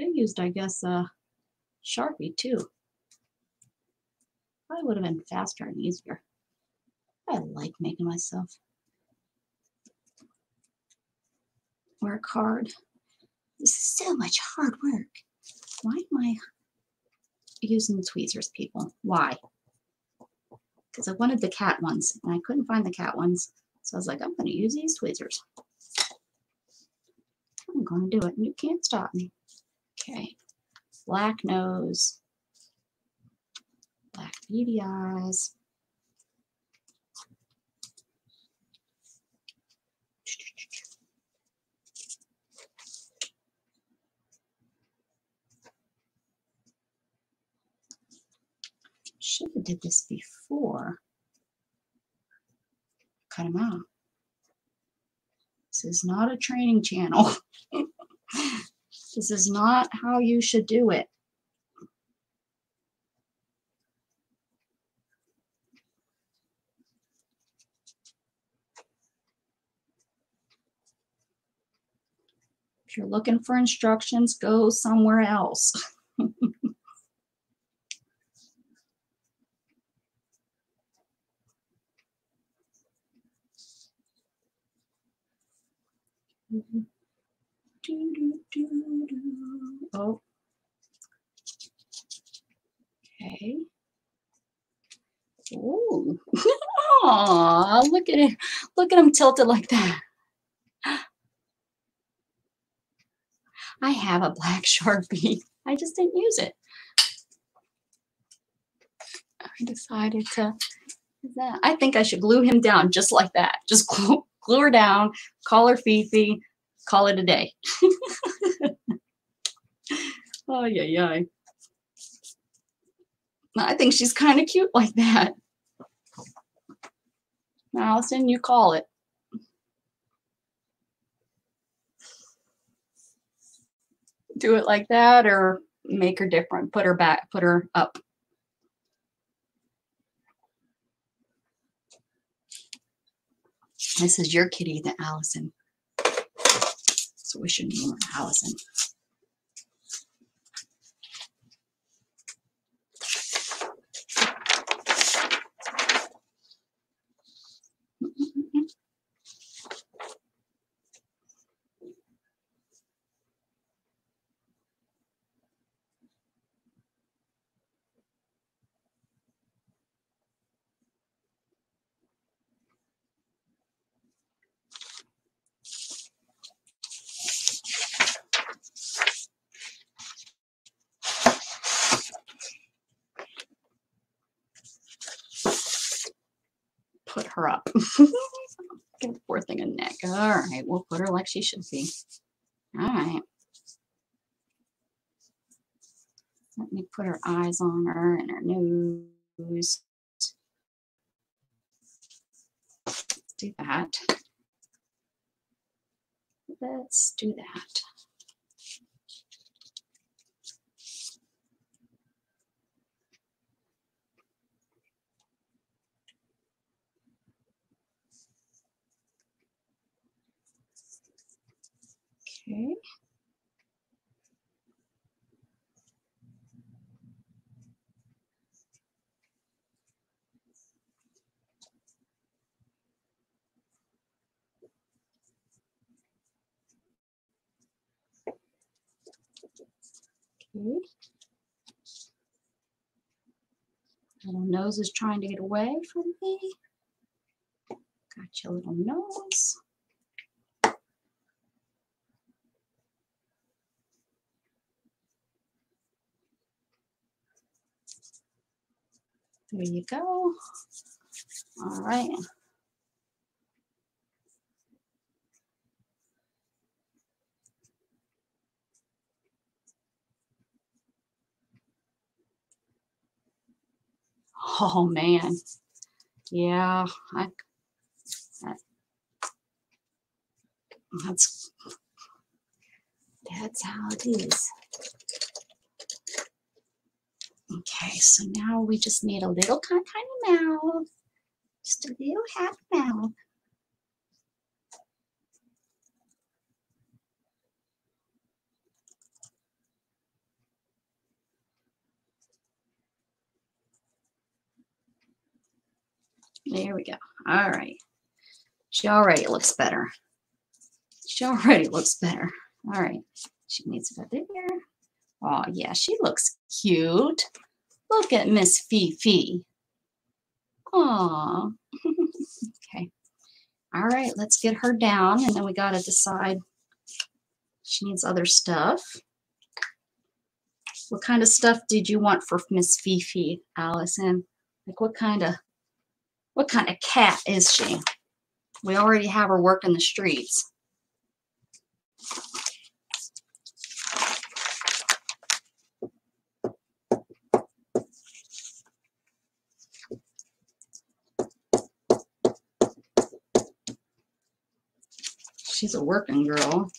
Could have used, I guess, uh, Sharpie too. Probably would have been faster and easier. I like making myself work hard. This is so much hard work. Why am I using tweezers, people? Why? Because I wanted the cat ones and I couldn't find the cat ones. So I was like, I'm going to use these tweezers. I'm going to do it and you can't stop me. Okay. Black nose. Black beady eyes. Should have did this before. Cut him out. This is not a training channel. this is not how you should do it. If you're looking for instructions, go somewhere else. Mm-hmm. Do, do, do, do. Oh. Okay. Ooh. Look at it. Look at him tilted like that. I have a black Sharpie. I just didn't use it. I decided to. I think I should glue him down just like that. Just glue, glue her down, call her Fifi, call it a day. oh, yeah, yeah. I think she's kind of cute like that. Allison, you call it. Do it like that or make her different. Put her back, put her up. This is your kitty, the Allison. Her Allison. Put her up. Give the poor thing a neck. All right, we'll put her like she should be. All right. Let me put her eyes on her and her nose. Let's do that. Let's do that. Okay. Okay. Little nose is trying to get away from me. Got your little nose. There you go. All right. Oh man. Yeah, I that, that's that's how it is. Okay, so now we just need a little kind tiny mouth. Just a little half mouth. There we go. All right. She already looks better. She already looks better. All right. She needs go there. Oh, yeah, she looks cute. Look at Miss Fifi. Aw. okay. All right, let's get her down, and then we got to decide. She needs other stuff. What kind of stuff did you want for Miss Fifi, Allison? Like, what kind of what kind of cat is she? We already have her working the streets. She's a working girl.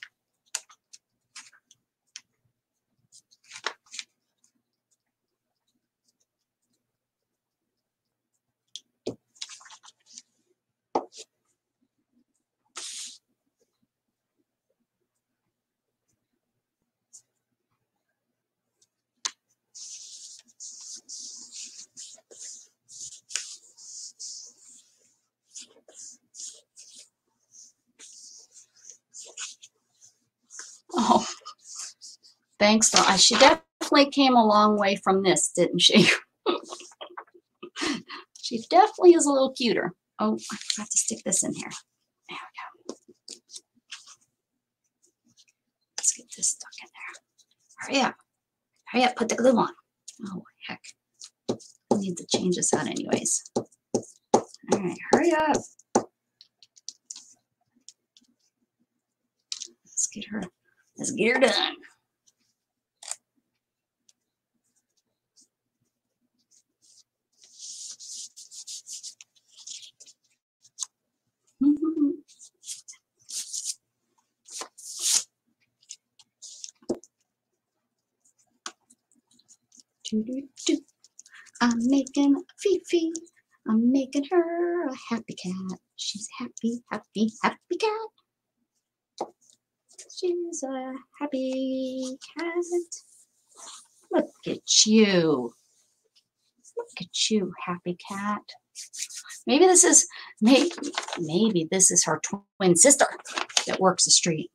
Oh, thanks. She definitely came a long way from this, didn't she? she definitely is a little cuter. Oh, I forgot to stick this in here. There we go. Let's get this stuck in there. Hurry up. Hurry up. Put the glue on. Oh, heck. I need to change this out anyways. All right, hurry up. Let's get her Let's get her done. Doo-doo-doo. I'm making Fifi. I'm making her a happy cat. She's happy, happy, happy cat. She's a happy cat. Look at you. Look at you, happy cat. Maybe this is maybe maybe this is her twin sister that works the street.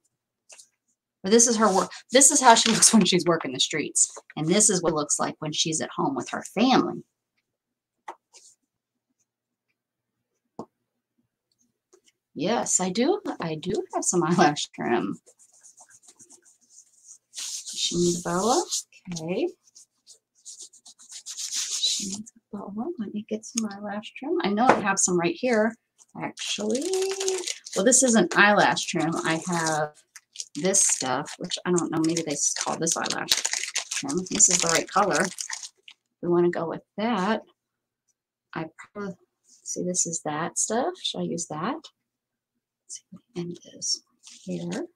Or this is her work. This is how she looks when she's working the streets. And this is what it looks like when she's at home with her family. Yes, I do. I do have some eyelash trim. She needs a boa. Okay. She needs a boa. Let me get some eyelash trim. I know I have some right here. Actually, well, this isn't eyelash trim. I have this stuff, which I don't know. Maybe they call this eyelash. This is the right color. We want to go with that. I probably see this is that stuff. Should I use that? Let's see what the end is here.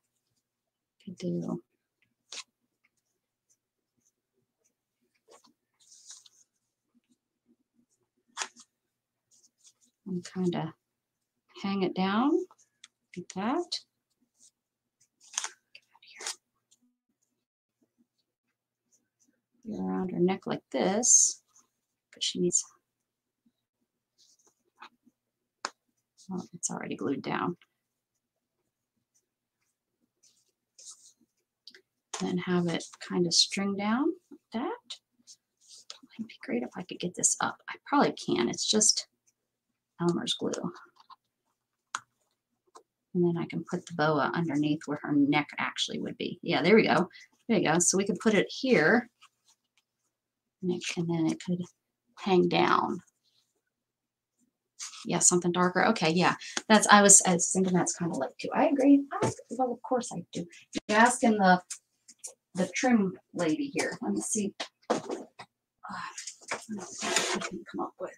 Could do. And kind of hang it down like that. Around her neck like this, but she needs. Oh, it's already glued down. then have it kind of string down like that. It'd be great if I could get this up. I probably can. It's just Elmer's glue. And then I can put the boa underneath where her neck actually would be. Yeah, there we go. There you go. So we could put it here. And, it, and then it could hang down. Yeah, something darker. Okay, yeah. That's I was I was thinking that's kind of like too. I agree. I, well, of course I do. You're asking the the trim lady here. Let me see. Ah, let's see what I can come up with.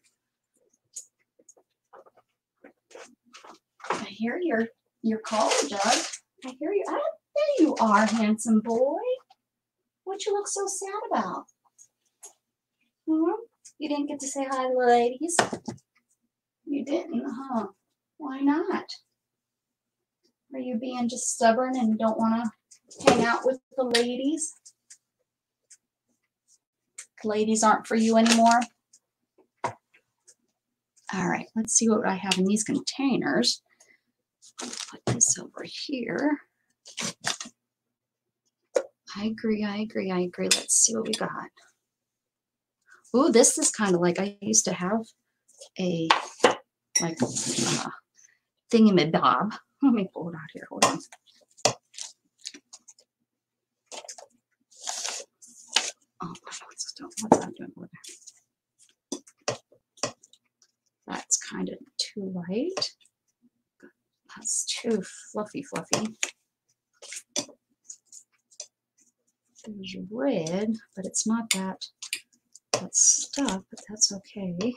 I hear your your call, Doug. I hear you. There you are, handsome boy. What you look so sad about? Hmm? You didn't get to say hi to the ladies. You didn't, huh? Why not? Are you being just stubborn and don't want to hang out with the ladies? Ladies aren't for you anymore. All right, let's see what I have in these containers. Put this over here. I agree, I agree, I agree. Let's see what we got. Ooh, this is kind of like I used to have a like uh, thingamabob. Let me pull it out here. Hold on. Oh, what's that doing over there? That's kind of too light. That's too fluffy, fluffy. There's red, but it's not that that stuff, but that's okay. That.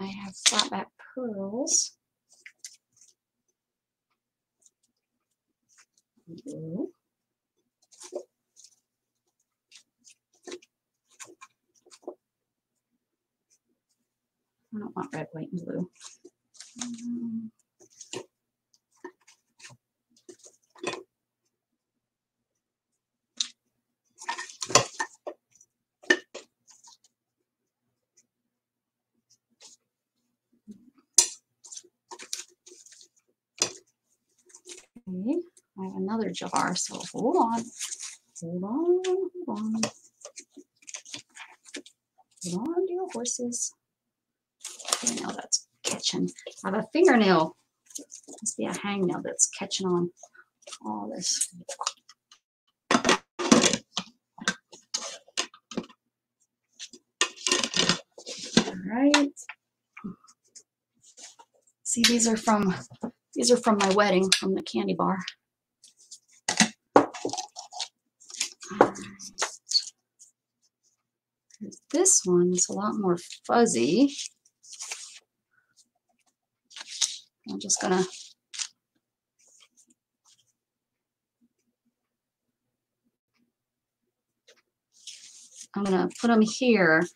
I have flatback pearls. I don't want red, white, and blue. Mm. Okay, I have another jar, so hold on. Hold on, hold on. Hold on, dear horses. Okay, now that's catching. I have a fingernail. Must be a hangnail that's catching on all this. All right. See, these are from these are from my wedding from the candy bar. This one is a lot more fuzzy. I'm just gonna I'm gonna put them here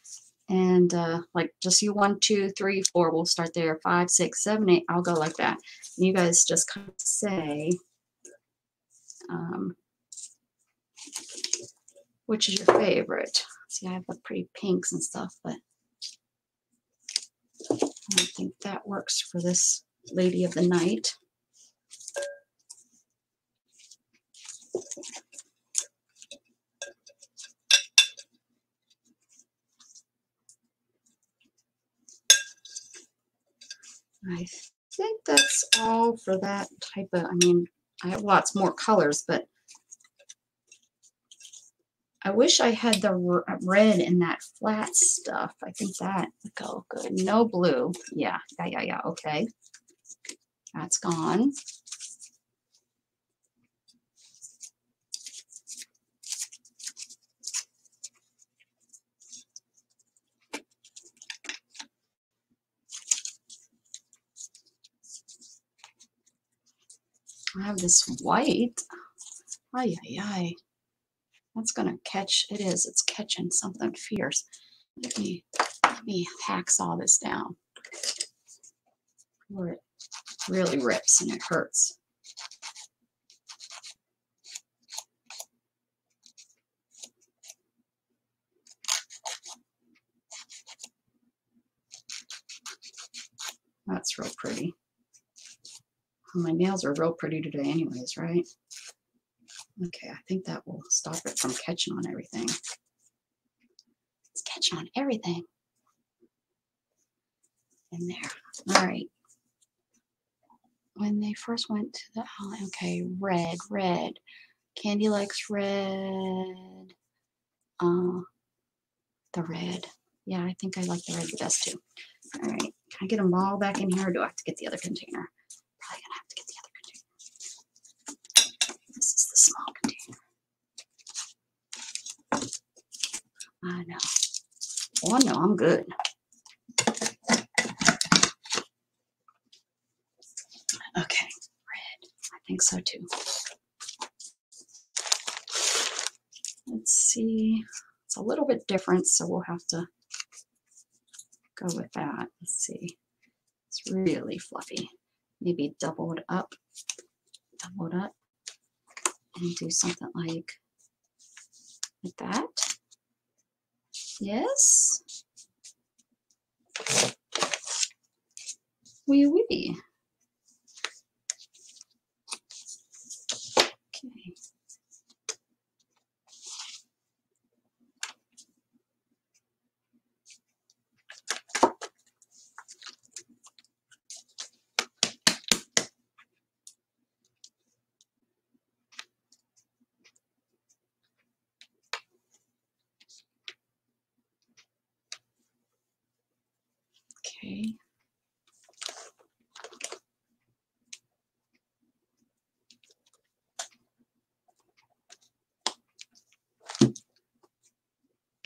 and uh, like just you one, two, three, four. We'll start there. Five, six, seven, eight. I'll go like that. And you guys just kind of say um, which is your favorite. See, I have the pretty pinks and stuff, but I don't think that works for this lady of the night. I think that's all for that type of, I mean, I have lots more colors, but I wish I had the uh, red in that flat stuff. I think that would go good. No blue. Yeah, yeah, yeah, yeah. Okay. That's gone. I have this white. Ay, ay, ay. That's gonna catch, it is, it's catching something fierce. Let me, let me hacksaw this down. Where it really rips and it hurts. That's real pretty. My nails are real pretty today anyways, right? Okay, I think that will stop it from catching on everything. It's catching on everything. In there. All right. When they first went to the okay, red, red. Candy likes red. Uh, the red. Yeah, I think I like the red the best too. All right, can I get them all back in here or do I have to get the other container? Probably gonna have to get the other container. This is the small container. I know. Oh no, I'm good. Okay, red. I think so too. Let's see. It's a little bit different, so we'll have to go with that. Let's see. It's really fluffy. Maybe double it up, double it up, and do something like like that. Yes. Wee wee. Okay. Okay.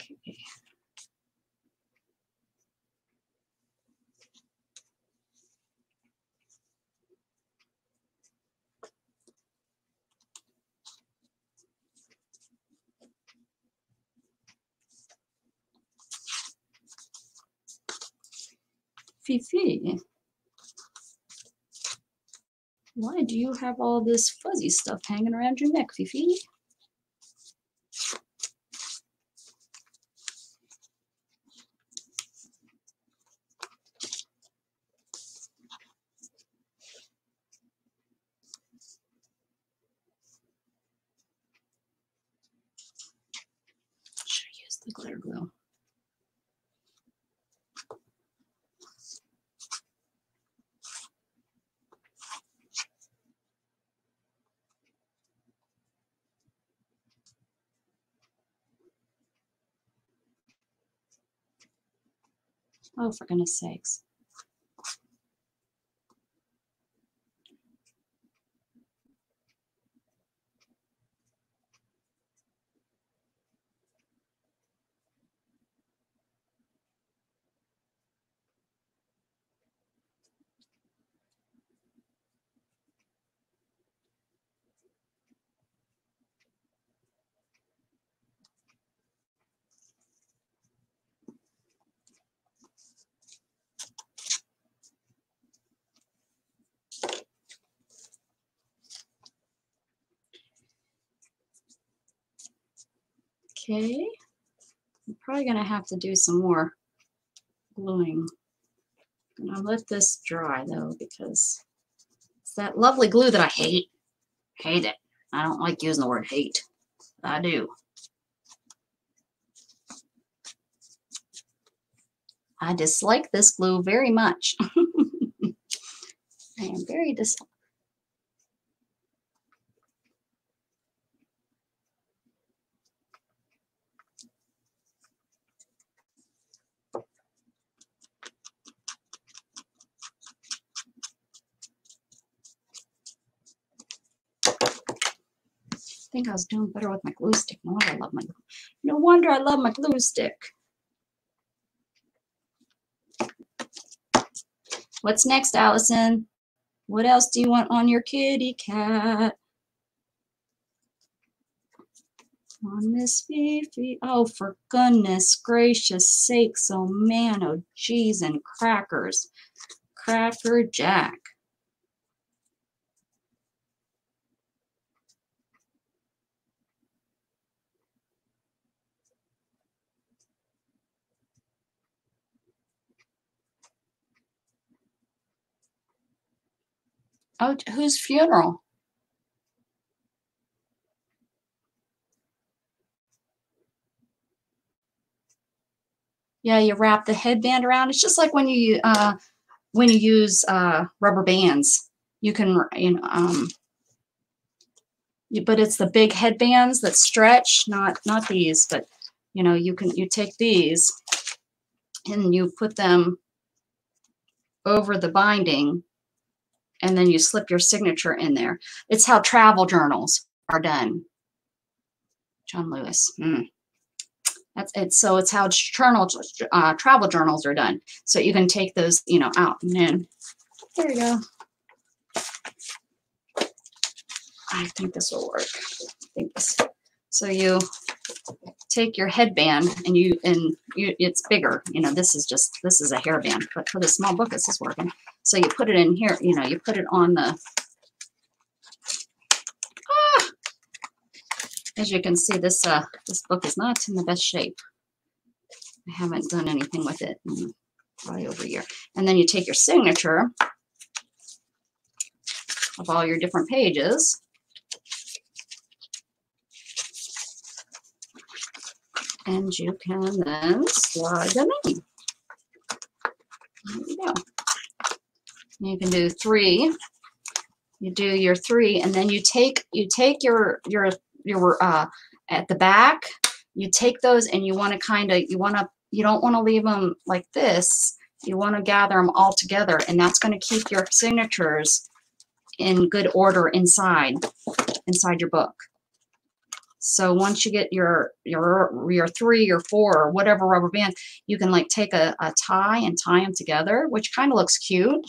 Okay. Fifi. Why do you have all this fuzzy stuff hanging around your neck, Fifi? Should I use the glitter glue? Oh, for goodness sakes. Okay. I'm probably going to have to do some more gluing. And to let this dry though because it's that lovely glue that I hate. Hate it. I don't like using the word hate. I do. I dislike this glue very much. I am very dis. Think I was doing better with my glue stick. No wonder I love my no wonder I love my glue stick. What's next, Allison? What else do you want on your kitty cat? On Miss Fifi. Oh, for goodness gracious sakes. Oh, man. Oh, geez. And crackers. Cracker Jack. Oh, whose funeral? Yeah, you wrap the headband around. It's just like when you uh when you use uh rubber bands. You can you know um you, but it's the big headbands that stretch, not not these, but you know, you can you take these and you put them over the binding and then you slip your signature in there. It's how travel journals are done. John Lewis. Hmm. That's it. So it's how journal uh, travel journals are done. So you can take those, you know, out and then there you go. I think this will work. I think this. So you take your headband and you and you it's bigger. You know, this is just this is a hairband, but for the small book, this is working. So you put it in here. You know, you put it on the. Ah! As you can see, this uh this book is not in the best shape. I haven't done anything with it in probably over a year. And then you take your signature of all your different pages. And you can then slide them in. There you go. You can do three. You do your three, and then you take you take your your your uh at the back. You take those, and you want to kind of you want to you don't want to leave them like this. You want to gather them all together, and that's going to keep your signatures in good order inside inside your book. So once you get your your your three or four or whatever rubber band, you can like take a, a tie and tie them together, which kind of looks cute.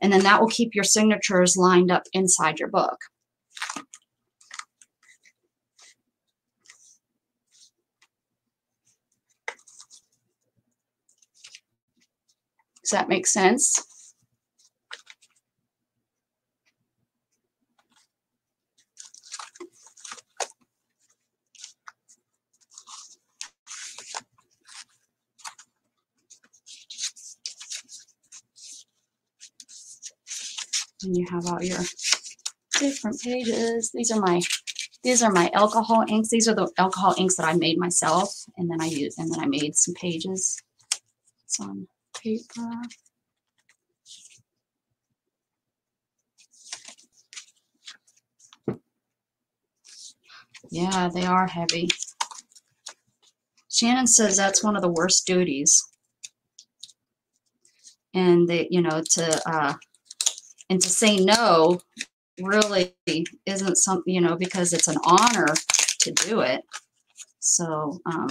And then that will keep your signatures lined up inside your book. Does that make sense? And you have all your different pages. These are my these are my alcohol inks. These are the alcohol inks that I made myself, and then I use and then I made some pages. It's on paper. Yeah, they are heavy. Shannon says that's one of the worst duties. And they, you know, to uh, and to say no really isn't something you know because it's an honor to do it. So um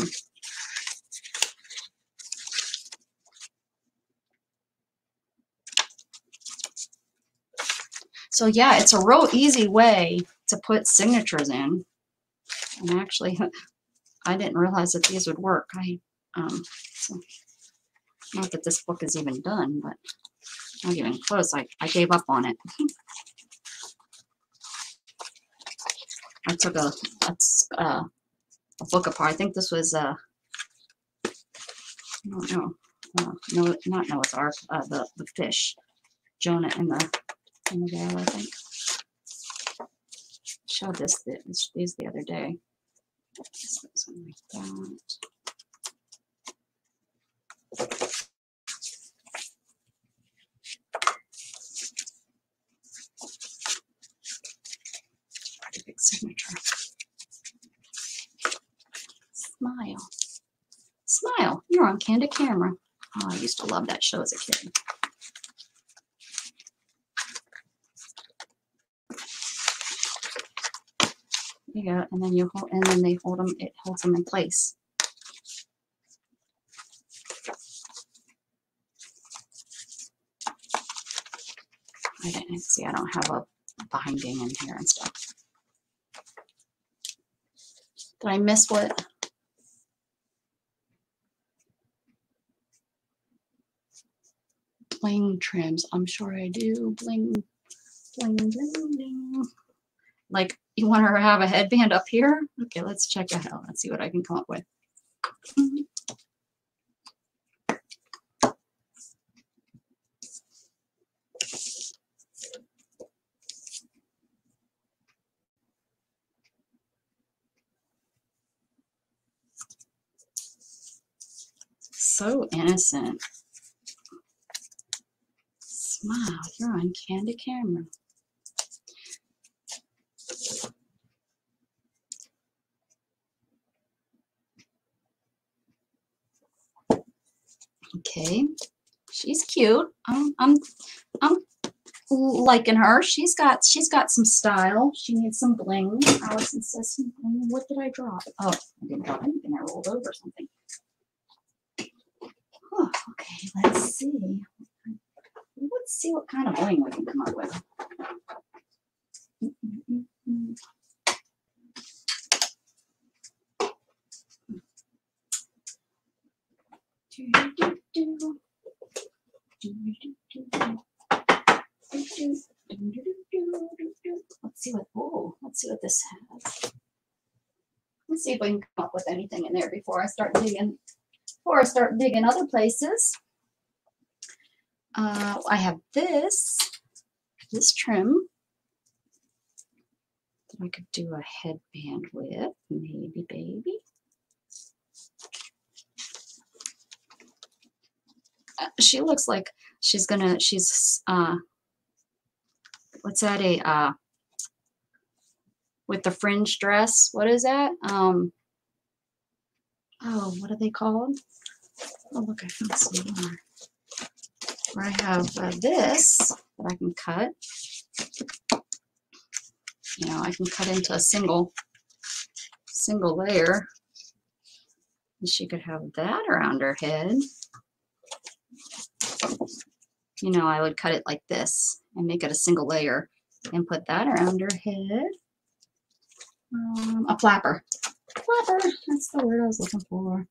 so yeah it's a real easy way to put signatures in. And actually i didn't realize that these would work. I um so not that this book is even done but not even close. I, I gave up on it. I took a a, uh, a book apart. I think this was don't know, uh, no, not Noah's Ark. Uh, the the fish, Jonah and the and the whale. I think showed this this- these the other day. Something like that. Pretty big signature. Smile. Smile. You're on Candid Camera. Oh, I used to love that show as a kid. There you go. And then you hold, and then they hold them, it holds them in place. I didn't see, I don't have a binding in here and stuff. Did I miss what? bling trims. I'm sure I do. Bling, bling, bling, bling. Like, you want to have a headband up here? Okay, let's check it out. Let's see what I can come up with. so innocent. Smile, you're on Candid Camera. Okay, she's cute. I'm, I'm, I'm liking her. She's got, she's got some style. She needs some bling. Allison says bling. What did I drop? Oh, I didn't drop anything. I rolled over something. Oh, okay, let's see. Let's see what kind of bling we can come up with. Let's see what, oh, let's see what this has. Let's see if we can come up with anything in there before I start digging, before I start digging other places. Uh, I have this, this trim that I could do a headband with, maybe, baby. Uh, she looks like she's gonna, she's, uh, what's that, a, uh, with the fringe dress, what is that? Um, oh, what are they called? Oh, look, I found some more I have uh, this that I can cut. You know, I can cut into a single, single layer. And she could have that around her head. You know, I would cut it like this and make it a single layer and put that around her head. Um, a flapper. Flapper, that's the word I was looking for.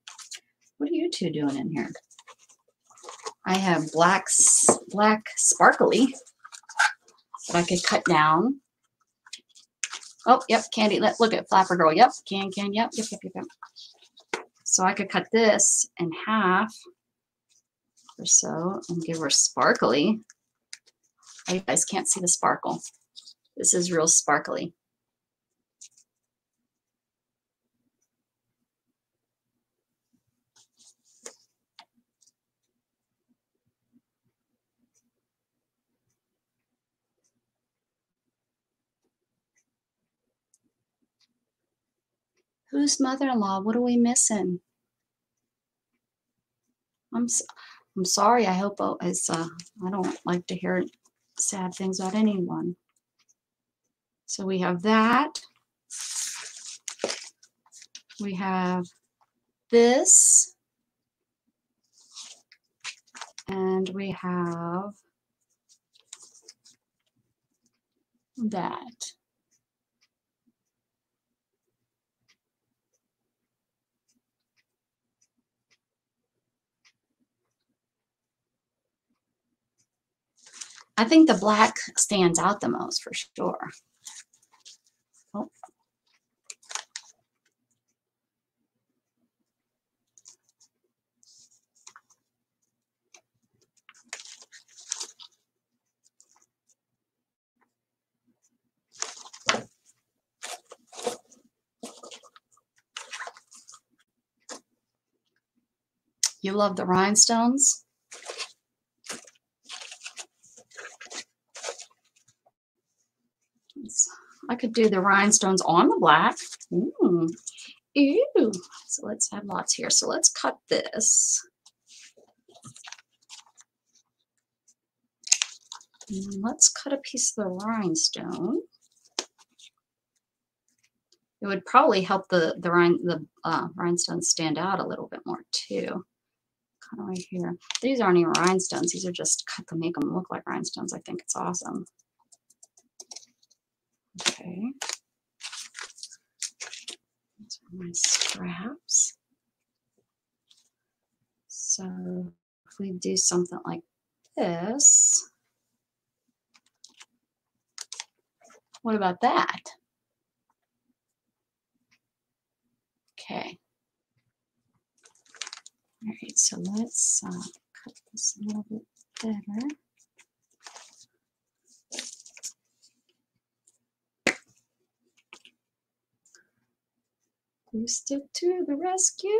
What are you two doing in here? I have black, black sparkly that I could cut down. Oh, yep, Candy, let, look at Flapper Girl. Yep, can, can, yep, yep, yep, yep, yep. So I could cut this in half or so and give her sparkly. Oh, you guys can't see the sparkle. This is real sparkly. Whose mother-in-law? What are we missing? I'm I'm sorry. I hope uh, it's uh I don't like to hear sad things about anyone. So we have that. We have this. And we have that. I think the black stands out the most for sure. You love the rhinestones? Let's- I could do the rhinestones on the black. Ooh. Ew. So let's have lots here. So let's cut this. And let's cut a piece of the rhinestone. It would probably help the the rhine the uh, rhinestones stand out a little bit more too. Kind of right here. These aren't even rhinestones. These are just cut to make them look like rhinestones. I think it's awesome. Okay. These are my straps. So if we do something like this, what about that? Okay. All right, so let's uh, cut this a little bit better. Boosted to the rescue.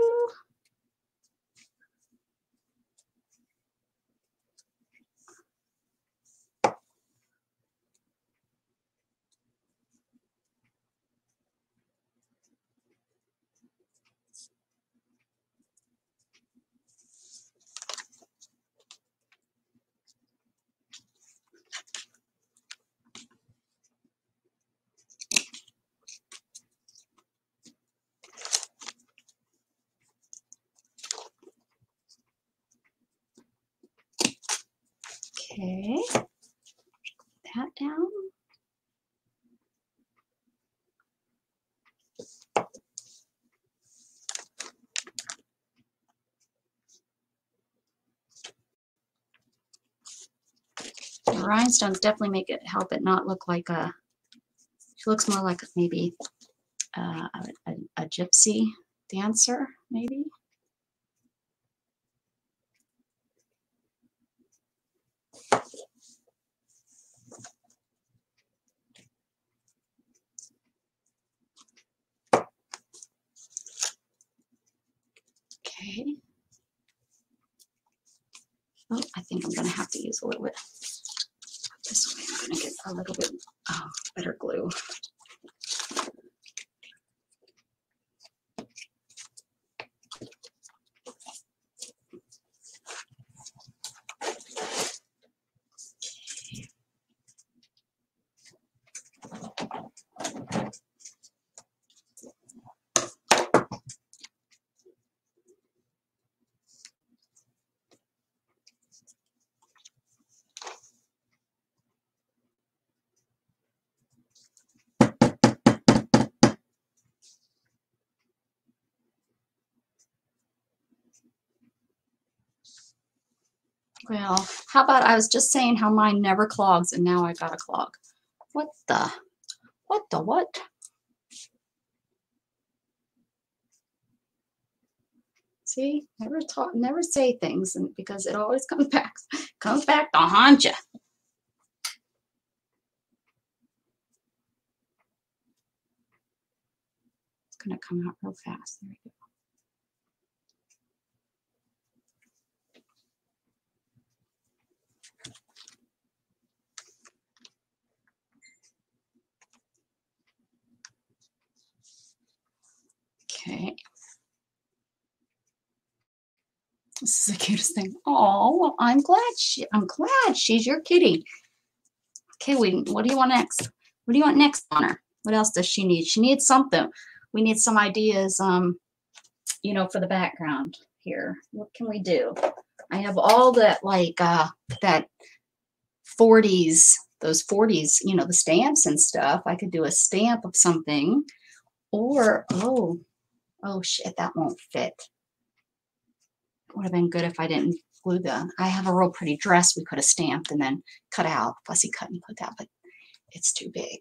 that down. The rhinestones definitely make it help it not look like a. She looks more like maybe uh, a, a, gypsy dancer, maybe. Okay. Oh, I think I'm gonna have to use a little bit. This way, I'm gonna get a little bit um, better glue. Well, how about I was just saying how mine never clogs and now I got a clog. What the? What the what? See, never talk, never say things, and because it always comes back, comes back to haunt you. It's gonna come out real fast. There we go. Okay. This is the cutest thing. Oh, I'm glad she I'm glad she's your kitty. Okay, we what do you want next? What do you want next on her? What else does she need? She needs something. We need some ideas, um, you know, for the background here. What can we do? I have all that like uh that 40s, those 40s, you know, the stamps and stuff. I could do a stamp of something. Or oh, oh shit, that won't fit. Would have been good if I didn't glue the. I have a real pretty dress we could have stamped and then cut out, fussy cut and put that, but it's too big.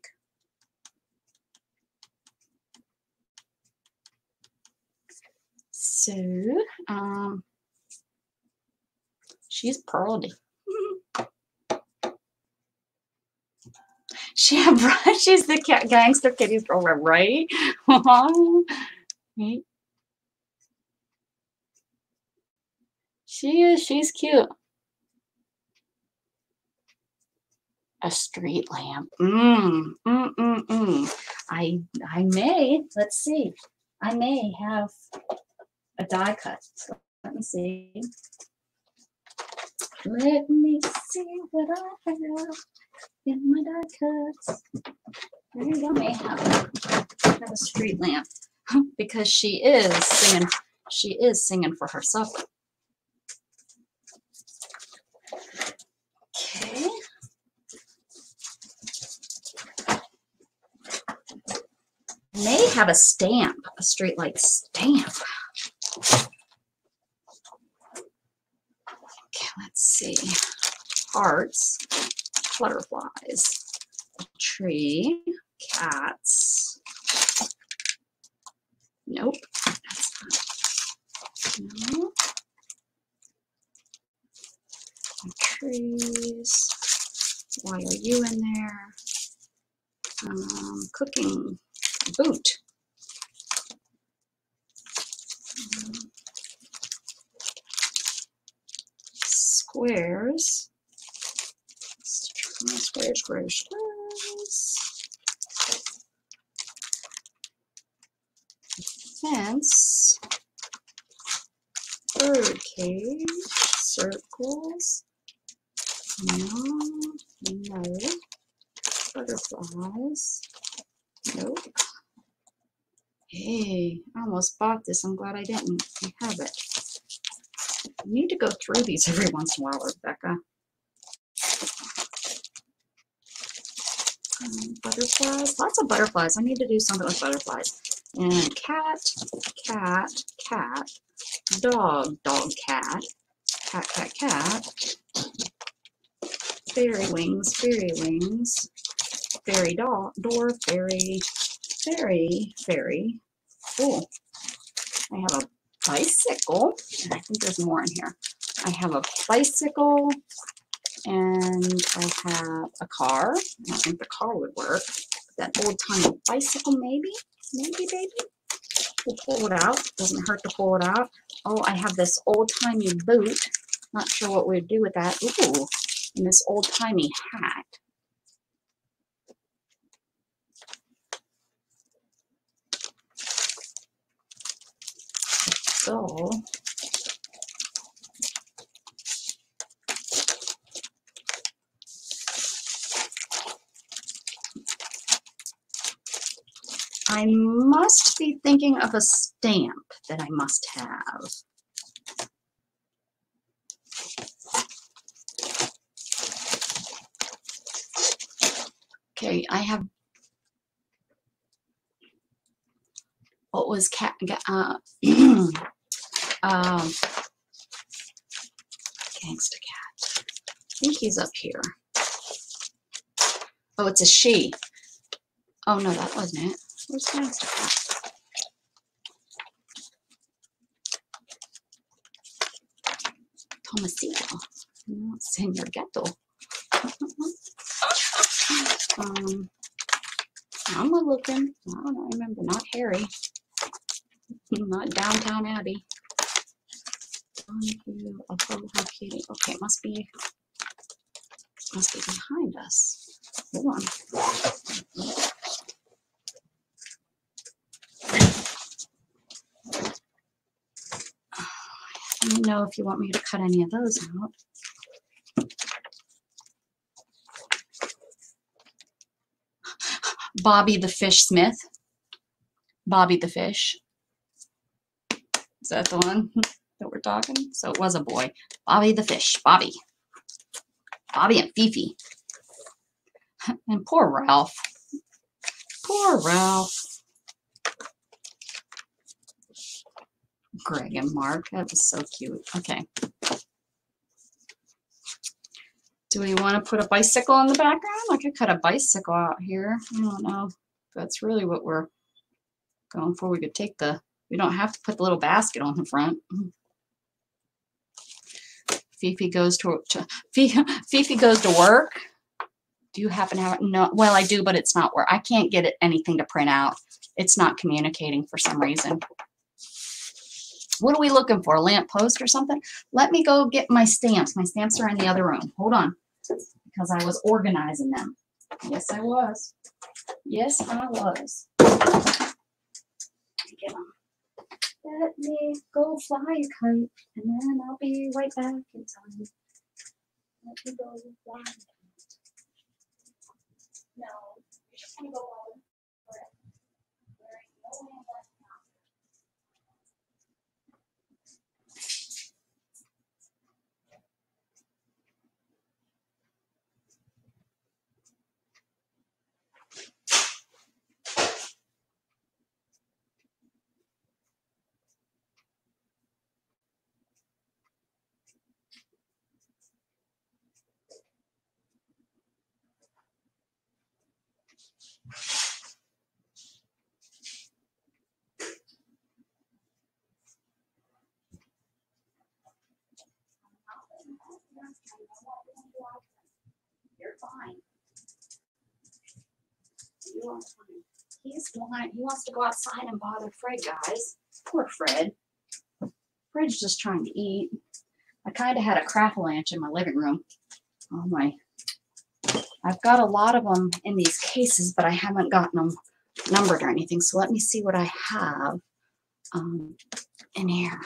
So, um, she's pearly. She she's the gangster kitty's girlfriend, right? right? She is, she's cute. A street lamp. Mmm, mm, mm, mm. I, I may, let's see, I may have a die cut. Let me see. Let me see what I have in my die cuts. There you go, may have, have a street lamp because she is singing. She is singing for herself. Okay. May have a stamp, a streetlight stamp. Okay, let's see. Hearts, butterflies, tree, cats. Nope. No. Trees. Why are you in there? Um, cooking boot. Squares. Squares, squares, squares. Fence. Bird cage. Circles. No, no. Butterflies. Nope. Hey, I almost bought this. I'm glad I didn't. I have it. You need to go through these every once in a while, Rebecca. Um, butterflies, lots of butterflies. I need to do something with butterflies. And cat, cat, cat, dog, dog, cat, cat, cat, cat, fairy wings, fairy wings, fairy door, door, fairy, fairy, fairy. Oh, I have a bicycle. I think there's more in here. I have a bicycle and I have a car. I don't think the car would work. That old timey bicycle, maybe, maybe, baby. We'll pull it out. Doesn't hurt to pull it out. Oh, I have this old timey boot. Not sure what we'd do with that. Ooh, and this old timey hat. So, I must be thinking of a stamp that I must have. Okay, I have. What was cat? ga- Uh, um, gangsta cat. I think he's up here. Oh, it's a she. Oh no, that wasn't it. Where's cat? Tomasito. No, Senor Ghetto. um, I'm looking. I don't remember. Not Harry. Not Downton Abbey. Okay, must be must be behind us. Hold on. Know if you want me to cut any of those out. Bobby the Fish Smith. Bobby the Fish. Is that the one that we're talking? So it was a boy. Bobby the Fish. Bobby. Bobby and Fifi. And poor Ralph. Poor Ralph. Greg and Mark. That was so cute. Okay. Do we want to put a bicycle in the background? I could cut a bicycle out here. I don't know. That's really what we're going for. We could take the, we don't have to put the little basket on the front. Fifi goes to, to Fifi, goes to work. Do you happen to have? No, well, I do, but it's not where I can't get it anything to print out. It's not communicating for some reason. What are we looking for? A lamp post or something? Let me go get my stamps. My stamps are in the other room. Hold on. Because I was organizing them. Yes, I was. Yes, I was. Let me go fly a kite, and then I'll be right back in time. Let me go fly a kite. No, you just want to go fine. You are fine. He's fine. He wants to go outside and bother Fred, guys. Poor Fred. Fred's just trying to eat. I kind of had a crackle-lanch in my living room. Oh my. I've got a lot of them in these cases, but I haven't gotten them numbered or anything. So let me see what I have um, in here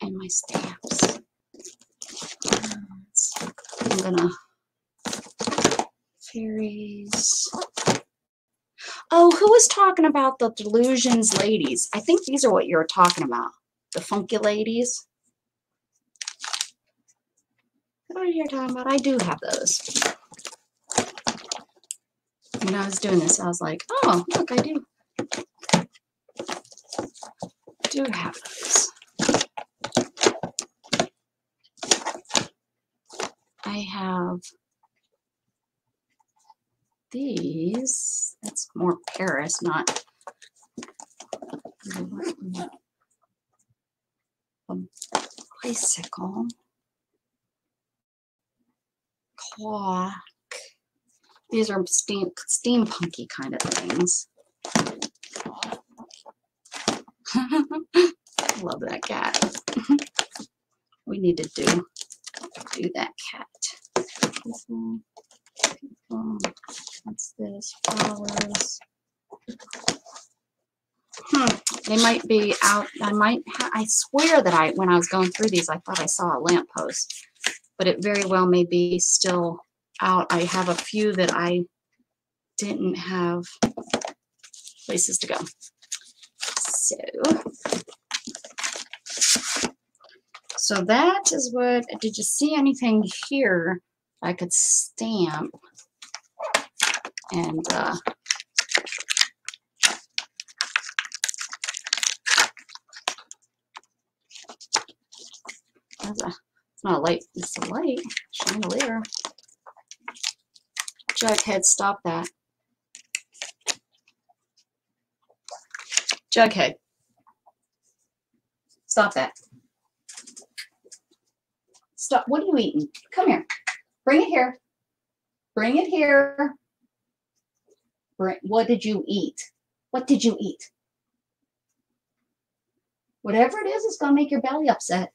and my stamps. I'm gonna fairies. Oh, who was talking about the delusions ladies? I think these are what you're talking about. The funky ladies. What are you talking about? I do have those. when I was doing this, I was like, oh, look, I do. Do have those. I have these. That's more Paris, not a bicycle. Clock. These are steam steampunky kind of things. Love that cat. we need to do do that cat. What's this? Flowers. Hmm. They might be out. I might. I swear that I, when I was going through these, I thought I saw a lamppost, but it very well may be still out. I have a few that I didn't have places to go. So, so that is what. Did you see anything here I could stamp and uh, that's a, it's not a light. It's a light. Chandelier. Jughead, stop that. Jughead. Stop that. Stop. What are you eating? Come here. Bring it here. Bring it here. Bring, what did you eat? What did you eat? Whatever it is, it's going to make your belly upset.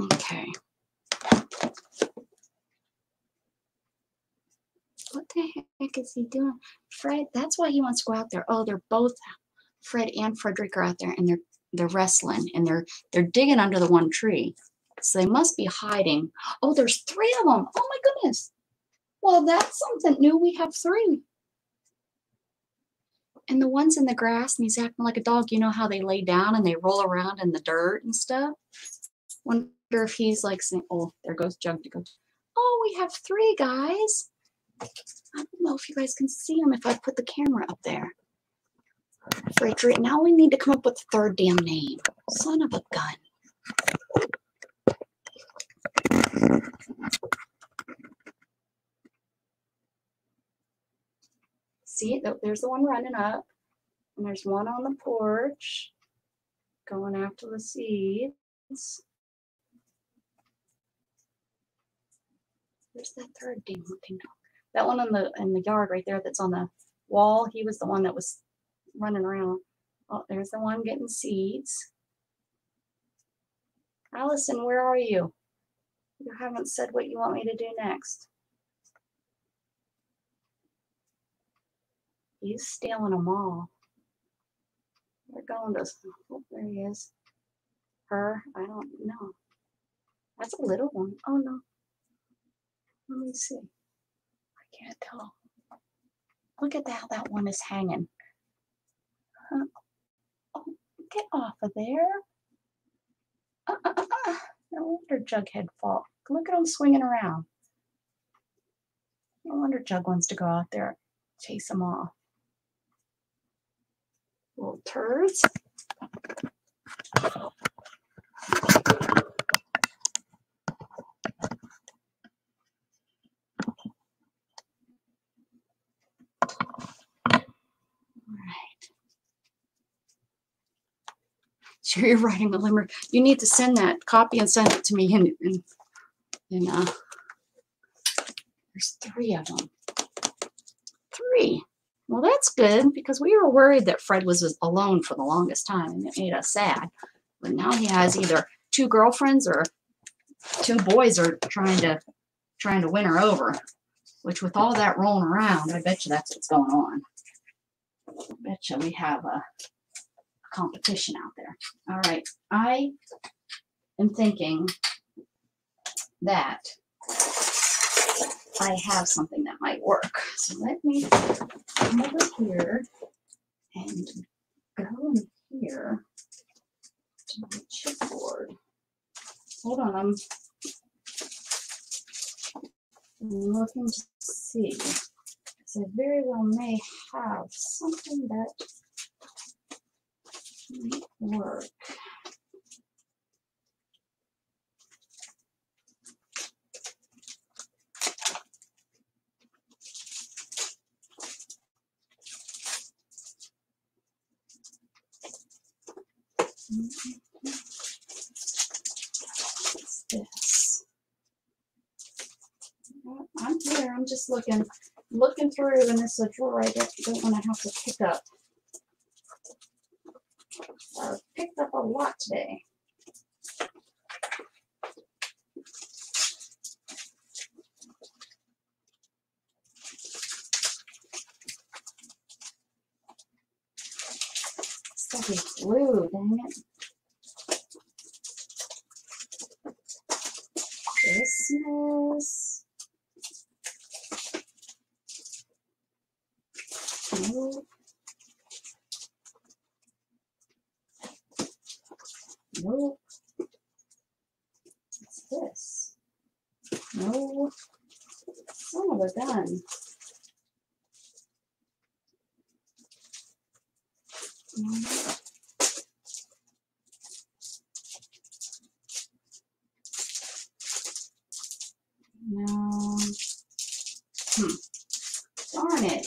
Okay. What the heck is he doing? Fred, that's why he wants to go out there. Oh, they're both Fred and Frederick are out there and they're they're wrestling and they're they're digging under the one tree. So they must be hiding. Oh, there's three of them. Oh my goodness. Well, that's something new. We have three. And the ones in the grass, and he's acting like a dog. You know how they lay down and they roll around in the dirt and stuff? Wonder if he's like saying, Oh, there goes Jug to go. Oh, we have three guys. I don't know if you guys can see them if I put the camera up there. Frederick, now we need to come up with a third damn name. Son of a gun. See? There's the one running up, and there's one on the porch going after the seeds. Where's that third looking dog? That one in the in the yard right there that's on the wall. He was the one that was running around. Oh, there's the one getting seeds. Allison, where are you? You haven't said what you want me to do next. He's stealing them all. They're going to, oh, there he is. Her, I don't know. That's a little one. Oh no. Let me see. I can't tell. Look at how that one is hanging. Huh. Oh, get off of there. Uh, uh, uh, uh. No wonder Jughead fall. Look at him swinging around. No wonder Jug wants to go out there, chase him off. Little turds. Sure, you're writing a limerick. You need to send that copy and send it to me. And, and, and uh, there's three of them. Three. Well, that's good because we were worried that Fred was alone for the longest time and it made us sad. But now he has either two girlfriends or two boys are trying to trying to win her over. Which with all that rolling around, I bet you that's what's going on. I bet you we have a competition out there. All right, I am thinking that I have something that might work. So let me come over here and go in here to my chipboard. hold on, I'm looking to see. 'cause I very well may have something that work. I'm here. I'm just looking, looking through, and it's a drawer I don't want to have to pick up. I picked up a lot today. Stuffy blue, dang it. Christmas. Nope. Nope. What's this? No. Son of a gun. No. No. Hmm. Darn it.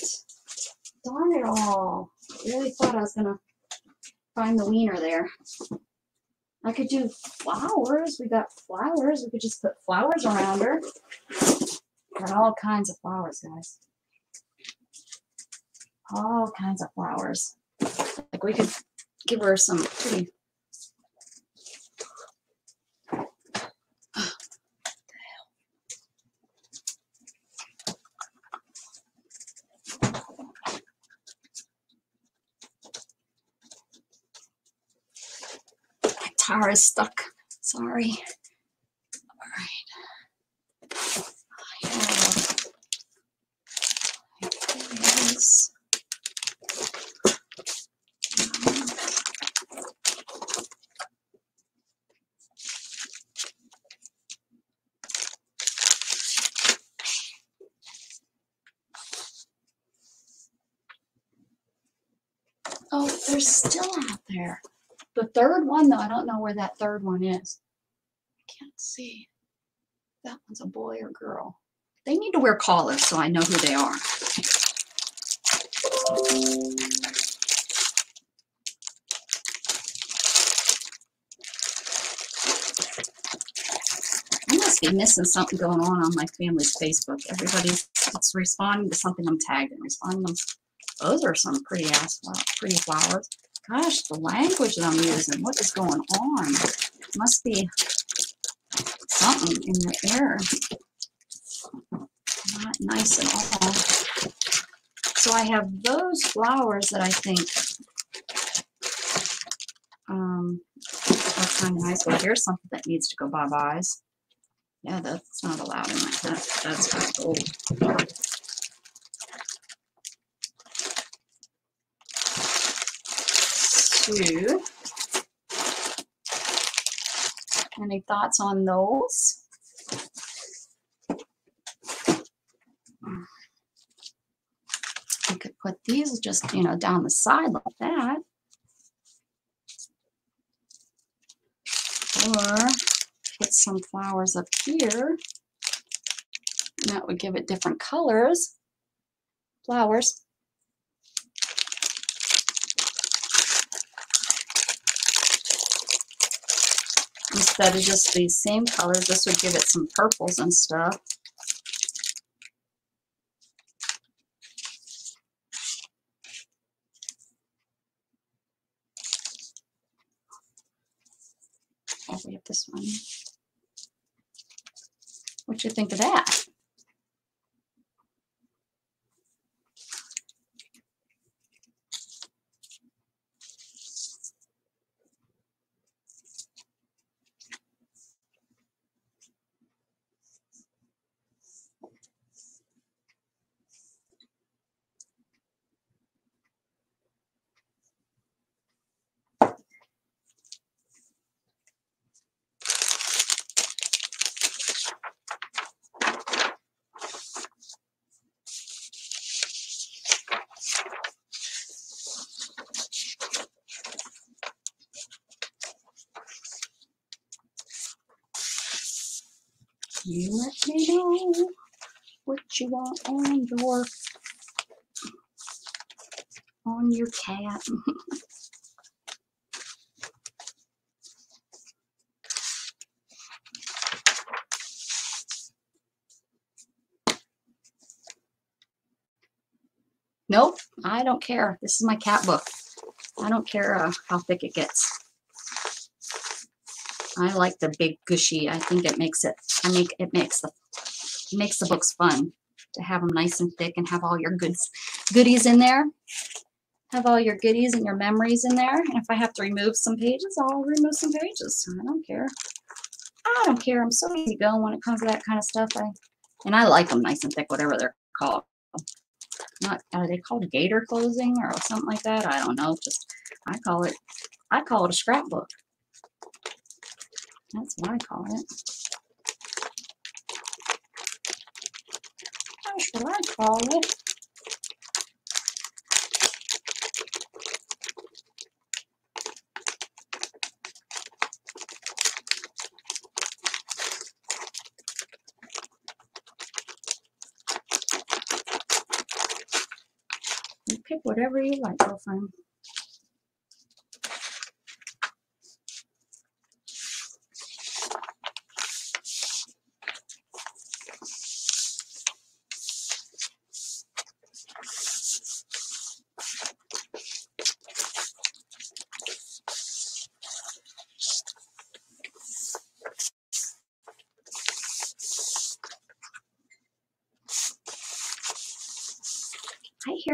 Darn it all. Really thought I was gonna find the wiener there. I could do flowers. We got flowers. We could just put flowers around her. Got all kinds of flowers, guys. All kinds of flowers. Like we could give her some pretty. Tire is stuck. Sorry. All right. I have this. Oh, they're still out there. The third one, though, I don't know where that third one is. I can't see. That one's a boy or girl. They need to wear collars so I know who they are. I must be missing something going on on my family's Facebook. Everybody's it's responding to something I'm tagged and responding. to Those are some pretty ass, pretty flowers. Gosh, the language that I'm using. What is going on? Must be something in the air. Not nice at all. So I have those flowers that I think um, are kind of nice. Well, here's something that needs to go bye-byes. Yeah, that's not allowed in my, that, that's kind of Two. Any thoughts on those? You could put these just, you know, down the side like that. Or put some flowers up here. That would give it different colors. Flowers. Instead of just these same colors, this would give it some purples and stuff. Oh, we have this one. What you think of that? You let me know what you want on your on your cat. Nope, I don't care. This is my cat book. I don't care uh, how thick it gets. I like the big gushy. I think it makes it. I make it makes the makes the books fun to have them nice and thick and have all your goods goodies in there. Have all your goodies and your memories in there. And if I have to remove some pages, I'll remove some pages. I don't care. I don't care. I'm so easy going when it comes to that kind of stuff. I and I like them nice and thick, whatever they're called. Not are they called gator closing or something like that? I don't know. Just I call it. I call it a scrapbook. That's what I call it. What I call it. Pick whatever you like, girlfriend.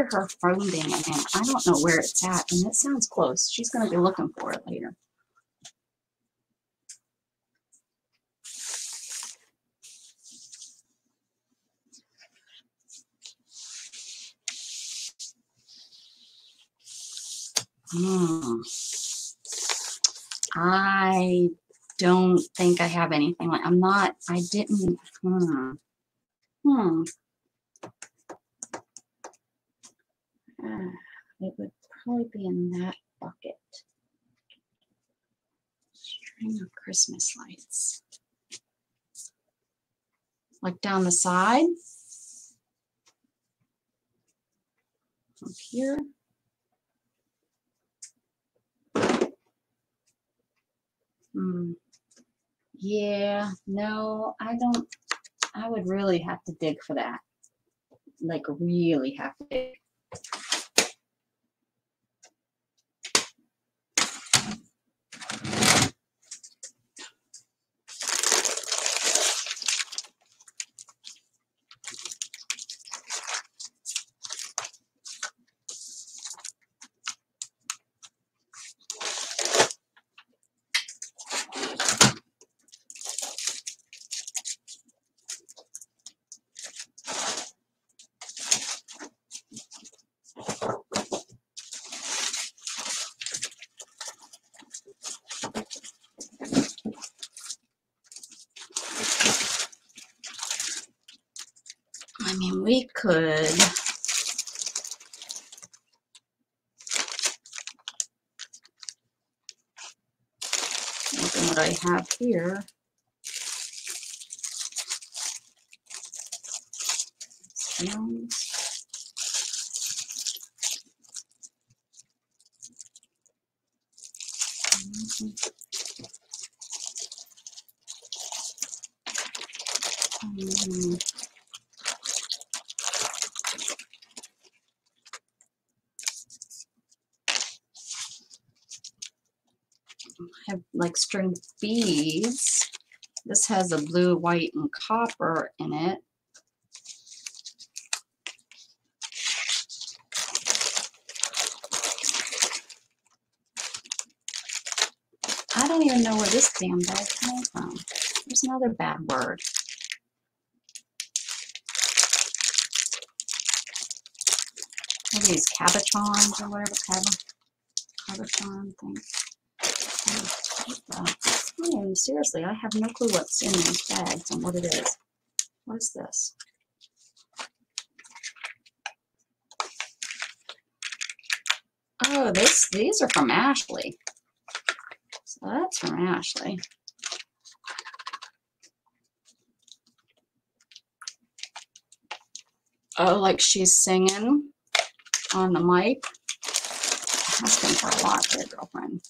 I phone her phoning and I don't know where it's at, and it sounds close. She's going to be looking for it later. Hmm. I don't think I have anything like I'm not I didn't hmm. Hmm. Ah, it would probably be in that bucket. String of Christmas lights. Like down the side. Up here. Hmm. Yeah, no, I don't. I would really have to dig for that. Like, really have to dig. I mean, we could. Look at what I have here. String beads. This has a blue, white, and copper in it. I don't even know where this damn bag came from. There's another bad word. What are these cabochons or whatever cab- cabochon things? Oh, I seriously, I have no clue what's in these bags and what it is. What is this? Oh, this these are from Ashley. So that's from Ashley. Oh, like she's singing on the mic. Asking for a lot there, girlfriend.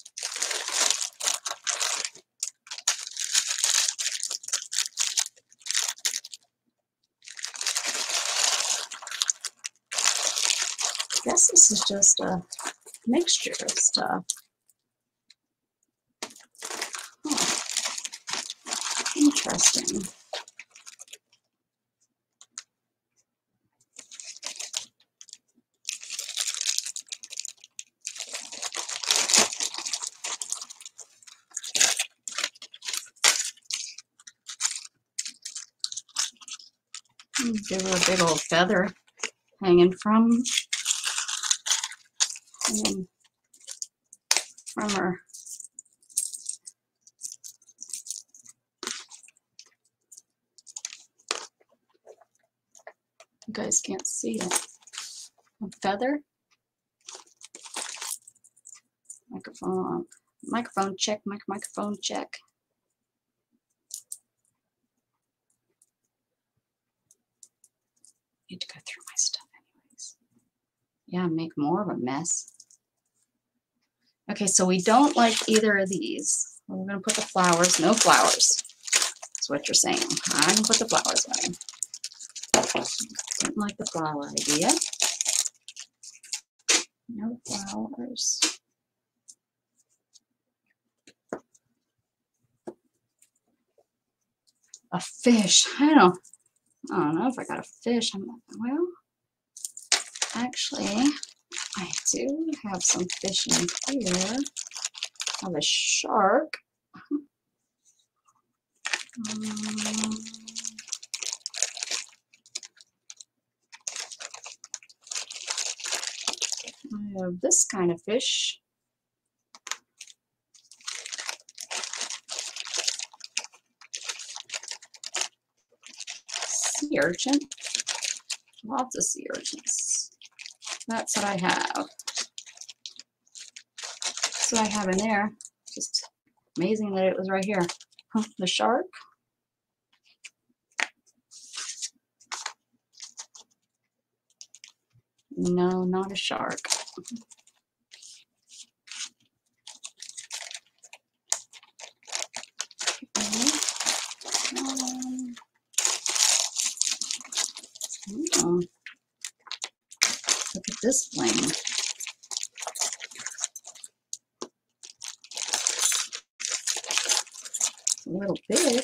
This is just a mixture of stuff. Huh. Interesting. Give her a big old feather hanging from hanging from her. You guys can't see it. A feather. Microphone. Microphone check. Mic microphone check. Need to go through my stuff anyways. Yeah, make more of a mess. Okay, so we don't like either of these. We're gonna put the flowers, no flowers. That's what you're saying. I'm gonna put the flowers away. Didn't like the flower idea. No flowers. A fish. I don't. I don't know if I got a fish. I'm not well. Actually, I do have some fish in here. I have a shark. Um, I have this kind of fish. Sea urchin. Lots of sea urchins. That's what I have. That's what I have in there. Just amazing that it was right here. Huh, The shark. No, not a shark. Okay. Um, oh. Look at this flame. A little big.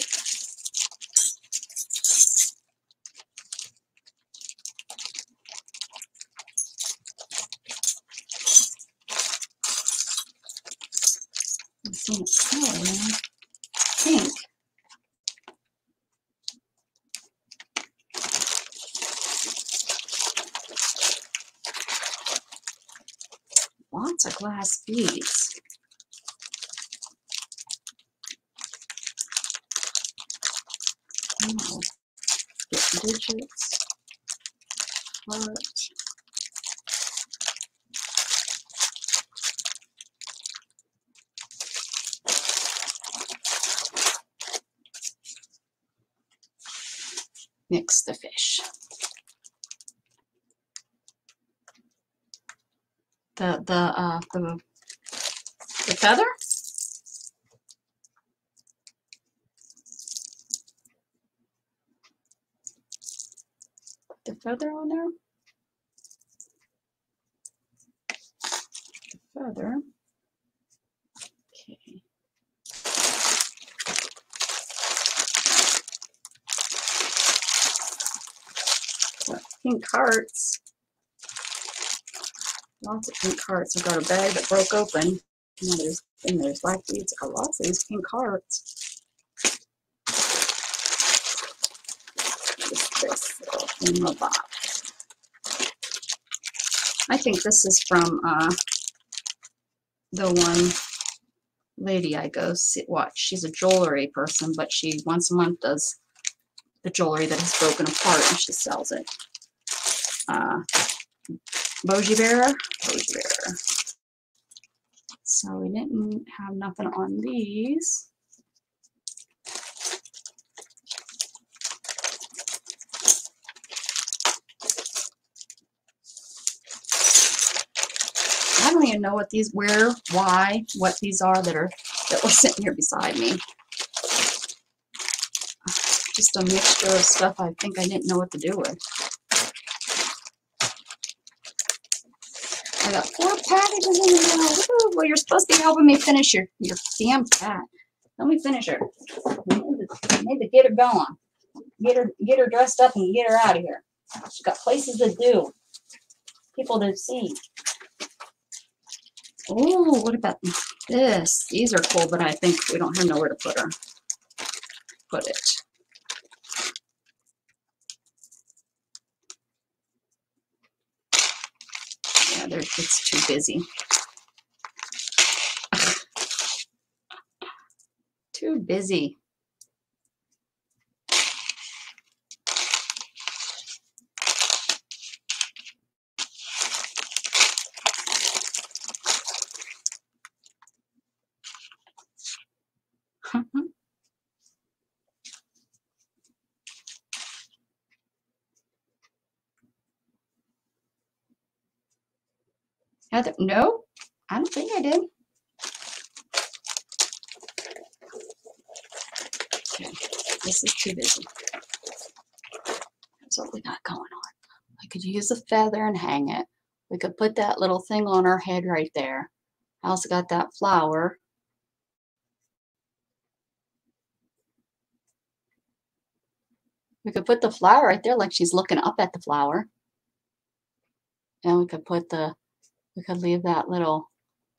I've seen it color now. Pink. Lots of glass beads. Oh, get digits. Heart. Mix the fish. The the uh the the feather? The feather on there? The feather. Okay. Got Pink hearts. Lots I've got a bag that broke open. And there's and there's black beads. I got lots these pink hearts. What's this in the box? I think this is from uh the one lady I go see, watch. She's a jewelry person, but she once a month does the jewelry that has broken apart and she sells it. Uh, Boji Bearer. nothing on these. I don't even know what these, where, why, what these are that are, that were sitting here beside me. Just a mixture of stuff I think I didn't know what to do with. Got four packages in the mail. Well, you're supposed to be helping me finish your, your damn cat. Let me finish her. Need to, need to get her going. Get her, get her dressed up and get her out of here. She's got places to do, people to see. Oh, what about this? These are cool, but I think we don't have nowhere to put her. Put it. Yeah, they're, it's too busy. too busy. Heather, no, I don't think I did. Okay, this is too busy. That's what we got going on. I could use a feather and hang it. We could put that little thing on our head right there. I also got that flower. We could put the flower right there like she's looking up at the flower. And we could put the, we could leave that little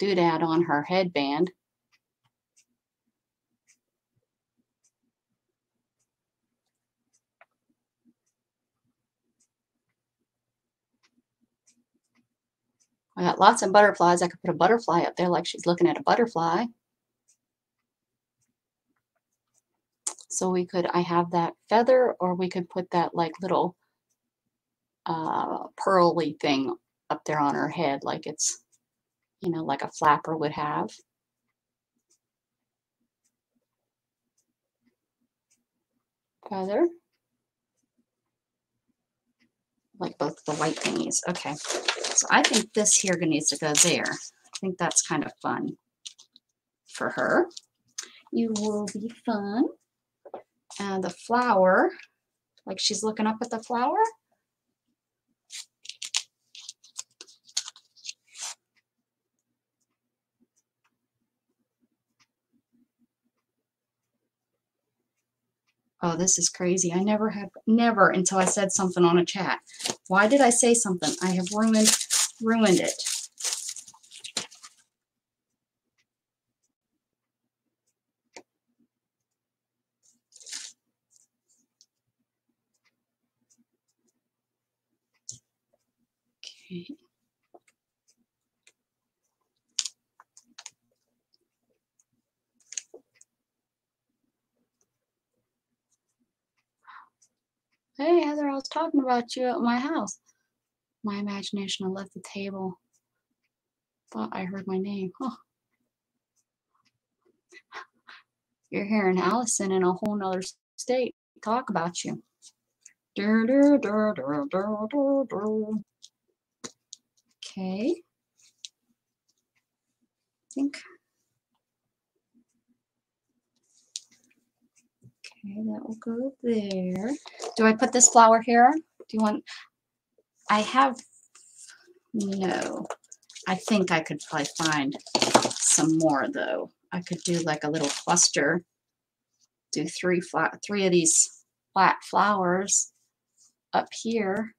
doodad on her headband. I got lots of butterflies. I could put a butterfly up there like she's looking at a butterfly. So we could, I have that feather or we could put that like little uh, pearly thing up there on her head like it's, you know, like a flapper would have. Feather. Like both the white thingies. Okay. So I think this here needs to go there. I think that's kind of fun for her. You will be fun. And the flower, like she's looking up at the flower. Oh, this is crazy. I never have, never until I said something on a chat. Why did I say something? I have ruined, ruined it. Okay. Hey, Heather, I was talking about you at my house. My imagination, I left the table. Thought I heard my name. Huh. You're hearing Allison in a whole nother state talk about you. Okay. I think. Okay, that will go there. Do I put this flower here? Do you want? I have, no. I think I could probably find some more though. I could do like a little cluster. Do three flat, three of these flat flowers up here.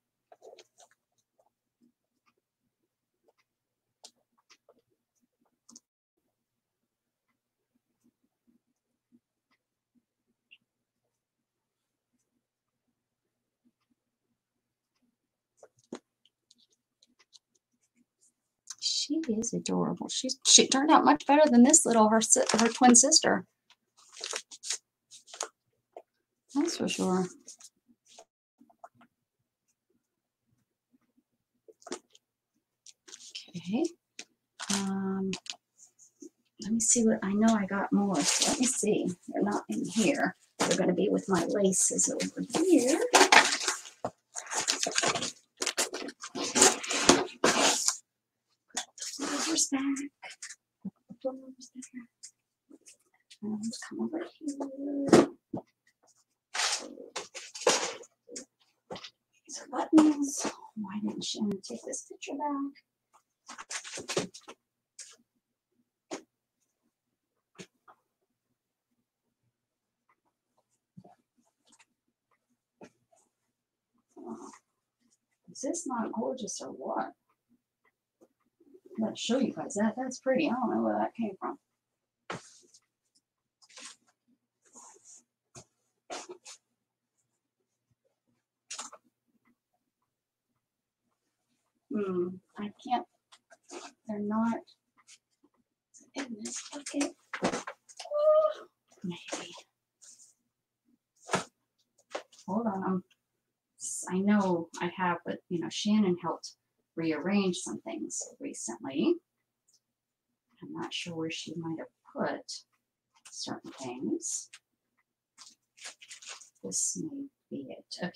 She is adorable. She's she turned out much better than this little her her twin sister. That's for sure. Okay. Um, let me see what I know. I got more. So let me see. They're not in here. They're going to be with my laces over here. back. The come over here. These are buttons. Why didn't Shannon take this picture back? Is this not gorgeous or what? Let's show you guys that. That's pretty. I don't know where that came from. Hmm, I can't, they're not in this bucket. Ah, Maybe. Hold on, I'm, I know I have, but you know, Shannon helped rearrange some things recently. I'm not sure where she might have put certain things. This may be it. Okay.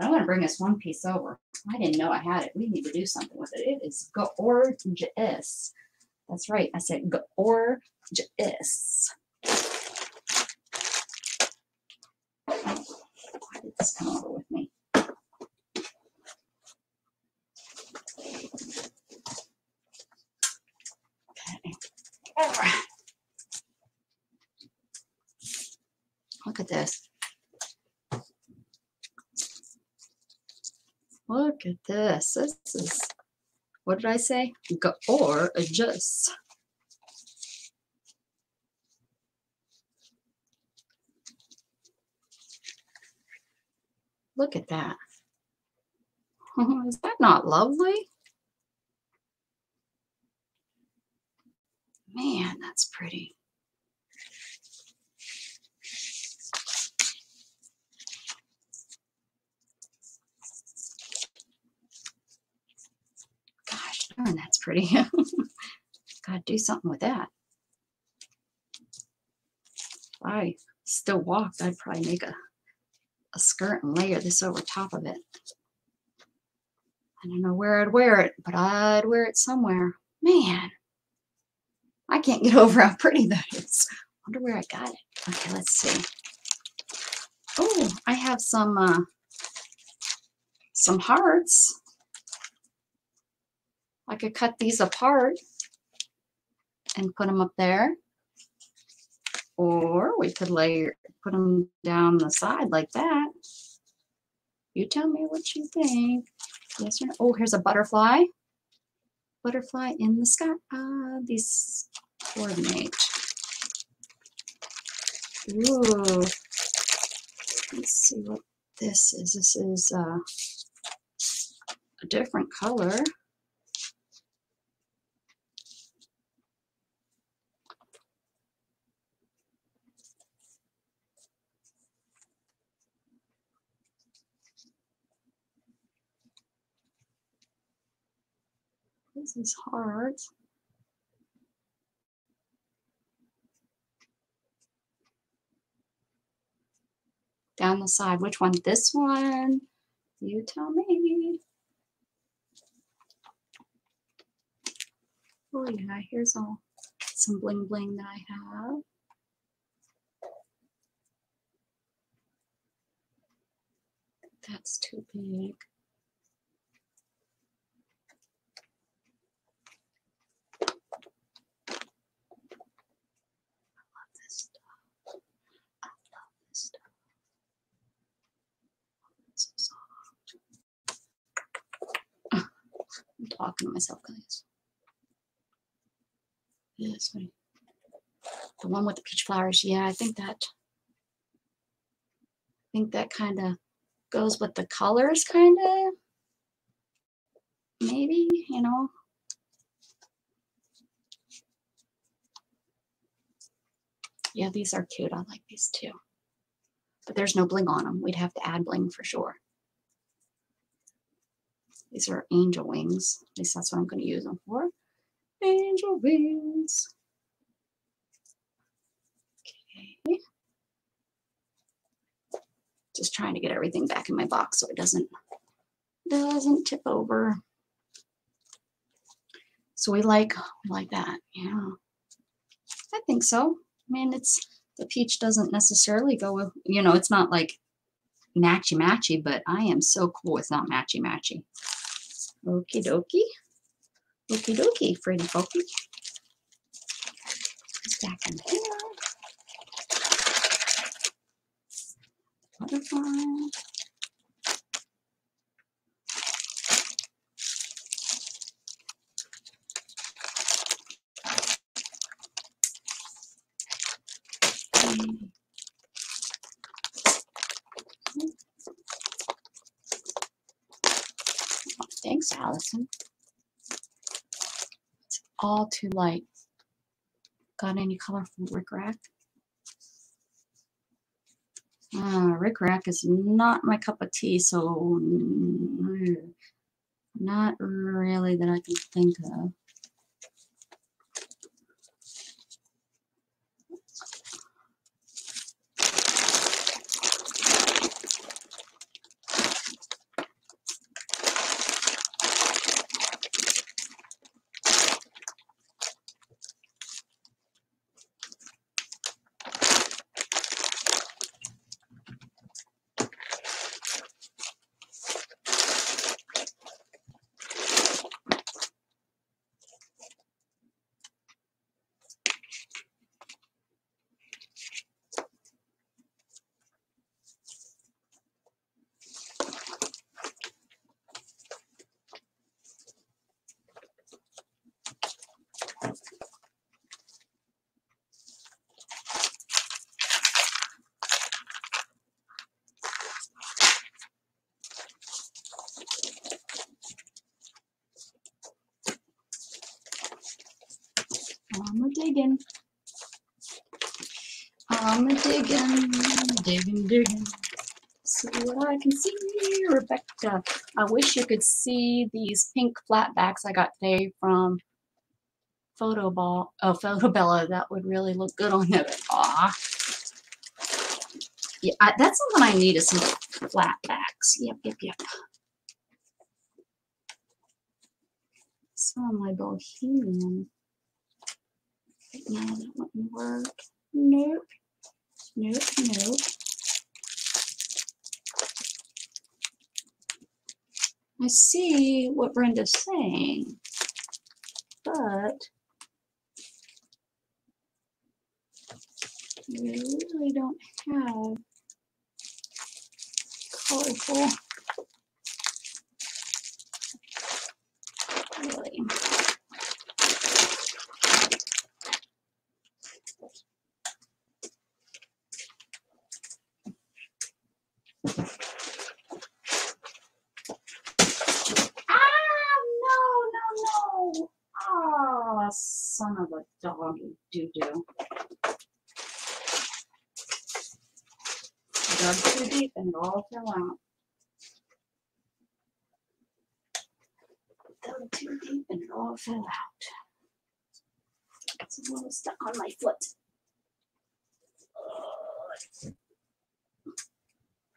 I'm going to bring this one piece over. I didn't know I had it. We need to do something with it. It is gorgeous. That's right. I said gorgeous. Why did this come over with me? Okay. Look at this. Look at this. This is, what did I say? Go or adjust. Look at that. Is that not lovely? Man, that's pretty. Gosh darn, that's pretty. Gotta do something with that. If I still walked, I'd probably make a, a skirt and layer this over top of it. I don't know where I'd wear it, but I'd wear it somewhere. Man, I can't get over how pretty that is. Wonder where I got it. Okay, let's see. Oh, I have some uh, some hearts. I could cut these apart and put them up there. Or we could layer, put them down the side like that. You tell me what you think. Yes or no? Oh, here's a butterfly. Butterfly in the sky. Ah, these coordinate. Ooh. Let's see what this is. This is uh, a different color. Is hard. Down the side, which one? This one? You tell me. Oh yeah, here's all some bling bling that I have. That's too big. love this stuff. I love this stuff. It's so soft. I'm talking to myself, guys. One. The one with the peach flowers. Yeah, I think that. I think that kind of goes with the colors, kind of. Maybe, you know. Yeah, these are cute. I like these too. But there's no bling on them. We'd have to add bling for sure. These are angel wings. At least that's what I'm going to use them for. Angel wings. Okay. Just trying to get everything back in my box so it doesn't doesn't tip over. So we like like that. Yeah. I think so. I mean, it's the peach doesn't necessarily go with, you know, it's not like matchy matchy, but I am so cool with not matchy matchy. Okie dokie. Okie dokie, Freddy Pokey. It's back in here. Butterfly. Mm. Allison. It's all too light. Got any color from rickrack? Uh, rickrack is not my cup of tea, so not really that I can think of. I'm a digging. I'm a digging, digging, digging. See what I can see, Rebecca. I you could see these pink flatbacks I got today from Photo Ball. Oh, Photo Bella. That would really look good on them. Aw. Yeah, I, that's something I need is some flatbacks. Yep, yep, yep. Some of my bohemian. No, that wouldn't work. Nope. Nope, nope. I see what Brenda's saying, but we really don't have colorful. Really. Ah, no, no, no. Ah, son dog, you doo-doo. Dug too deep and it all fell out. Dug too deep and it all fell out. A little stuck on my foot.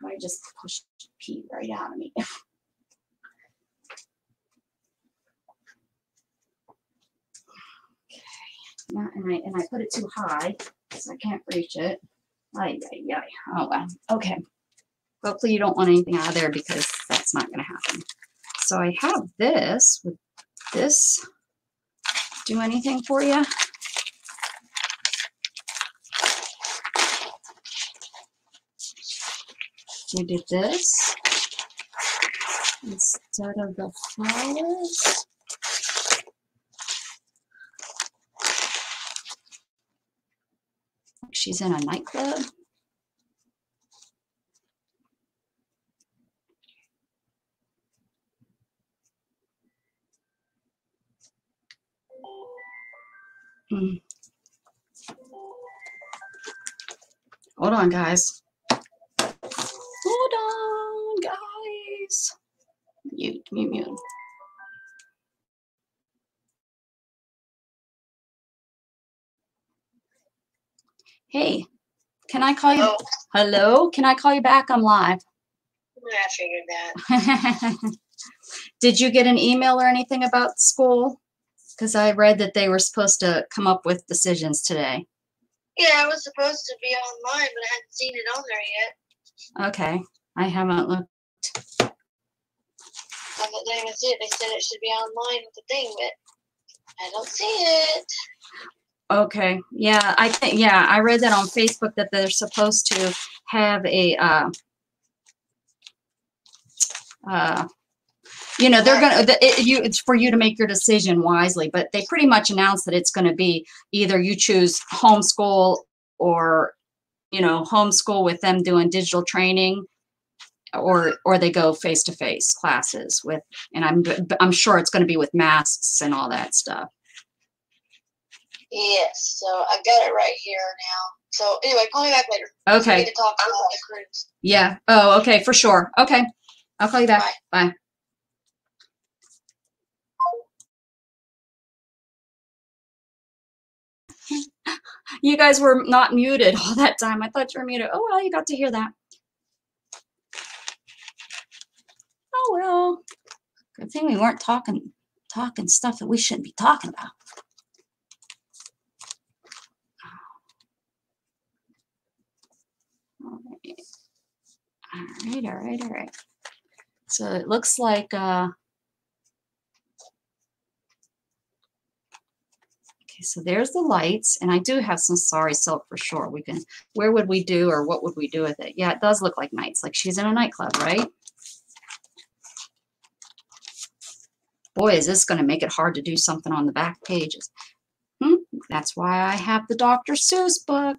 I just pushed pee right out of me. Yeah, and I and I put it too high, so I can't reach it. Ay, ay, ay. Oh well. Okay. Hopefully you don't want anything out of there because that's not going to happen. So I have this. Would this do anything for you? We did this instead of the flowers. She's in a nightclub. Hmm. Hold on, guys. Hold on, guys. Mute, mute, mute. Hey, can I call you? Hello, can I call you back? I'm live. I figured that. Did you get an email or anything about school? Because I read that they were supposed to come up with decisions today. Yeah, I was supposed to be online, but I hadn't seen it on there yet. Okay. I haven't looked. I didn't even see it. They said it should be online with the thing, but I don't see it. Okay, yeah, I think, yeah, I read that on Facebook that they're supposed to have a, uh, uh, you know, they're gonna, it, you, it's for you to make your decision wisely, but they pretty much announced that it's gonna be either you choose homeschool or, you know, homeschool with them doing digital training or, or they go face-to-face classes with, and I'm, I'm sure it's gonna be with masks and all that stuff. Yes, so I got it right here now. So anyway, call me back later. Okay. need to talk about the cruise. Yeah. Oh, okay, for sure. Okay. I'll call you back. Bye. You guys were not muted all that time. I thought you were muted. Oh, well, you got to hear that. Oh, well. Good thing we weren't talking talking stuff that we shouldn't be talking about. All right. All right, all right. So it looks like, uh, okay, so there's the lights and I do have some sari silk for sure. We can, where would we do or what would we do with it? Yeah, it does look like nights, like she's in a nightclub, right? Boy, is this going to make it hard to do something on the back pages. Hmm, that's why I have the Dr. Seuss book.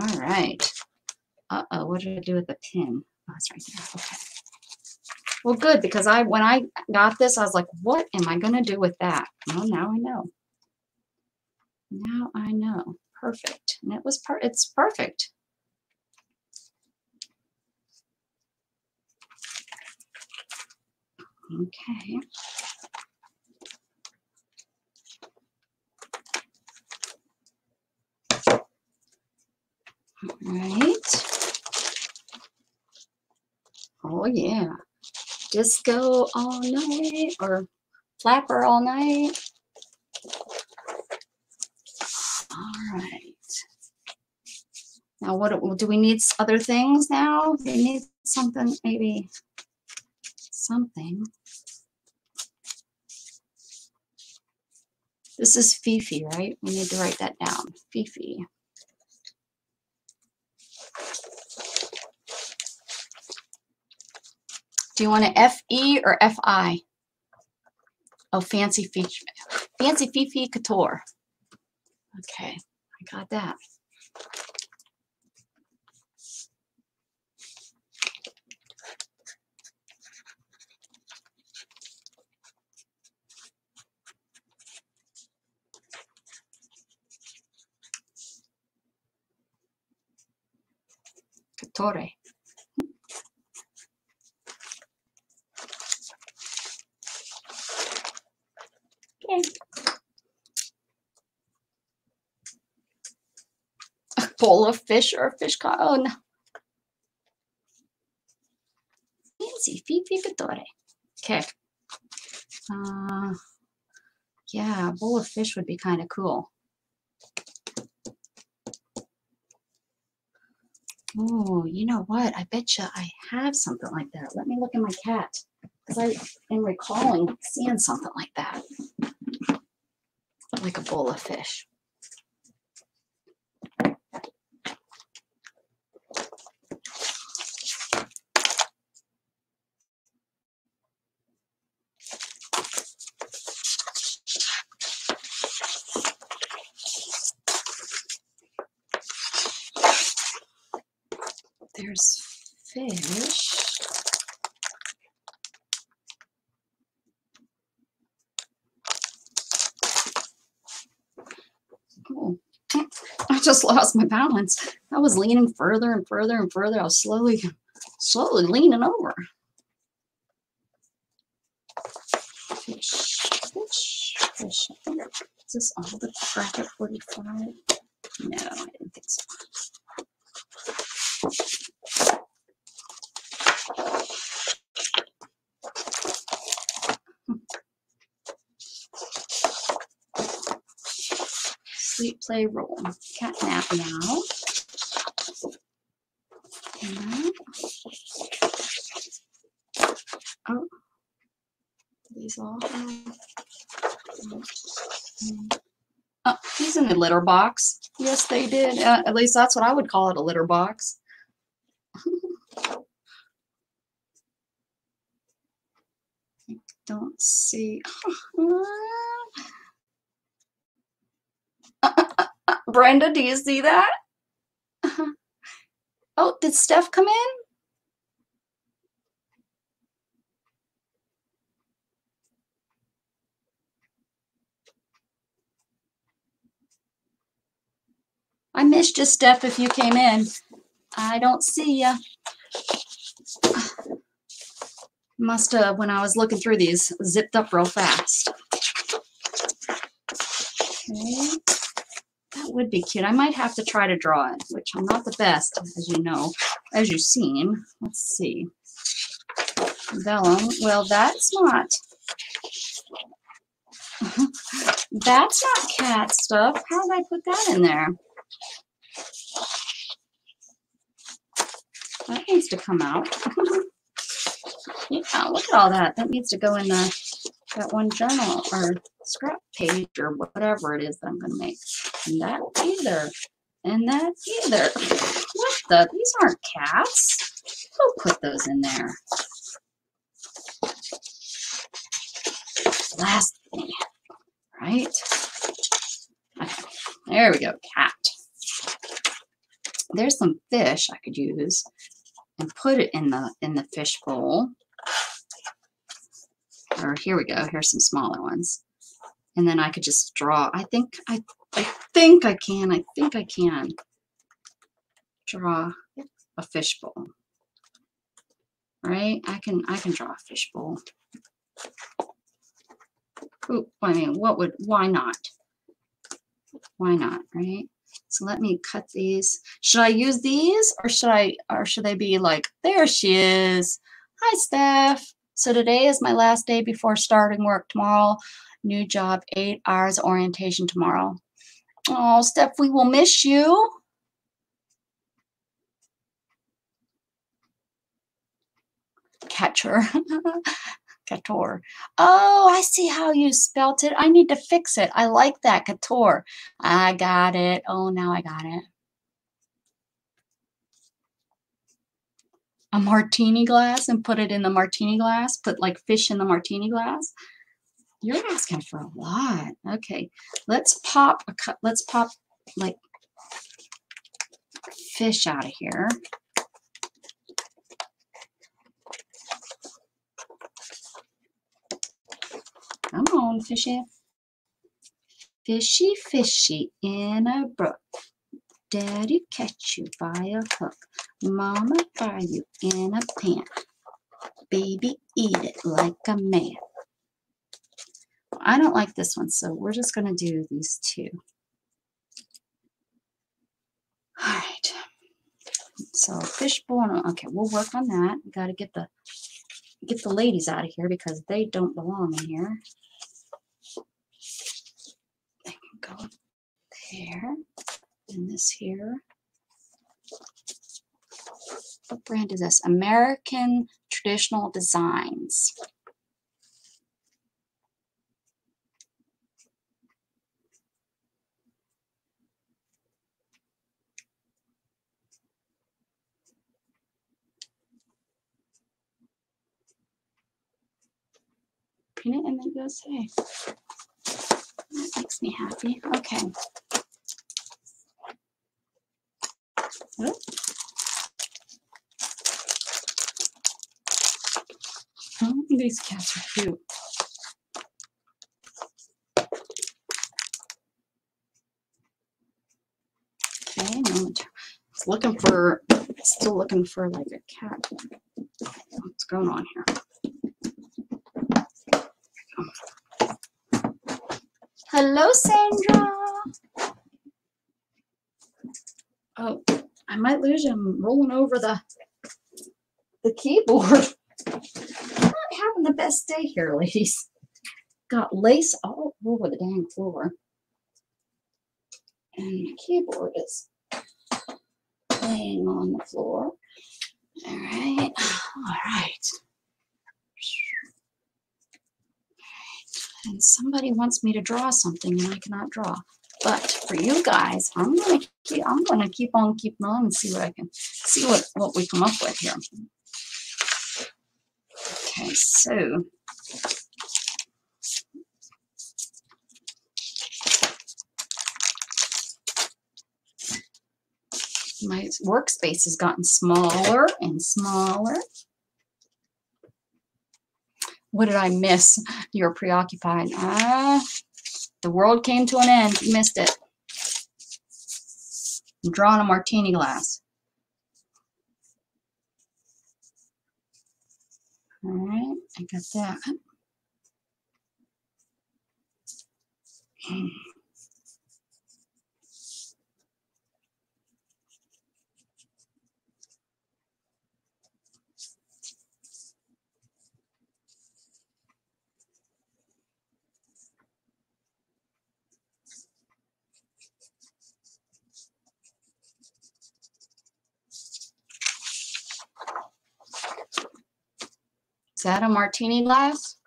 All right. Uh-oh, what did I do with the pin? Oh, it's right there. Okay. Well, good, because I when I got this, I was like, what am I going to do with that? Well, now I know. Now I know. Perfect. And it was per it's perfect. Okay. All right. Oh yeah. Disco all night or flapper all night. All right. Now what do- do we need other things now? We need something maybe something. This is Fifi, right? We need to write that down. Fifi. Do you want an FE or FI? Oh, fancy feature, fancy Fifi Couture. Okay, I got that. Couture. Okay. Bowl of fish or a fish con. Oh. Fancy Fifi. Okay. Uh, yeah, a bowl of fish would be kind of cool. Oh, you know what? I bet you I have something like that. Let me look in my cat because I am recalling seeing something like that, like a bowl of fish. There's fish. Oh, I just lost my balance. I was leaning further and further and further. I was slowly, slowly leaning over. Fish, fish, fish. Is this all the bracket 45? No, play role. Cat nap now. Oh, these all have. Oh, he's in the litter box. Yes, they did. Uh, at least that's what I would call it a litter box. I don't see. Oh, Brenda, do you see that? Oh, did Steph come in? I missed you, Steph, if you came in. I don't see ya. Must have, when I was looking through these, zipped up real fast. Okay. Would be cute. I might have to try to draw it, which I'm not the best, as you know, as you've seen. Let's see. Vellum. Well, that's not. that's not cat stuff. How did I put that in there? That needs to come out. yeah, look at all that. That needs to go in the that one journal or scrap page or whatever it is that I'm going to make. And that either. And that either. What the? These aren't cats. Who put those in there? Last thing. Right? Okay. There we go. Cat. There's some fish I could use and put it in the in the fish bowl. Or here we go. Here's some smaller ones. And then I could just draw. I think I I think I can. I think I can draw a fishbowl. Right? I can I can draw a fishbowl. Ooh, I mean, what would why not? Why not, right? So let me cut these. Should I use these or should I or should they be like there she is. Hi Steph. So today is my last day before starting work tomorrow. New job, eight hours orientation tomorrow. Oh, Steph, we will miss you. Catcher. Couture. Oh, I see how you spelt it. I need to fix it. I like that. Couture. I got it. Oh, now I got it. A martini glass and put it in the martini glass. Put like fish in the martini glass. You're asking for a lot. Okay, let's pop a cut. Let's pop like fish out of here. Come on, fishy. Fishy, fishy in a brook. Daddy catch you by a hook. Mama fry you in a pan. Baby eat it like a man. I don't like this one, so we're just going to do these two. All right. So fishbowl. Okay, we'll work on that. Got to get the get the ladies out of here because they don't belong in here. They can go there and this here. What brand is this? American Traditional Designs. Print it and then go say. That makes me happy. Okay. Oh, these cats are cute. Okay, it's looking for, still looking for like a cat. What's going on here? Hello, Sandra. Oh, I might lose you. I'm rolling over the the keyboard. Not having the best day here, ladies. Got lace all over the dang floor. And my keyboard is laying on the floor. All right. All right. And somebody wants me to draw something and I cannot draw. But for you guys, I'm gonna keep, I'm gonna keep on keeping on and see what I can see what what we come up with here. Okay, so my workspace has gotten smaller and smaller. What did I miss? You're preoccupied. Ah, the world came to an end. You missed it. I'm drawing a martini glass. All right, I got that. Is that a martini glass?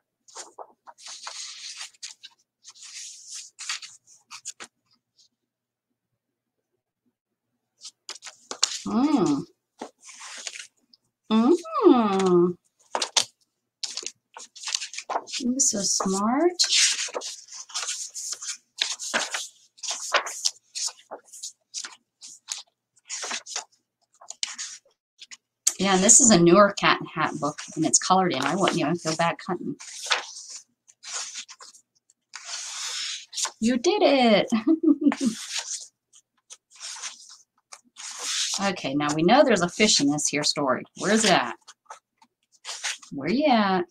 Mmm. Mmm. You're so smart. And this is a newer cat and hat book, and it's colored in. I wouldn't even feel bad cutting. You did it. okay, now we know there's a fish in this here story. Where's that? at? Where you at?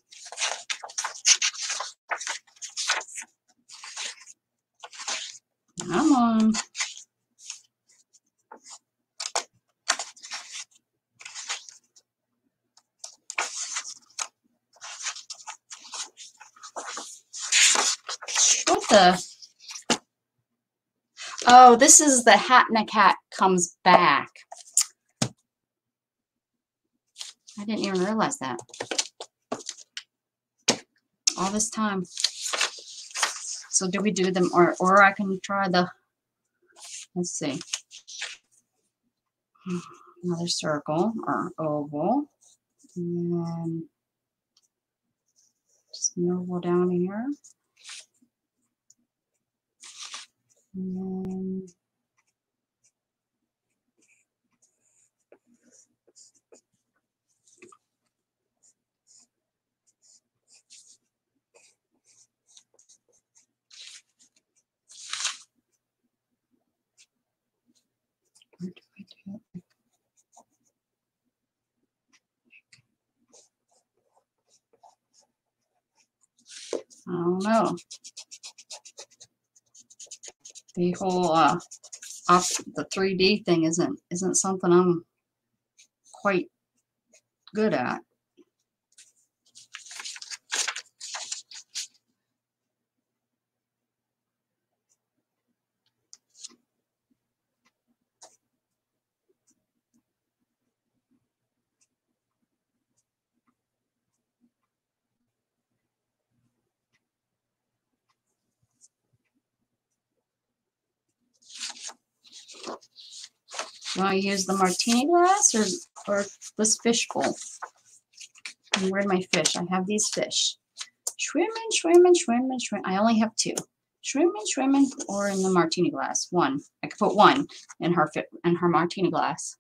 Come on. What the? Oh, this is the hat and a cat comes back. I didn't even realize that. All this time. So do we do them or or I can try the let's see. Another circle or oval. And just oval down here. I don't know. The whole uh, op the 3D thing isn't isn't something I'm quite good at. To use the martini glass or, or this fish bowl? And where'd my fish? I have these fish. Swimming, swimming, swimming, swimming. I only have two. Swimming, swimming, or in the martini glass. One. I could put one in her fit in her martini glass.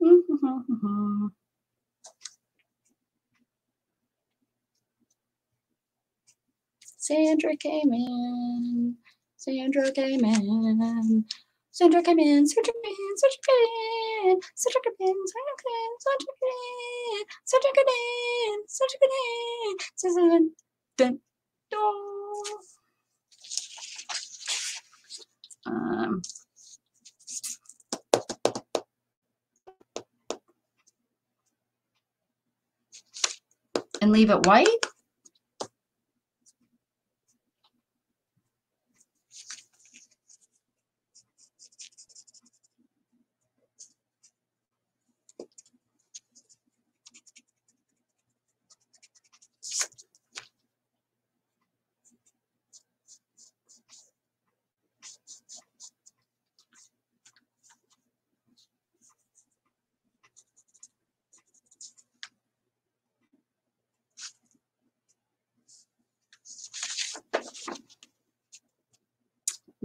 Sandra came in. Sandra came in. Sandra came in. Sandra came in. Sandra came in. Sandra came in. Sandra came in. Sandra came in. Sandra came in. Sandra came in. Sandra dun, dun. Um. And leave it white?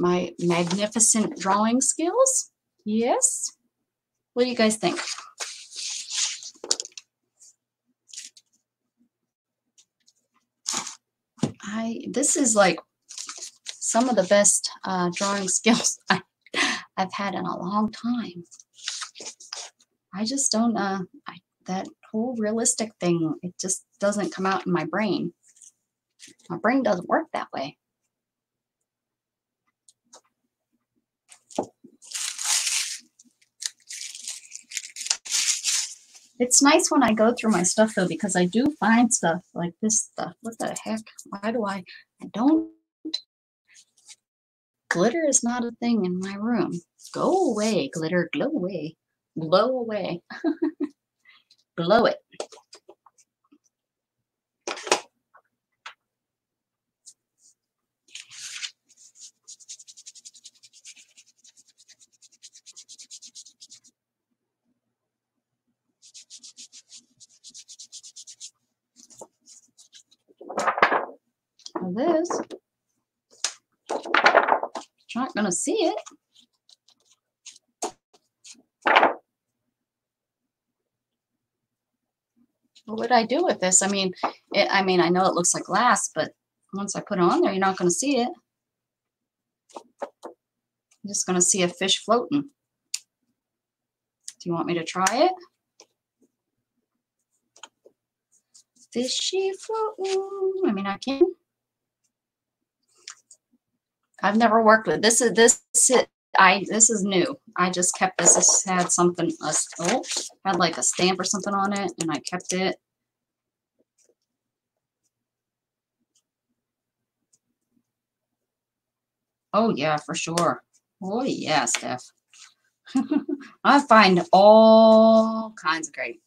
my magnificent drawing skills. Yes. What do you guys think? I this is like some of the best uh, drawing skills I, I've had in a long time. I just don't uh I, that whole realistic thing it just doesn't come out in my brain. My brain doesn't work that way. It's nice when I go through my stuff though because I do find stuff like this stuff. What the heck? Why do I I don't glitter is not a thing in my room. Go away, glitter, glow away. Blow away. Blow it. Now this, not see it. What would I do with this? I mean, it, I mean, I know it looks like glass, but once I put it on there, you're not gonna see it. I'm just gonna see a fish floating. Do you want me to try it? Fishy floating. I mean, I can. I've never worked with this. Is this? Is, I this is new. I just kept this. This had something. Oh, had like a stamp or something on it, and I kept it. Oh yeah, for sure. Oh yeah, Steph. I find all kinds of great.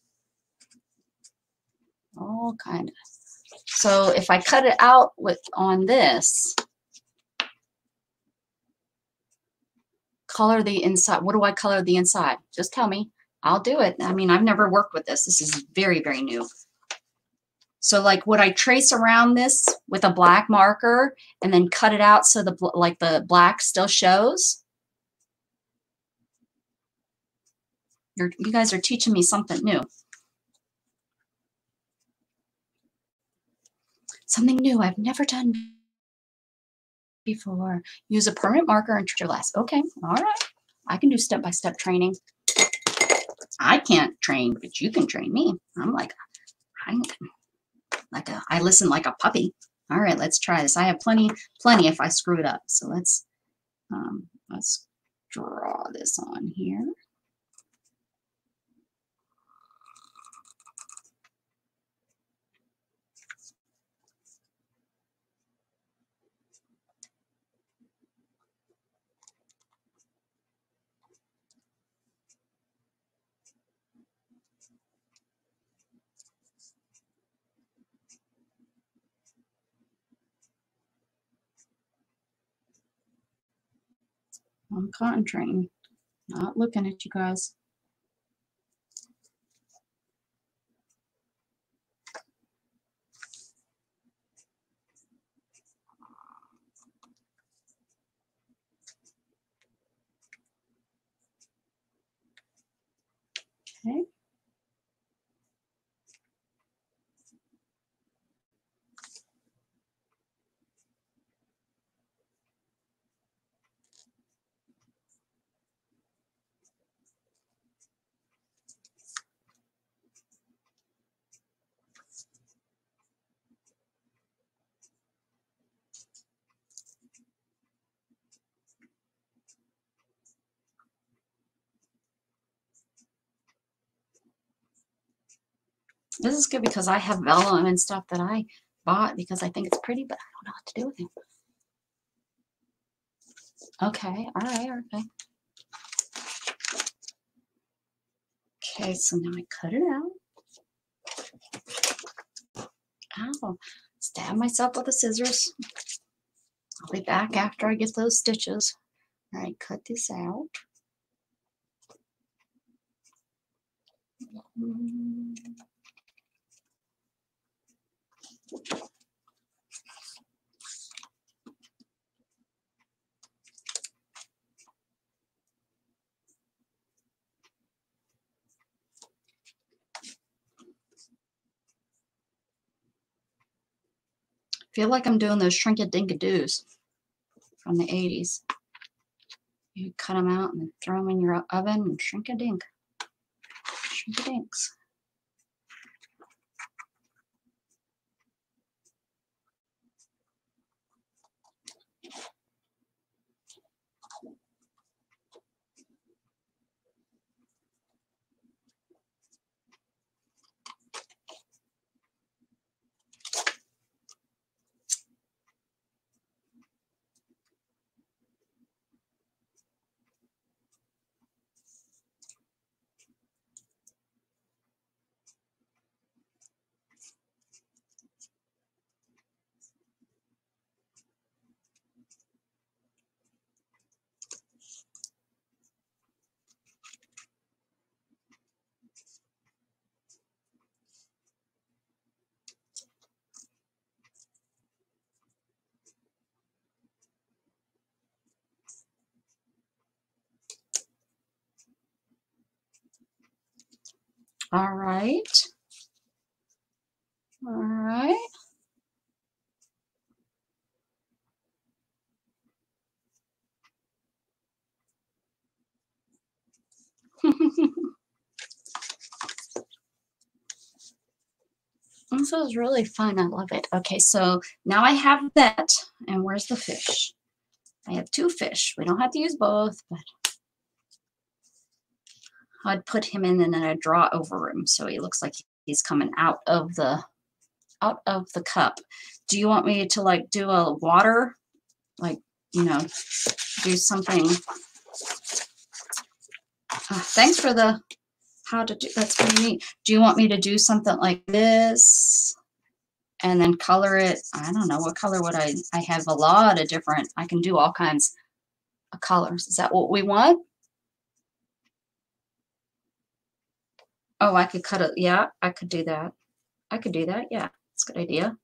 All kind of. So if I cut it out with on this, color the inside. What do I color the inside? Just tell me. I'll do it. I mean, I've never worked with this. This is very, very new. So like would I trace around this with a black marker and then cut it out so the like the black still shows? You're, you guys are teaching me something new. Something new I've never done before. Use a permanent marker and your last. Okay, all right. I can do step-by-step training. I can't train, but you can train me. I'm like, I'm like a, I listen like a puppy. All right, let's try this. I have plenty, plenty if I screw it up. So let's, um, let's draw this on here. I'm concentrating, not looking at you guys. Okay. This is good because I have vellum and stuff that I bought because I think it's pretty, but I don't know what to do with it. Okay, all right, okay. Okay, so now I cut it out. Ow, stab myself with the scissors. I'll be back after I get those stitches. All right, cut this out. Mm feel like I'm doing those shrinka dinka from the 80s. You cut them out and throw them in your oven and shrink a dink. Shrink a dinks. All right. All right. this is really fun. I love it. Okay, so now I have that. And where's the fish? I have two fish. We don't have to use both, but I'd put him in and then I'd draw over him so he looks like he's coming out of the out of the cup. Do you want me to like do a water, like you know, do something? Uh, thanks for the how to do. That's pretty neat. Do you want me to do something like this? And then color it. I don't know what color would I. I have a lot of different. I can do all kinds of colors. Is that what we want? Oh, I could cut it. Yeah, I could do that. I could do that. Yeah, it's a good idea.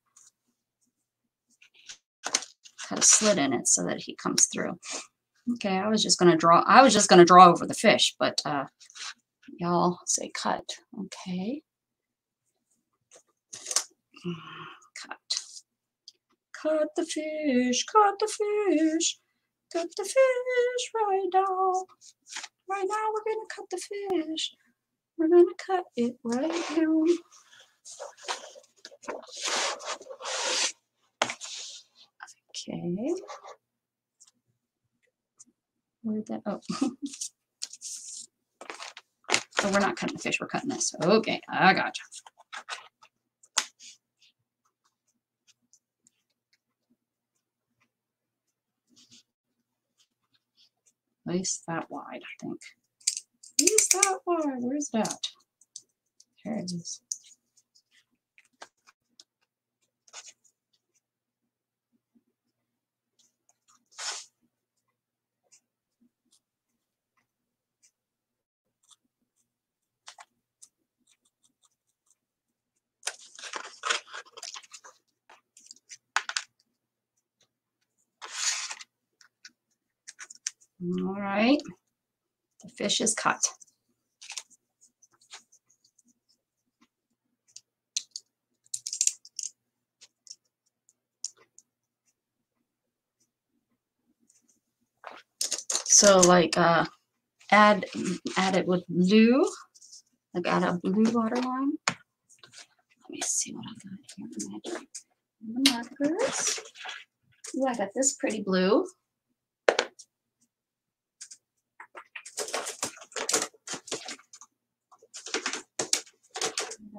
Cut a slit in it so that he comes through. Okay, I was just gonna draw. I was just gonna draw over the fish, but uh, y'all say cut. Okay. Cut. Cut the fish. Cut the fish. Cut the fish right now. Right now, we're gonna cut the fish. We're gonna cut it right now. Okay. Where'd that? Oh. oh, we're not cutting the fish. We're cutting this. Okay, I gotcha. At least that wide, I think. That wide. Where's that? There it is. All right. The fish is cut. So like uh add add it with blue. Like add a blue waterline. Let me see what I got here. The markers. Ooh, I got this pretty blue.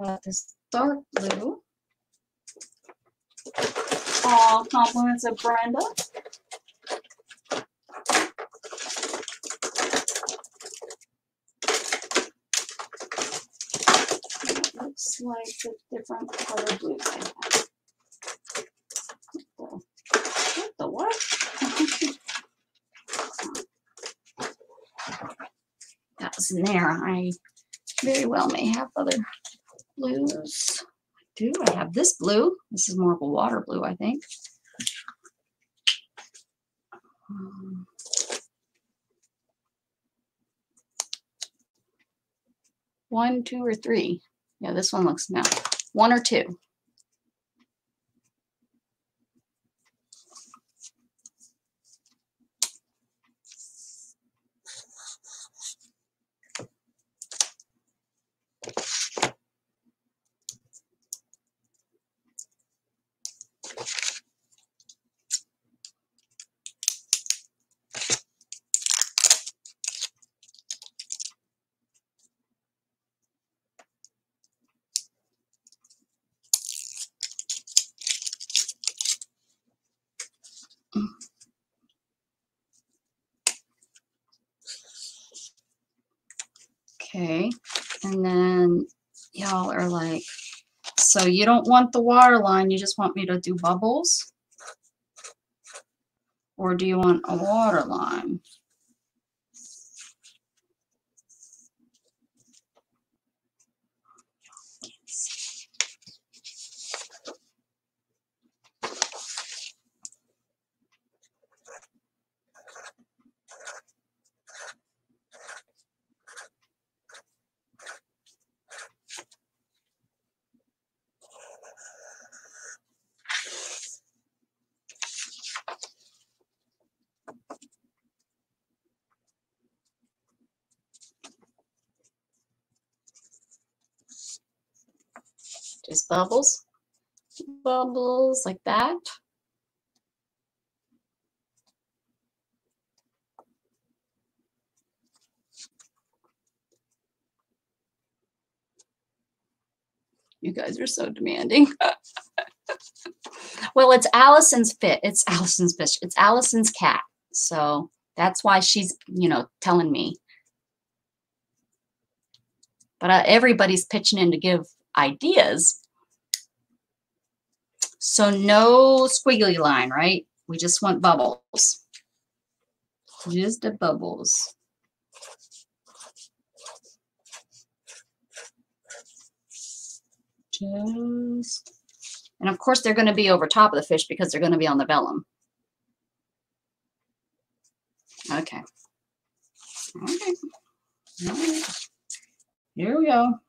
Got this dark blue. All compliments of Brenda. It Looks like the different color blues I have. What the- What the what? That was in there. I very well may have other blues. I do. I have this blue. This is more of a water blue, I think. Um, One, two, or three. Yeah, this one looks now. One or two. Okay. And then y'all are like, so you don't want the water line, you just want me to do bubbles? Or do you want a water line? Just bubbles. Bubbles like that. You guys are so demanding. well, it's Allison's fit. It's Allison's fish. It's Allison's cat. So that's why she's, you know, telling me. But uh, everybody's pitching in to give ideas. So no squiggly line, right? We just want bubbles. Just the bubbles. Just, and of course they're going to be over top of the fish because they're going to be on the vellum. Okay. Okay. Right. Here we go.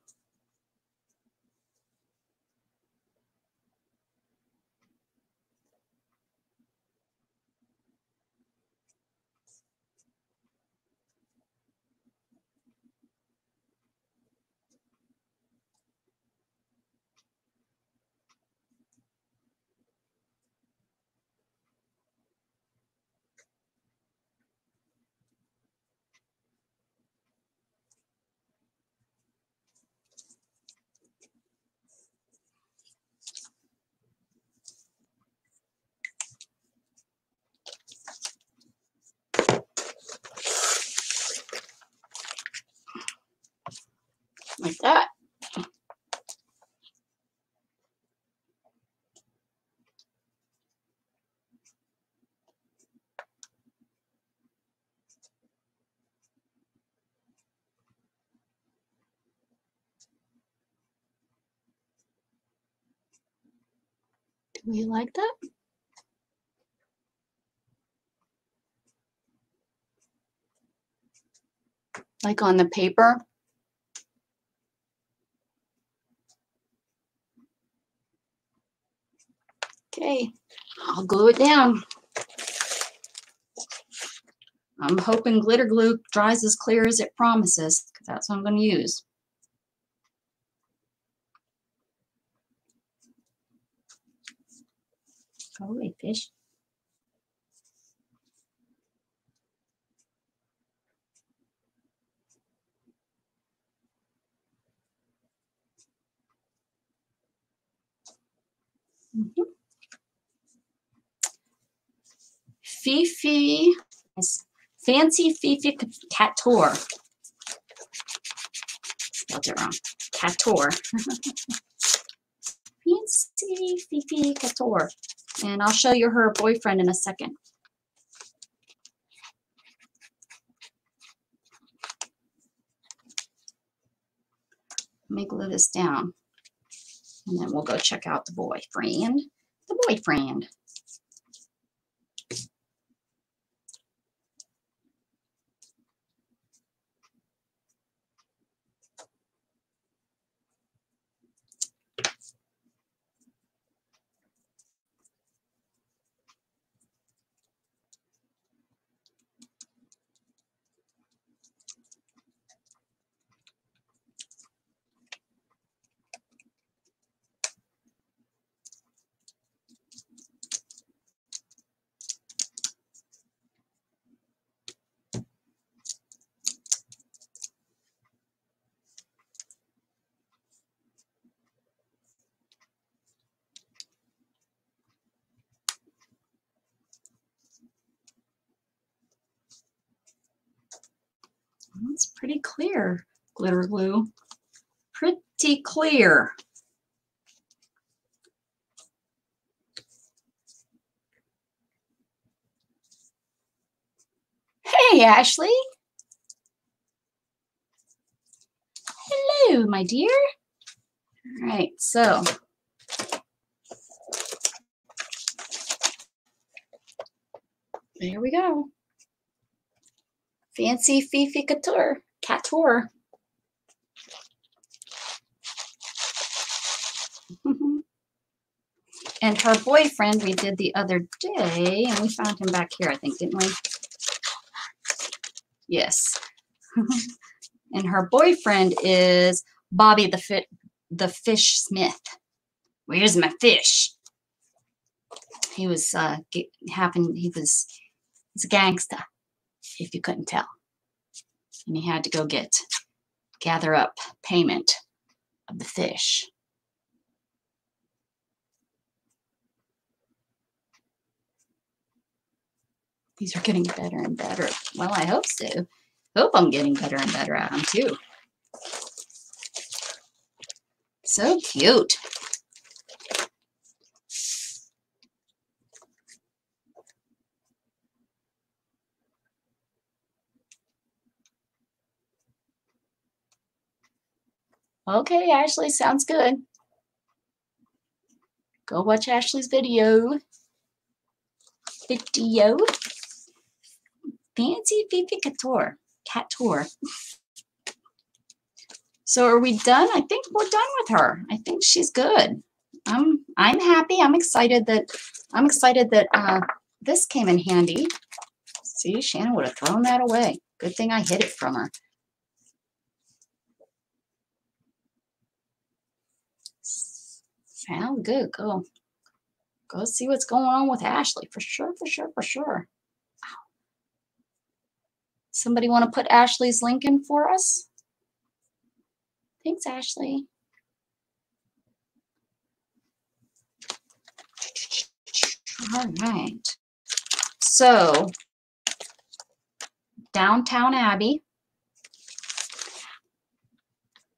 like that. Do we like that? Like on the paper? Okay, I'll glue it down. I'm hoping glitter glue dries as clear as it promises, because that's what I'm going to use. Away, fish. Mhm. Fifi, yes, fancy Fifi Couture. Spelled it wrong. Couture. fancy Fifi Couture. And I'll show you her boyfriend in a second. Let me glue this down. And then we'll go check out the boyfriend. The boyfriend. Well, It's pretty clear. Glitter glue. Pretty clear. Hey, Ashley. Hello, my dear. All right, so there we go. Fancy Fifi Couture, Couture. And her boyfriend we did the other day, and we found him back here, I think, didn't we? Yes. and her boyfriend is Bobby the the fish smith. Where's my fish? He was uh happened he was he's a gangster, if you couldn't tell. And he had to go get gather up payment of the fish. These are getting better and better. Well, I hope so. Hope I'm getting better and better at them too. So cute. Okay, Ashley, sounds good. Go watch Ashley's video. Video. Fancy Fifi Couture. Cat tour. So are we done? I think we're done with her. I think she's good. I'm I'm happy. I'm excited that I'm excited that uh, this came in handy. See, Shannon would have thrown that away. Good thing I hid it from her. Sound good. Go. Go see what's going on with Ashley. For sure, for sure, for sure. Somebody want to put Ashley's link in for us? Thanks, Ashley. All right. So, Downton Abbey,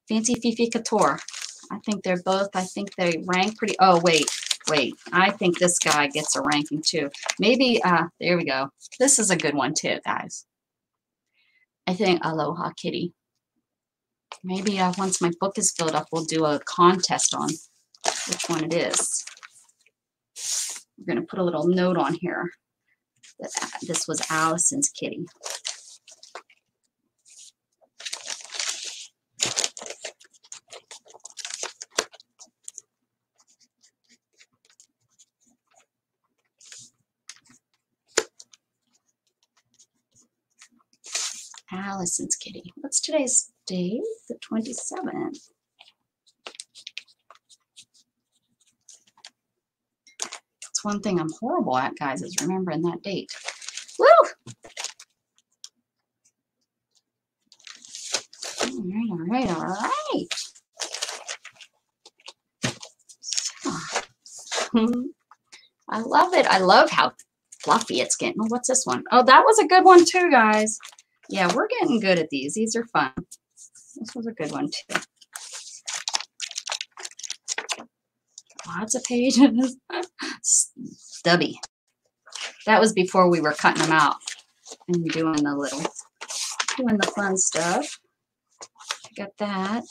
Fancy Fifi Couture. I think they're both, I think they rank pretty, oh, wait, wait. I think this guy gets a ranking too. Maybe, uh, there we go. This is a good one too, guys. I think Aloha Kitty. Maybe uh, once my book is filled up, we'll do a contest on which one it is. We're going to put a little note on here that this was Allison's kitty. Allison's kitty. What's today's date? The 27th. That's one thing I'm horrible at, guys, is remembering that date. Woo! All right, all right, all right. I love it. I love how fluffy it's getting. Oh, what's this one? Oh, that was a good one too, guys. Yeah, we're getting good at these. These are fun. This was a good one too. Lots of pages. Stubby. That was before we were cutting them out and doing the little, doing the fun stuff. Got that.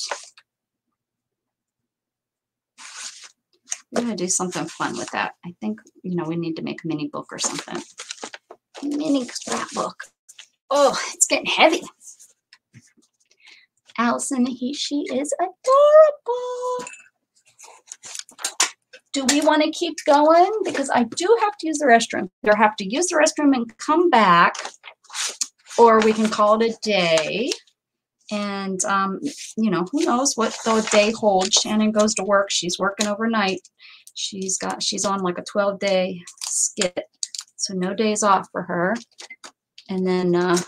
We're gonna do something fun with that. I think, you know, we need to make a mini book or something. Mini scrapbook. Oh, it's getting heavy. Allison, he, she is adorable. Do we want to keep going? Because I do have to use the restroom. Either have to use the restroom and come back, or we can call it a day. And, um, you know, who knows what the day holds. Shannon goes to work. She's working overnight. She's got, she's on like a 12 day skit. So no days off for her and then uh,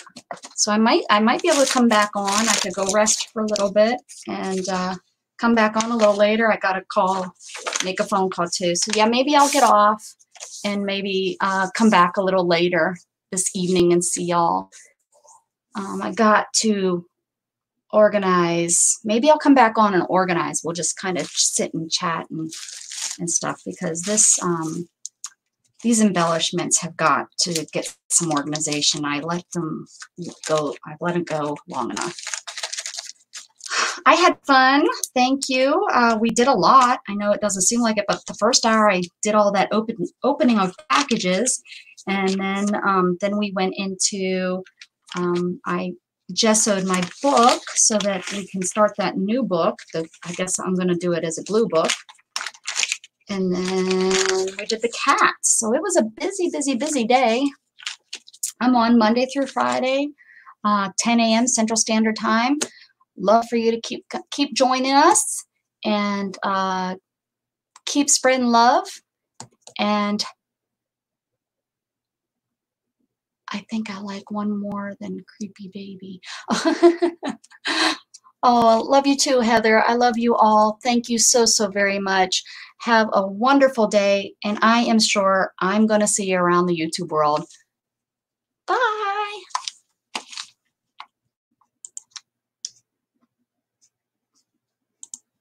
so I might I might be able to come back on. I could go rest for a little bit and uh, come back on a little later. I got to call, make a phone call too. So yeah, maybe I'll get off and maybe uh, come back a little later this evening and see y'all. Um, I got to organize. Maybe I'll come back on and organize. We'll just kind of sit and chat and and stuff because this um these embellishments have got to get some organization. I let them go. I've let them go long enough. I had fun. Thank you. Uh, we did a lot. I know it doesn't seem like it, but the first hour I did all that open opening of packages, and then um, then we went into um, I gessoed my book so that we can start that new book. The, I guess I'm going to do it as a blue book. And then we did the cats. So it was a busy, busy, busy day. I'm on Monday through Friday, uh, 10 a.m. Central Standard Time. Love for you to keep keep joining us and uh, keep spreading love. And I think I like one more than creepy baby. oh, love you too, Heather. I love you all. Thank you so, so very much. Have a wonderful day. And I am sure I'm going to see you around the YouTube world. Bye.